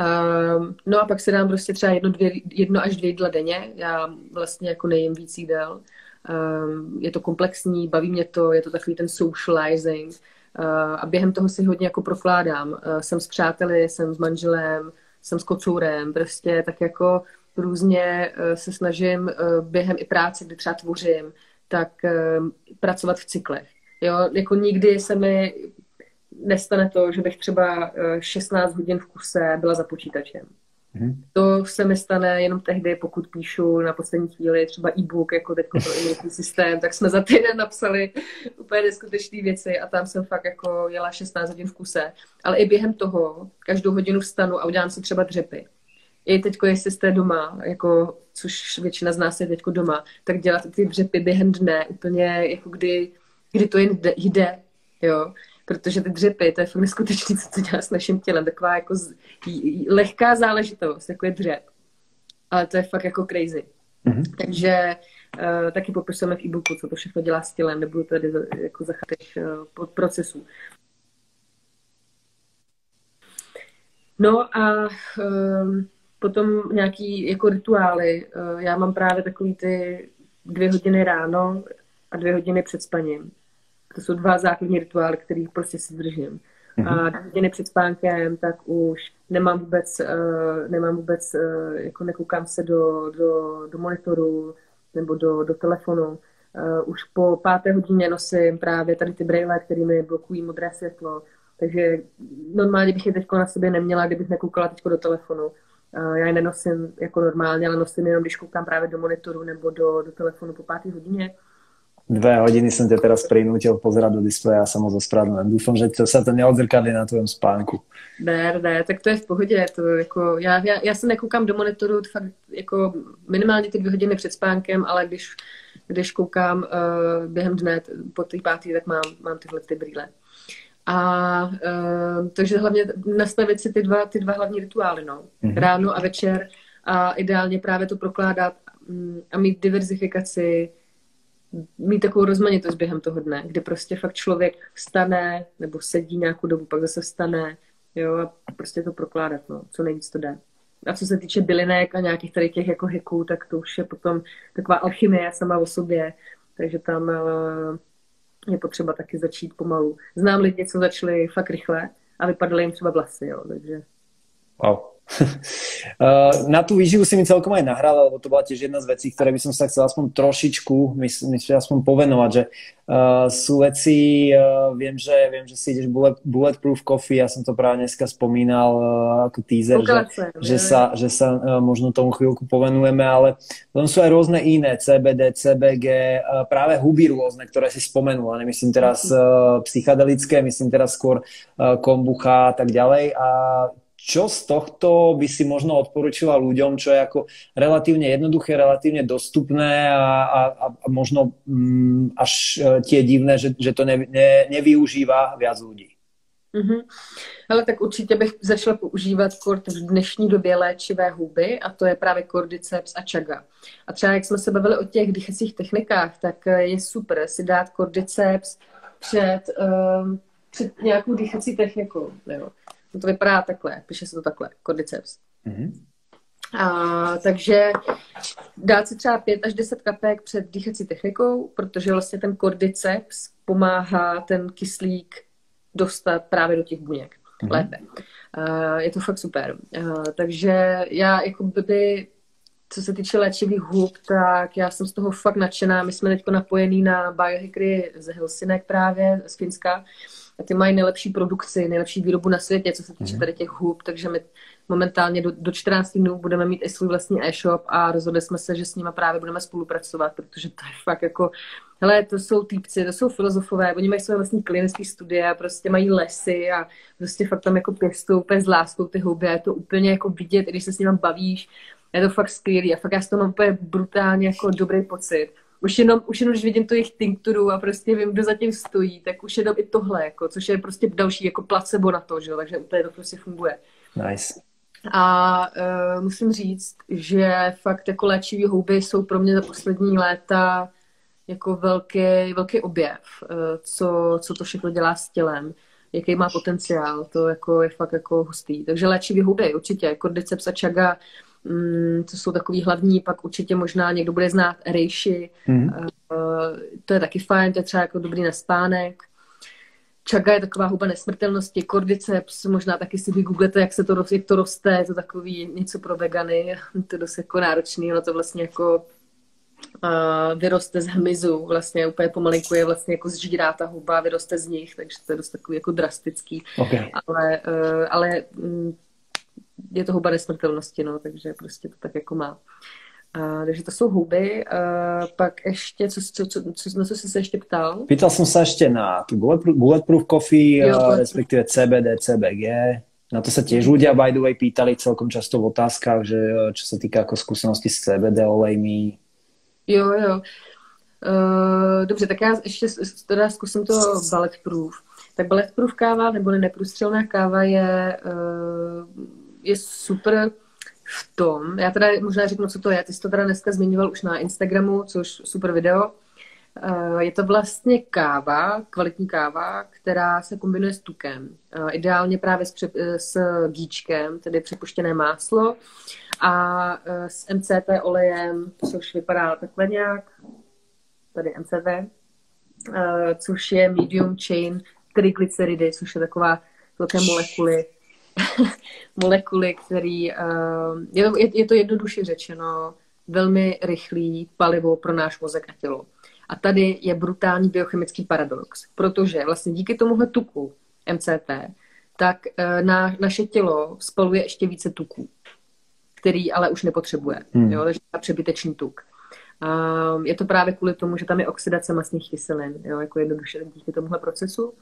Um, no a pak si dám prostě třeba jedno, dvě, jedno až dvě jídla denně. Já vlastně jako nejím víc jídel. Um, je to komplexní, baví mě to, je to takový ten socializing. Uh, a během toho si hodně jako prokládám. Uh, jsem s přáteli, jsem s manželem, jsem s kocourem, prostě tak jako různě uh, se snažím uh, během i práce, kdy třeba tvořím, tak uh, pracovat v cyklech. Jo, jako nikdy se mi nestane to, že bych třeba 16 eh, hodin v kuse byla za počítačem. Hmm. To se mi stane jenom tehdy, pokud píšu na poslední chvíli třeba e-book, jako teď pro imunitní systém, tak jsme za týden napsali úplně neskutečné věci a tam jsem fakt jako jela 16 hodin v kuse. Ale i během toho každou hodinu vstanu a udělám si třeba dřepy. I teď, jestli jste doma, jako, což většina z nás je teď doma, tak dělat ty dřepy během dne úplně jako kdy, kdy to jen jde, jde jo protože ty dřepy, to je fakt neskutečný, co to dělá s naším tělem, taková jako z, lehká záležitost, jako je dřep. Ale to je fakt jako crazy. Mm-hmm. Takže uh, taky popisujeme v e-booku, co to všechno dělá s tělem, nebudu tady jako zacházet uh, pod procesu. No a um, potom nějaký jako rituály. Uh, já mám právě takový ty dvě hodiny ráno a dvě hodiny před spaním. To jsou dva základní rituály, kterých prostě si držím. A hodiny před spánkem, tak už nemám vůbec, uh, nemám vůbec uh, jako nekoukám se do, do, do monitoru nebo do, do telefonu. Uh, už po páté hodině nosím právě tady ty brejle, které mi blokují modré světlo. Takže normálně bych je teď na sobě neměla, kdybych nekoukala teď do telefonu. Uh, já je nenosím jako normálně, ale nosím jenom, když koukám právě do monitoru nebo do, do telefonu po páté hodině dve hodiny som ťa teraz prinútil pozerať do displeja a sa moc ospravedlňujem. Dúfam, že to sa to neodzrkadlí na tvojom spánku. Ne, ne, tak to je v pohodě. To jako, já, já, já se nekoukám do monitoru fakt jako minimálně ty dvě hodiny před spánkem, ale když, když koukám uh, během dne po té pátý, tak mám, mám tyhle ty brýle. A uh, takže hlavně nastavit si ty dva, ty dva hlavní rituály, no. Mm-hmm. Ráno a večer a ideálně právě to prokládat um, a mít diverzifikaci mít takovou rozmanitost během toho dne, kdy prostě fakt člověk vstane nebo sedí nějakou dobu, pak zase vstane, jo, a prostě to prokládat, no, co nejvíc to jde. A co se týče bylinek a nějakých tady těch jako heků, tak to už je potom taková alchymie sama o sobě. takže tam je potřeba taky začít pomalu. Znám lidi, co začali fakt rychle a vypadaly jim třeba vlasy, jo, takže... Wow. Na tú výživu si mi celkom aj nahral, lebo to bola tiež jedna z vecí, ktoré by som sa chcel aspoň trošičku, myslím, myslím aspoň povenovať, že uh, sú veci, uh, viem, že, viem, že si ideš bullet, bulletproof coffee, ja som to práve dneska spomínal uh, ako teaser, že, že sa, že sa uh, možno tomu chvíľku povenujeme, ale potom sú aj rôzne iné, CBD, CBG, uh, práve huby rôzne, ktoré si spomenula, nemyslím teraz uh, psychedelické, myslím teraz skôr uh, kombucha a tak ďalej a čo z tohto by si možno odporučila ľuďom, čo je ako relatívne jednoduché, relatívne dostupné a, a, a možno mm, až e, tie divné, že, že to ne, ne, nevyužívá viac ľudí? Mm-hmm. Ale tak určitě bych začala používat kort v dnešní době léčivé huby a to je právě kordyceps a čaga. A třeba jak jsme se bavili o těch dýchacích technikách, tak e, je super si dát kordyceps před, um, před nějakou dýchací technikou. Jo. To vypadá takhle, píše se to takhle, kordyceps. Mm-hmm. A, takže dát si třeba 5 až 10 kapek před dýchací technikou, protože vlastně ten kordyceps pomáhá ten kyslík dostat právě do těch buněk mm-hmm. lépe. Uh, je to fakt super. Uh, takže já jako by, co se týče léčivých hub, tak já jsem z toho fakt nadšená. My jsme teď napojení na biohackery z Helsinek právě, z Finska. A ty mají nejlepší produkci, nejlepší výrobu na světě, co se týče mhm. tady těch hub, takže my momentálně do, do 14 dnů budeme mít i svůj vlastní e-shop a rozhodli jsme se, že s nimi právě budeme spolupracovat, protože to je fakt jako, hele, to jsou týpci, to jsou filozofové, oni mají své vlastní klinické studie a prostě mají lesy a prostě fakt tam jako pěstou úplně s láskou ty houby a je to úplně jako vidět, když se s nimi bavíš, je to fakt skvělý a fakt já s toho mám úplně brutálně jako dobrý pocit už jenom, už jenom, když vidím tu jejich tinkturu a prostě vím, kdo zatím stojí, tak už jenom i tohle, jako, což je prostě další jako placebo na to, že? takže úplně to prostě funguje. Nice. A uh, musím říct, že fakt jako léčivý houby jsou pro mě za poslední léta jako velký, velký objev, uh, co, co to všechno dělá s tělem, jaký má potenciál, to jako je fakt jako hustý. Takže léčivý houby určitě, kordyceps a čaga, mm, to jsou takový hlavní, pak určitě možná někdo bude znát rejši, mm. uh, to je taky fajn, to je třeba jako dobrý na spánek. Čaga je taková huba nesmrtelnosti, kordyceps, možná taky si vygooglete, jak se to, jak to roste, je to takový něco pro vegany, to je dost jako náročný, ono to vlastně jako uh, vyroste z hmyzu, vlastně úplně pomalinku je vlastně jako zžírá ta huba, vyroste z nich, takže to je dost takový jako drastický. Okay. Ale, uh, ale um, je to huba nesmrtelnosti, no, takže prostě to tak jako má. A, takže to jsou huby. A pak ještě, co, co, co, co, na co jsi se ještě ptal? Pýtal jsem se ještě na tu bulletproof, coffee, jo, bulletproof. respektive CBD, CBG. Na to sa tiež ľudia, by the way, pýtali celkom často v otázkach, že čo sa týka ako skúsenosti s CBD olejmi. Jo, jo. Uh, dobře, tak já ještě teda zkusím to bulletproof. Tak bulletproof káva nebo neprůstřelná káva je uh, je super v tom, já teda možná řeknu, co to je, ty jsi to teda dneska zmiňoval už na Instagramu, což super video, eh, je to vlastně káva, kvalitní káva, která se kombinuje s tukem. Eh, ideálně právě s, přep, eh, s gíčkem, tedy přepuštěné máslo a s MCT olejem, což vypadá takhle nějak, tady MCT, což je medium chain triglyceridy, což je taková velké molekuly molekuly, který, uh, je, to, je, je to jednoduše řečeno, velmi rychlý palivo pro náš mozek a tělo. A tady je brutální biochemický paradox, protože vlastně díky tomuhle tuku MCT, tak uh, na, naše tělo spaluje ještě více tuků, který ale už nepotřebuje. Hmm. Jo, takže má přebytečný tuk. Um, je to právě kvůli tomu, že tam je oxidace masných kyselin, jo, jako jednoduše díky tomuhle procesu.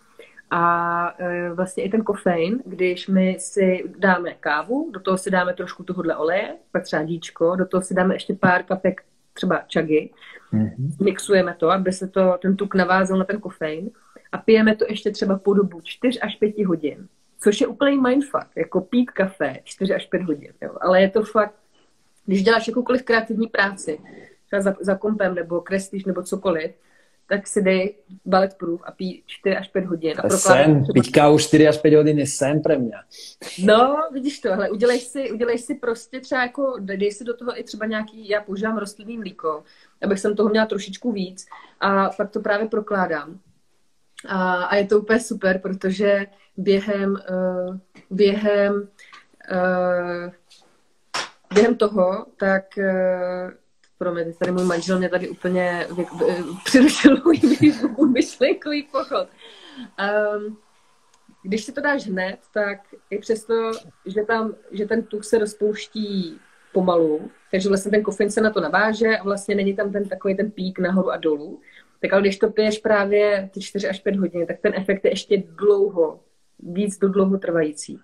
A e, vlastně i ten kofein, když my si dáme kávu, do toho si dáme trošku tohohle oleje, pak třeba díčko, do toho si dáme ještě pár kapek třeba čagy, mm-hmm. mixujeme to, aby se to, ten tuk navázal na ten kofein a pijeme to ještě třeba po dobu 4 až 5 hodin, což je úplný mindfuck, jako pít kafe 4 až 5 hodin, jo. ale je to fakt, když děláš jakoukoliv kreativní práci, třeba za, za kompem nebo kreslíš nebo cokoliv, tak si dej bulletproof a pí 4 až 5 hodin. A sen, piť kávu 4 až 5 hodin je sen pre mě. No, vidíš to, hele, udělej si, udělej si prostě třeba jako, dej si do toho i třeba nějaký, já používám rostlinný mlíko, abych jsem toho měla trošičku víc a pak to právě prokládám. A, a je to úplně super, protože během, uh, během, uh, během toho, tak uh, promiň, tady můj manžel mě tady úplně přirušil můj myšlenkový pochod. Um, když si to dáš hned, tak i přesto, že, tam, že ten tuk se rozpouští pomalu, takže vlastně ten kofein se na to naváže a vlastně není tam ten takový ten pík nahoru a dolů, tak ale když to piješ právě ty 4 až 5 hodin, tak ten efekt je ještě dlouho, víc do dlouho trvající.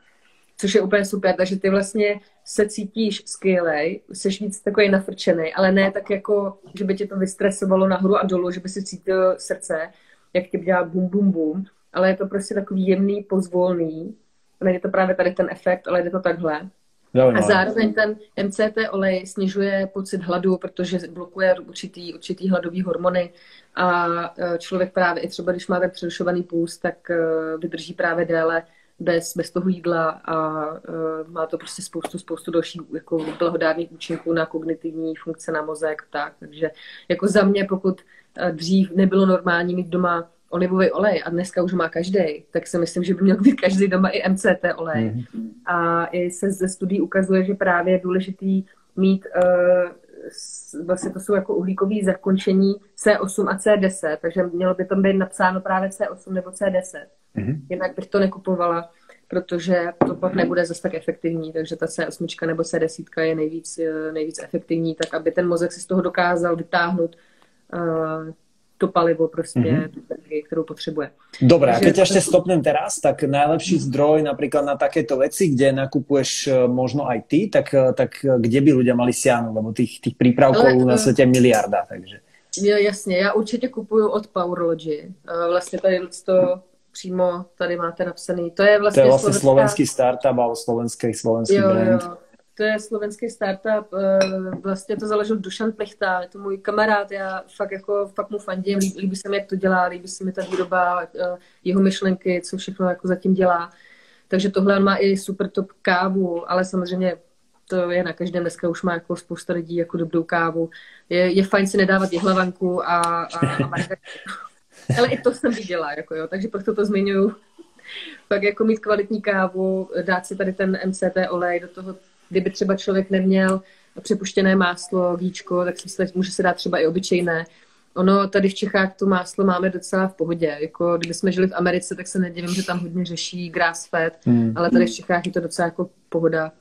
Což je úplně super, takže ty vlastně se cítíš skvělej, jsi víc takový nafrčený, ale ne tak jako, že by tě to vystresovalo nahoru a dolů, že by si cítil srdce, jak tě dělá bum, bum, bum, ale je to prostě takový jemný, pozvolný. Není to právě tady ten efekt, ale je to takhle. A zároveň ten MCT olej snižuje pocit hladu, protože blokuje určitý, určitý hladový hormony a e, člověk právě, i třeba když má ten přerušovaný půst, tak e, vydrží právě déle bez, bez toho jídla a uh, má to prostě spoustu, spoustu dalších jako blahodárných účinků na kognitivní funkce na mozek. Tak. Takže jako za mě, pokud dřív nebylo normální mít doma olivový olej a dneska už má každý, tak si myslím, že by měl být každý doma i MCT olej. Mm-hmm. A i se ze studií ukazuje, že právě je důležitý mít uh, vlastně to jsou jako uhlíkové zakončení C8 a C10, takže mělo by tam být napsáno právě C8 nebo C10. Mm-hmm. Jinak bych to nekupovala, protože to pak nebude zase tak efektivní, takže ta C8 nebo C10 je nejvíc, eh, nejvíc efektivní, tak aby ten mozek si z toho dokázal vytáhnout uh, to palivo prostě, mm-hmm. energii, kterou potřebuje. Dobre, a keď ešte stopnem teraz, tak najlepší zdroj napríklad na takéto veci, kde nakupuješ eh, možno aj ty, tak, tak kde by ľudia mali siahnuť, lebo tých, tých prípravkov Ale, na svete miliarda, takže. Jo, jasně, já určitě kupuju od Powerlogy. Vlastně tady to přímo tady máte napsaný. To je vlastně, to je vlastně slovenská... slovenský startup alebo slovenský, slovenský jo, brand. Jo. To je slovenský startup, eh, vlastně to založil Dušan Plechta, je to můj kamarád, já fakt, jako, fakt mu fandím, líbí, se mi, jak to dělá, líbí se mi ta výroba, eh, jeho myšlenky, co všechno jako zatím dělá. Takže tohle on má i super top kávu, ale samozřejmě to je na každém, dneska už má jako spousta lidí jako dobrou kávu. Je, je fajn si nedávat jehlavanku a, a, a Ale i to jsem viděla, jako jo, takže proto to zmiňuju. Pak jako mít kvalitní kávu, dát si tady ten MCT olej do toho, kdyby třeba člověk neměl přepuštěné máslo, víčko, tak si může se dát třeba i obyčejné. Ono tady v Čechách to máslo máme docela v pohodě. Jako kdyby jsme žili v Americe, tak se nedivím, že tam hodně řeší grass fed, hmm. ale tady v Čechách je to docela jako pohoda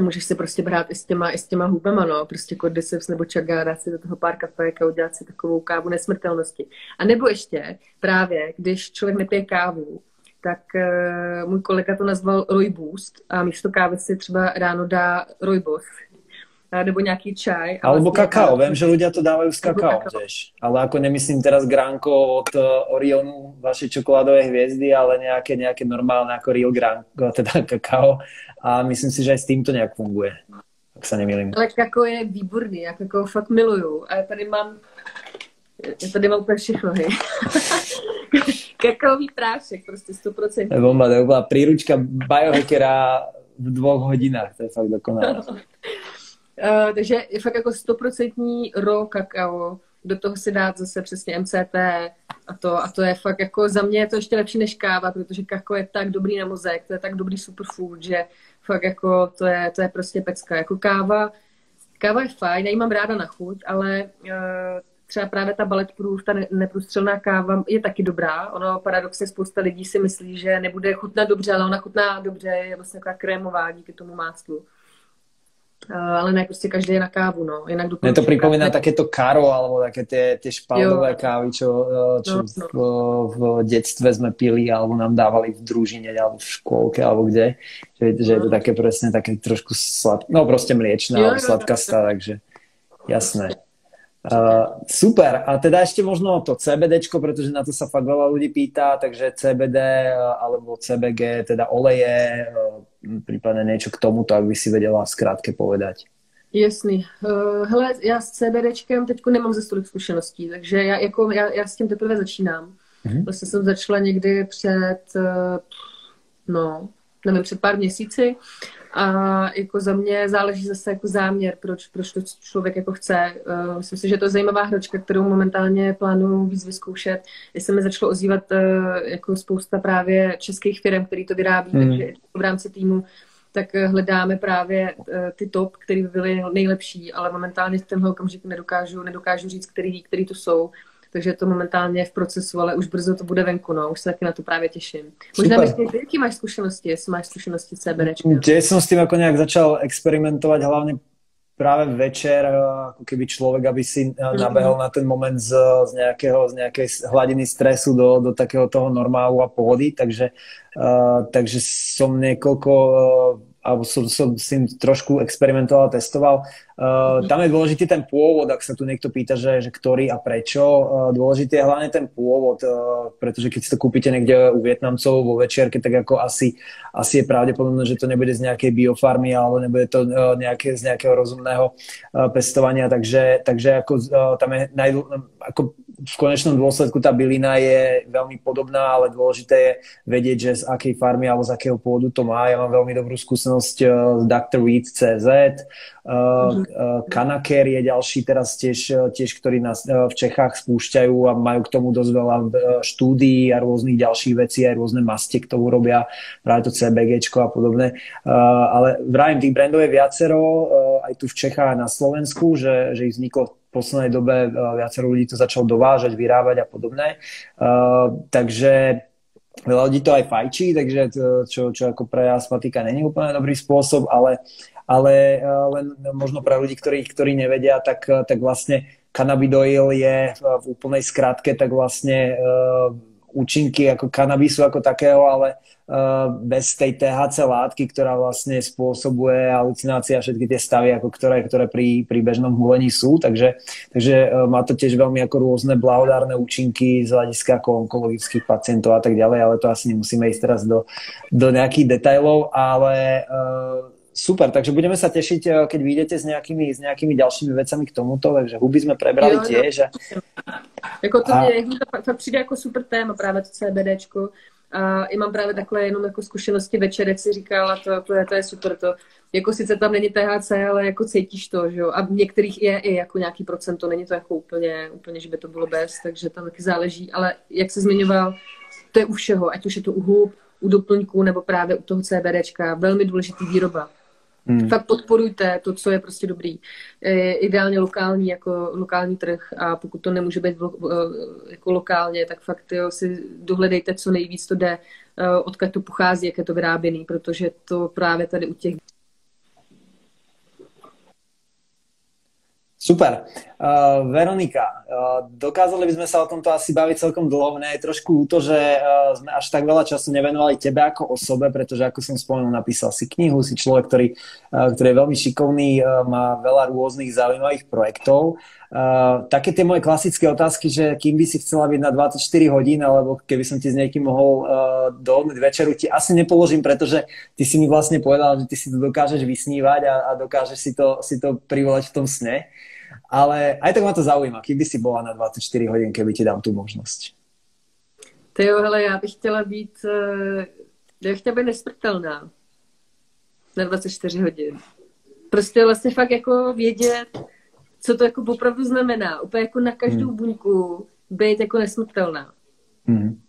můžeš si prostě brát i s těma, i s těma hubama, no, prostě cordyceps nebo čaga, dát si do toho pár kafek a udělat si takovou kávu nesmrtelnosti. A nebo ještě právě, když člověk nepije kávu, tak uh, můj kolega to nazval Boost a místo kávy si třeba ráno dá rojbos, nebo nějaký čaj. Alebo vlastně kakao, vím, že lidé to dávají s kakao, tiež. Ale jako nemyslím teraz gránko od eh, Orionu, vaše čokoládové hvězdy, ale nějaké, nějaké normálne jako real gránko, teda kakao. A myslím si, že aj s tím to nějak funguje. Tak se nemýlím. Ale kakao je výborný, já kakao fakt miluju. A já tady mám já tady mám úplně všechno, hej. Kakaový prášek, prostě 100%. To je bomba, to byla príručka biohackera v dvou hodinách, to je fakt dokonalé. Uh, takže je fakt jako stoprocentní ro kakao, do toho si dát zase přesně MCT a to, a to je fakt jako za mě je to ještě lepší než káva, protože kakao je tak dobrý na mozek, to je tak dobrý superfood, že fakt jako to je, to je prostě pecka. Jako káva, káva je fajn, já ji mám ráda na chuť, ale uh, třeba právě ta bulletproof, ta neprůstřelná káva je taky dobrá. Ono paradoxně spousta lidí si myslí, že nebude chutnat dobře, ale ona chutná dobře, je vlastně taková krémová díky tomu máslu. Uh, ale ne, prostě každý je na kávu, no. Jinak Mne to pripomína také takéto karo, alebo také tie, tie špaldové jo. kávy, čo, eh, čo no, no. V, v detstve sme pili, alebo nám dávali v družine, alebo v škôlke, alebo kde. Že, no. že je to no. také presne také trošku sladké, no proste mliečné, alebo sladkastá, takže jasné. Uh, super. A teda ešte možno to CBD, pretože na to sa fakt veľa ľudí pýta, takže CBD uh, alebo CBG, teda oleje, uh, prípadne niečo k tomuto, ak by si vedela skrátke povedať. Jasný. Uh, hele, já s CBDčkem teď nemám ze stolik zkušeností, takže já, jako, já, já s tím teprve začínám. Mm-hmm. Vlastně jsem začala někdy před, uh, no, nevím, před pár měsíci a jako za mě záleží zase jako záměr, proč, proč to člověk jako chce. Uh, myslím si, že to je zajímavá hračka, kterou momentálně plánuju víc vyzkoušet. Já se mi začalo ozývat uh, jako spousta právě českých firm, který to vyrábí, mm. takže v rámci týmu tak hledáme právě ty top, které by byly nejlepší, ale momentálně v tenhle okamžiku nedokážu, nedokážu říct, který, který to jsou takže je to momentálně v procesu, ale už brzo to bude venku, no, už se taky na to právě těším. Možná myslíš, jaký máš zkušenosti, jestli máš zkušenosti s CBDčkem? Ja som s tým ako nejak začal experimentovať hlavne práve večer, ako keby človek, aby si mhm. nabehol na ten moment z, z, nejakého, z nejakej hladiny stresu do, do takého toho normálu a pohody, takže, uh, takže som niekoľko uh, alebo som, som s tým trošku experimentoval, testoval. Uh, tam je dôležitý ten pôvod, ak sa tu niekto pýta, že, že ktorý a prečo. Uh, dôležitý je hlavne ten pôvod, uh, pretože keď si to kúpite niekde u Vietnamcov vo večierke, tak ako asi, asi je pravdepodobné, že to nebude z nejakej biofarmy alebo nebude to uh, nejaké, z nejakého rozumného uh, pestovania, takže, takže ako, uh, tam je naj, ako v konečnom dôsledku tá bylina je veľmi podobná, ale dôležité je vedieť, že z akej farmy alebo z akého pôvodu to má. Ja mám veľmi dobrú skúsenosť z Dr. Weed CZ, Uh, Kanaker je ďalší teraz tiež, tiež ktorý nás v Čechách spúšťajú a majú k tomu dosť veľa štúdií a rôznych ďalších vecí, aj rôzne maste k tomu robia, práve to CBG a podobné. Ale vravím, tých brandov je viacero, aj tu v Čechách a na Slovensku, že, že ich vzniklo poslednej dobe viacero ľudí to začalo dovážať, vyrábať a podobné. Takže veľa ľudí to aj fajčí, takže to, čo, čo ako pre astmatika není úplne dobrý spôsob, ale ale eh, len možno pre ľudí, ktorí, ktorí nevedia, tak, eh, tak vlastne cannabidoil je v úplnej skratke, tak vlastne účinky ako kanabisu ako takého, ale uh, bez tej THC látky, ktorá vlastne spôsobuje halucinácie a všetky tie stavy, ako ktoré, ktoré pri, pri bežnom hulení sú. Takže, takže uh, má to tiež veľmi ako rôzne blahodárne účinky z hľadiska ako onkologických pacientov a tak ďalej, ale to asi nemusíme ísť teraz do, do nejakých detailov, ale uh, Super, takže budeme sa tešiť, eh, keď vyjdete s nejakými, s nejakými ďalšími vecami k tomuto, takže huby jsme prebrali jo, tiež. A... Jako to, a... mě, to fakt přijde jako super téma, právě to CBDčko. A i mám právě takhle jenom jako zkušenosti večer, jak si říkala, to, to, je, to je super. To, jako sice tam není THC, ale jako cítíš to, že jo. A v některých je i jako nějaký procento, není to jako úplně, úplně, že by to bylo bez, takže tam taky záleží. Ale jak se zmiňoval, to je u všeho, ať už je to u hub, u doplňků nebo právě u toho CBDčka, velmi důležitý výroba. Hmm. Fakt podporujte to, co je prostě dobrý. Ideálně lokální, jako lokální trh a pokud to nemůže být jako lokálně, tak fakt jo, si dohledejte, co nejvíc to jde, e, odkud to pochází, jak je to vyráběný, protože to právě tady u těch Super. Uh, Veronika, uh, dokázali by sme sa o tomto asi baviť celkom dlho. Mne je trošku úto, že uh, sme až tak veľa času nevenovali tebe ako osobe, pretože ako som spomenul, napísal si knihu, si človek, ktorý, uh, ktorý je veľmi šikovný, uh, má veľa rôznych zaujímavých projektov. Uh, také tie moje klasické otázky, že kým by si chcela byť na 24 hodín, alebo keby som ti s niekým mohol uh, dohodnúť večeru, ti asi nepoložím, pretože ty si mi vlastne povedal, že ty si to dokážeš vysnívať a, a dokážeš si to, si to privolať v tom sne. Ale aj tak ma to zaujíma, keby si bola na 24 hodin, keby ti dám tu možnost. Ty jo, hele, já bych chtěla být, eh, já bych chtěla být nesmrtelná na 24 hodin. Prostě vlastně fakt jako vědět, co to jako opravdu znamená. Úplně jako na každou hmm. buňku být jako nesmrtelná. Hmm.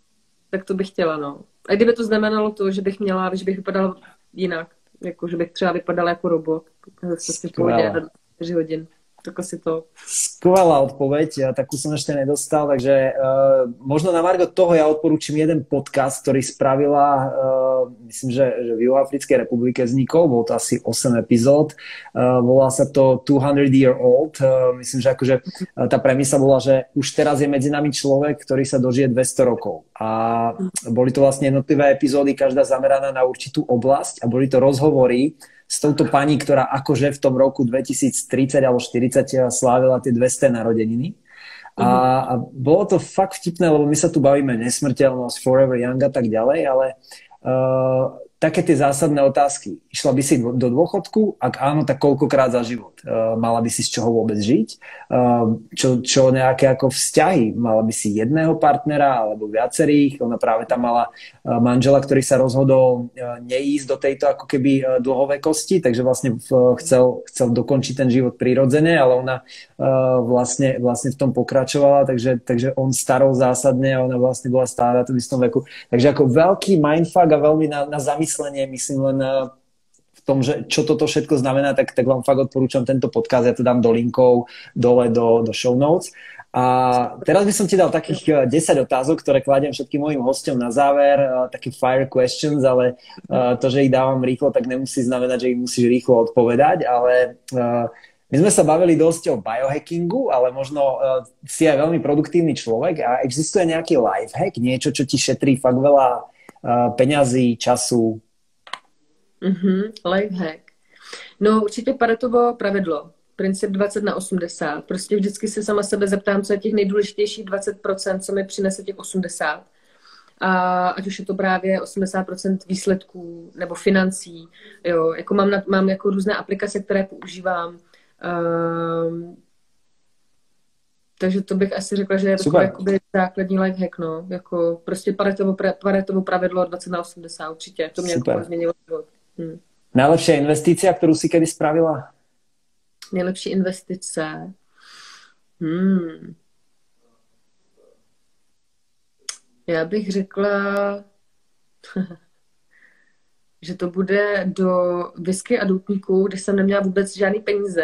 Tak to bych chtěla, no. A kdyby to znamenalo to, že bych měla, že bych vypadala jinak, jako že bych třeba vypadala jako robot, zase v pohodě na 24 hodin tak asi to. Skvelá odpoveď, takú som ešte nedostal, takže uh, možno na Margo toho ja odporúčam jeden podcast, ktorý spravila, uh, myslím, že, že v Juhoafrickej republike vznikol, bol to asi 8 epizód, uh, volá sa to 200 Year Old, uh, myslím, že akože uh, tá premisa bola, že už teraz je medzi nami človek, ktorý sa dožije 200 rokov. A boli to vlastne jednotlivé epizódy, každá zameraná na určitú oblasť a boli to rozhovory s touto pani, ktorá akože v tom roku 2030 alebo 40 slávila tie 200 narodeniny. A, a bolo to fakt vtipné, lebo my sa tu bavíme nesmrteľnosť, forever young a tak ďalej, ale uh, také tie zásadné otázky. Išla by si do dôchodku? Ak áno, tak koľkokrát za život? Uh, mala by si z čoho vôbec žiť? Uh, čo, čo nejaké ako vzťahy? Mala by si jedného partnera alebo viacerých? Ona práve tam mala uh, manžela, ktorý sa rozhodol neísť do tejto ako keby uh, dlhovekosti, takže vlastne chcel, chcel dokončiť ten život prirodzene, ale ona vlastne, vlastne v tom pokračovala, takže, takže on starol zásadne a ona vlastne bola stále na tom istom veku. Takže ako veľký mindfuck a veľmi na, na zamyslenie, myslím len eh, v tom, že čo toto všetko znamená, tak, tak vám fakt odporúčam tento podcast, ja to dám do linkov dole do, do show notes. A teraz by som ti dal takých 10 eh, otázok, ktoré kladiem všetkým mojim hostom na záver, eh, také fire questions, ale to, že ich dávam rýchlo, tak nemusí znamenať, že ich musíš rýchlo odpovedať, ale my sme sa bavili dosť o biohackingu, ale možno si aj veľmi produktívny človek a existuje nejaký lifehack, niečo, čo ti šetrí fakt veľa peňazí, času? Mm-hmm, lifehack. No určitě Paretovo pravidlo. Princip 20 na 80. Prostě vždycky se sama sebe zeptám, co je těch nejdůležitějších 20%, co mi přinese těch 80. A ať už je to právě 80% výsledků nebo financí. Jo, jako mám, na, mám jako různé aplikace, které používám Um, takže to bych asi řekla, že je takový jakoby základní life hack, no. Jako prostě paretovo, paretovo pravidlo 20 na 80 určitě. To mě jako změnilo život. Hm. Nejlepší investice, kterou si kedy spravila? Nejlepší investice? Hmm. Já bych řekla, že to bude do whisky a doutníků, kde jsem neměla vůbec žádný peníze.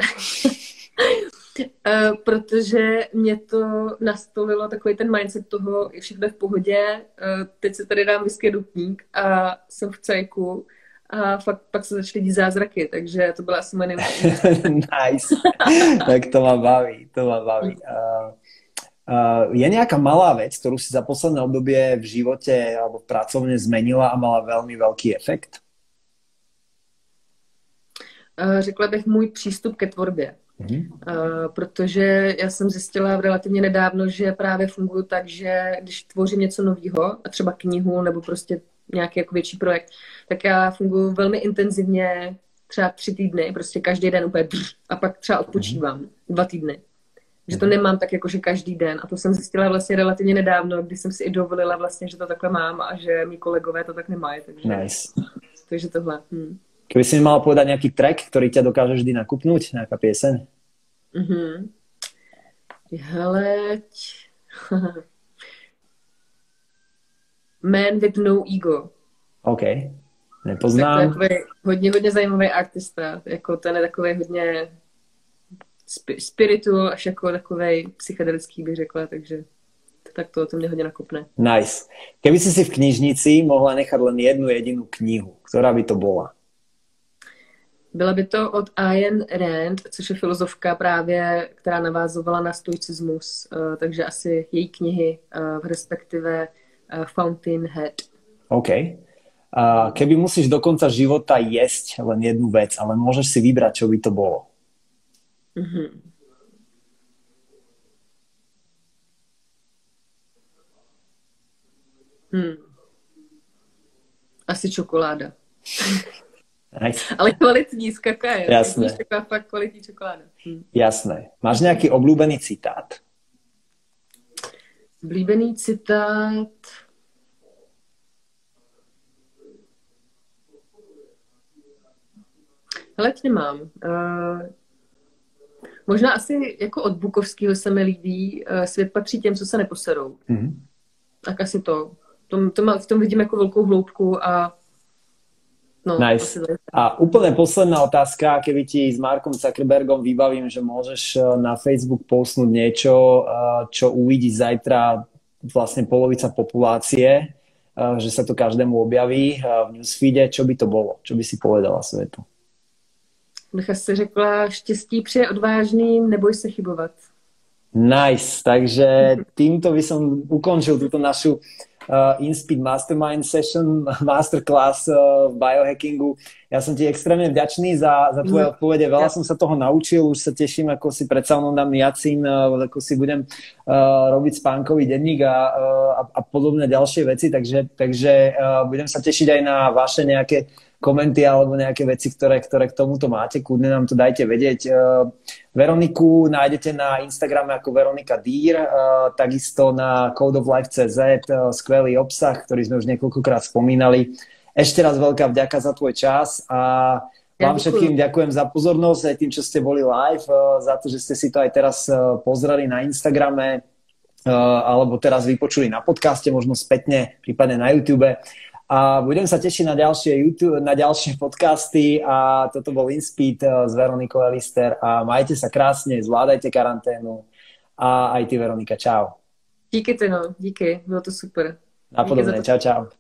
Uh, protože mě to nastolilo takový ten mindset toho, je všechno v pohodě, uh, teď se tady dám whisky a doutník a jsem v cajku a fakt pak se začaly dít zázraky, takže to byla asi moje nejlepší. nice. tak to ma baví, to ma baví. Uh, uh, je nejaká malá vec, ktorú si za posledné obdobie v živote alebo v pracovne zmenila a mala veľmi veľký efekt? Eh, řekla bych, můj přístup ke tvorbě. Mm-hmm. protože já jsem zjistila relativně nedávno, že právě funguji tak, že když tvořím něco nového, a třeba knihu nebo prostě nějaký jako větší projekt, tak já funguji velmi intenzivně třeba tři týdny, prostě každý den úplně brž, a pak třeba odpočívám mm-hmm. dva týdny. Že to mhm. nemám tak jako, že každý den. A to jsem zjistila vlastně relativně nedávno, kdy jsem si i dovolila vlastně, že to takhle mám a že mý kolegové to tak nemají. Takže, nice. takže tohle. Hm. Keby si mi mala povedať nejaký track, ktorý ťa dokáže vždy nakupnúť, nejaká pieseň? Mhm. Hleď. Man with no ego. OK. Nepoznám. Tak to je hodně, hodně zajímavý artista. Jako ten je takový hodně spiritual až jako takový psychedelický bych řekla, takže tak to, to mě hodně nakopne. Nice. Keby si si v knižnici mohla nechat len jednu jedinú knihu, ktorá by to bola? Byla by to od Ayn Rand, což je filozofka právě, která navázovala na stoicismus, uh, takže asi její knihy, uh, respektive uh, Fountainhead. OK. Uh, keby musíš do konca života jesť len jednu vec, ale môžeš si vybrať, čo by to bolo. Mm-hmm. Hmm. Asi čokoláda. Nice. Ale kvalitní z kakaje. Jasné. Taková fakt kvalitní čokoláda. Hm. Jasné. Máš nějaký oblúbený citát? Oblíbený citát... Hele, nemám. Uh, možná asi jako od Bukovského se mi líbí uh, Svět patří těm, co se neposerou. Mm-hmm. Tak asi to. to, to má, v tom vidím jako velkou hloubku a No, nice. A úplne posledná otázka, keby ti s Markom Zuckerbergom vybavím, že môžeš eh, na Facebook postnúť niečo, eh, čo uvidí zajtra vlastne polovica populácie, eh, že sa to každému objaví v newsfeede, čo by to bolo? Čo by si povedala svetu? Bych asi řekla, štěstí přeje odvážným, neboj se chybovat. Nice, takže týmto by som ukončil túto našu uh, InSpeed Mastermind Session, Masterclass uh, v biohackingu. Ja som ti extrémne vďačný za, za tvoje mm. odpovede. Veľa ja. som sa toho naučil, už sa teším, ako si predsa mnou dám jacín, uh, ako si budem uh, robiť spánkový denník a, uh, a, a podobné ďalšie veci, takže, takže uh, budem sa tešiť aj na vaše nejaké komenty alebo nejaké veci, ktoré, ktoré k tomuto máte, kľudne nám to dajte vedieť. Uh, Veroniku nájdete na Instagrame ako Veronika Dýr, uh, takisto na codeoflife.cz, uh, skvelý obsah, ktorý sme už niekoľkokrát spomínali. Ešte raz veľká vďaka za tvoj čas a vám všetkým ďakujem za pozornosť aj tým, čo ste boli live, za to, že ste si to aj teraz pozreli na Instagrame alebo teraz vypočuli na podcaste, možno spätne, prípadne na YouTube. A budem sa tešiť na ďalšie, YouTube, na ďalšie podcasty a toto bol Inspeed eh, s Veronikou Elister a majte sa krásne, zvládajte karanténu a aj ty Veronika, čau. Díky, Teno, díky, bylo to super. Napodobne, čau, čau.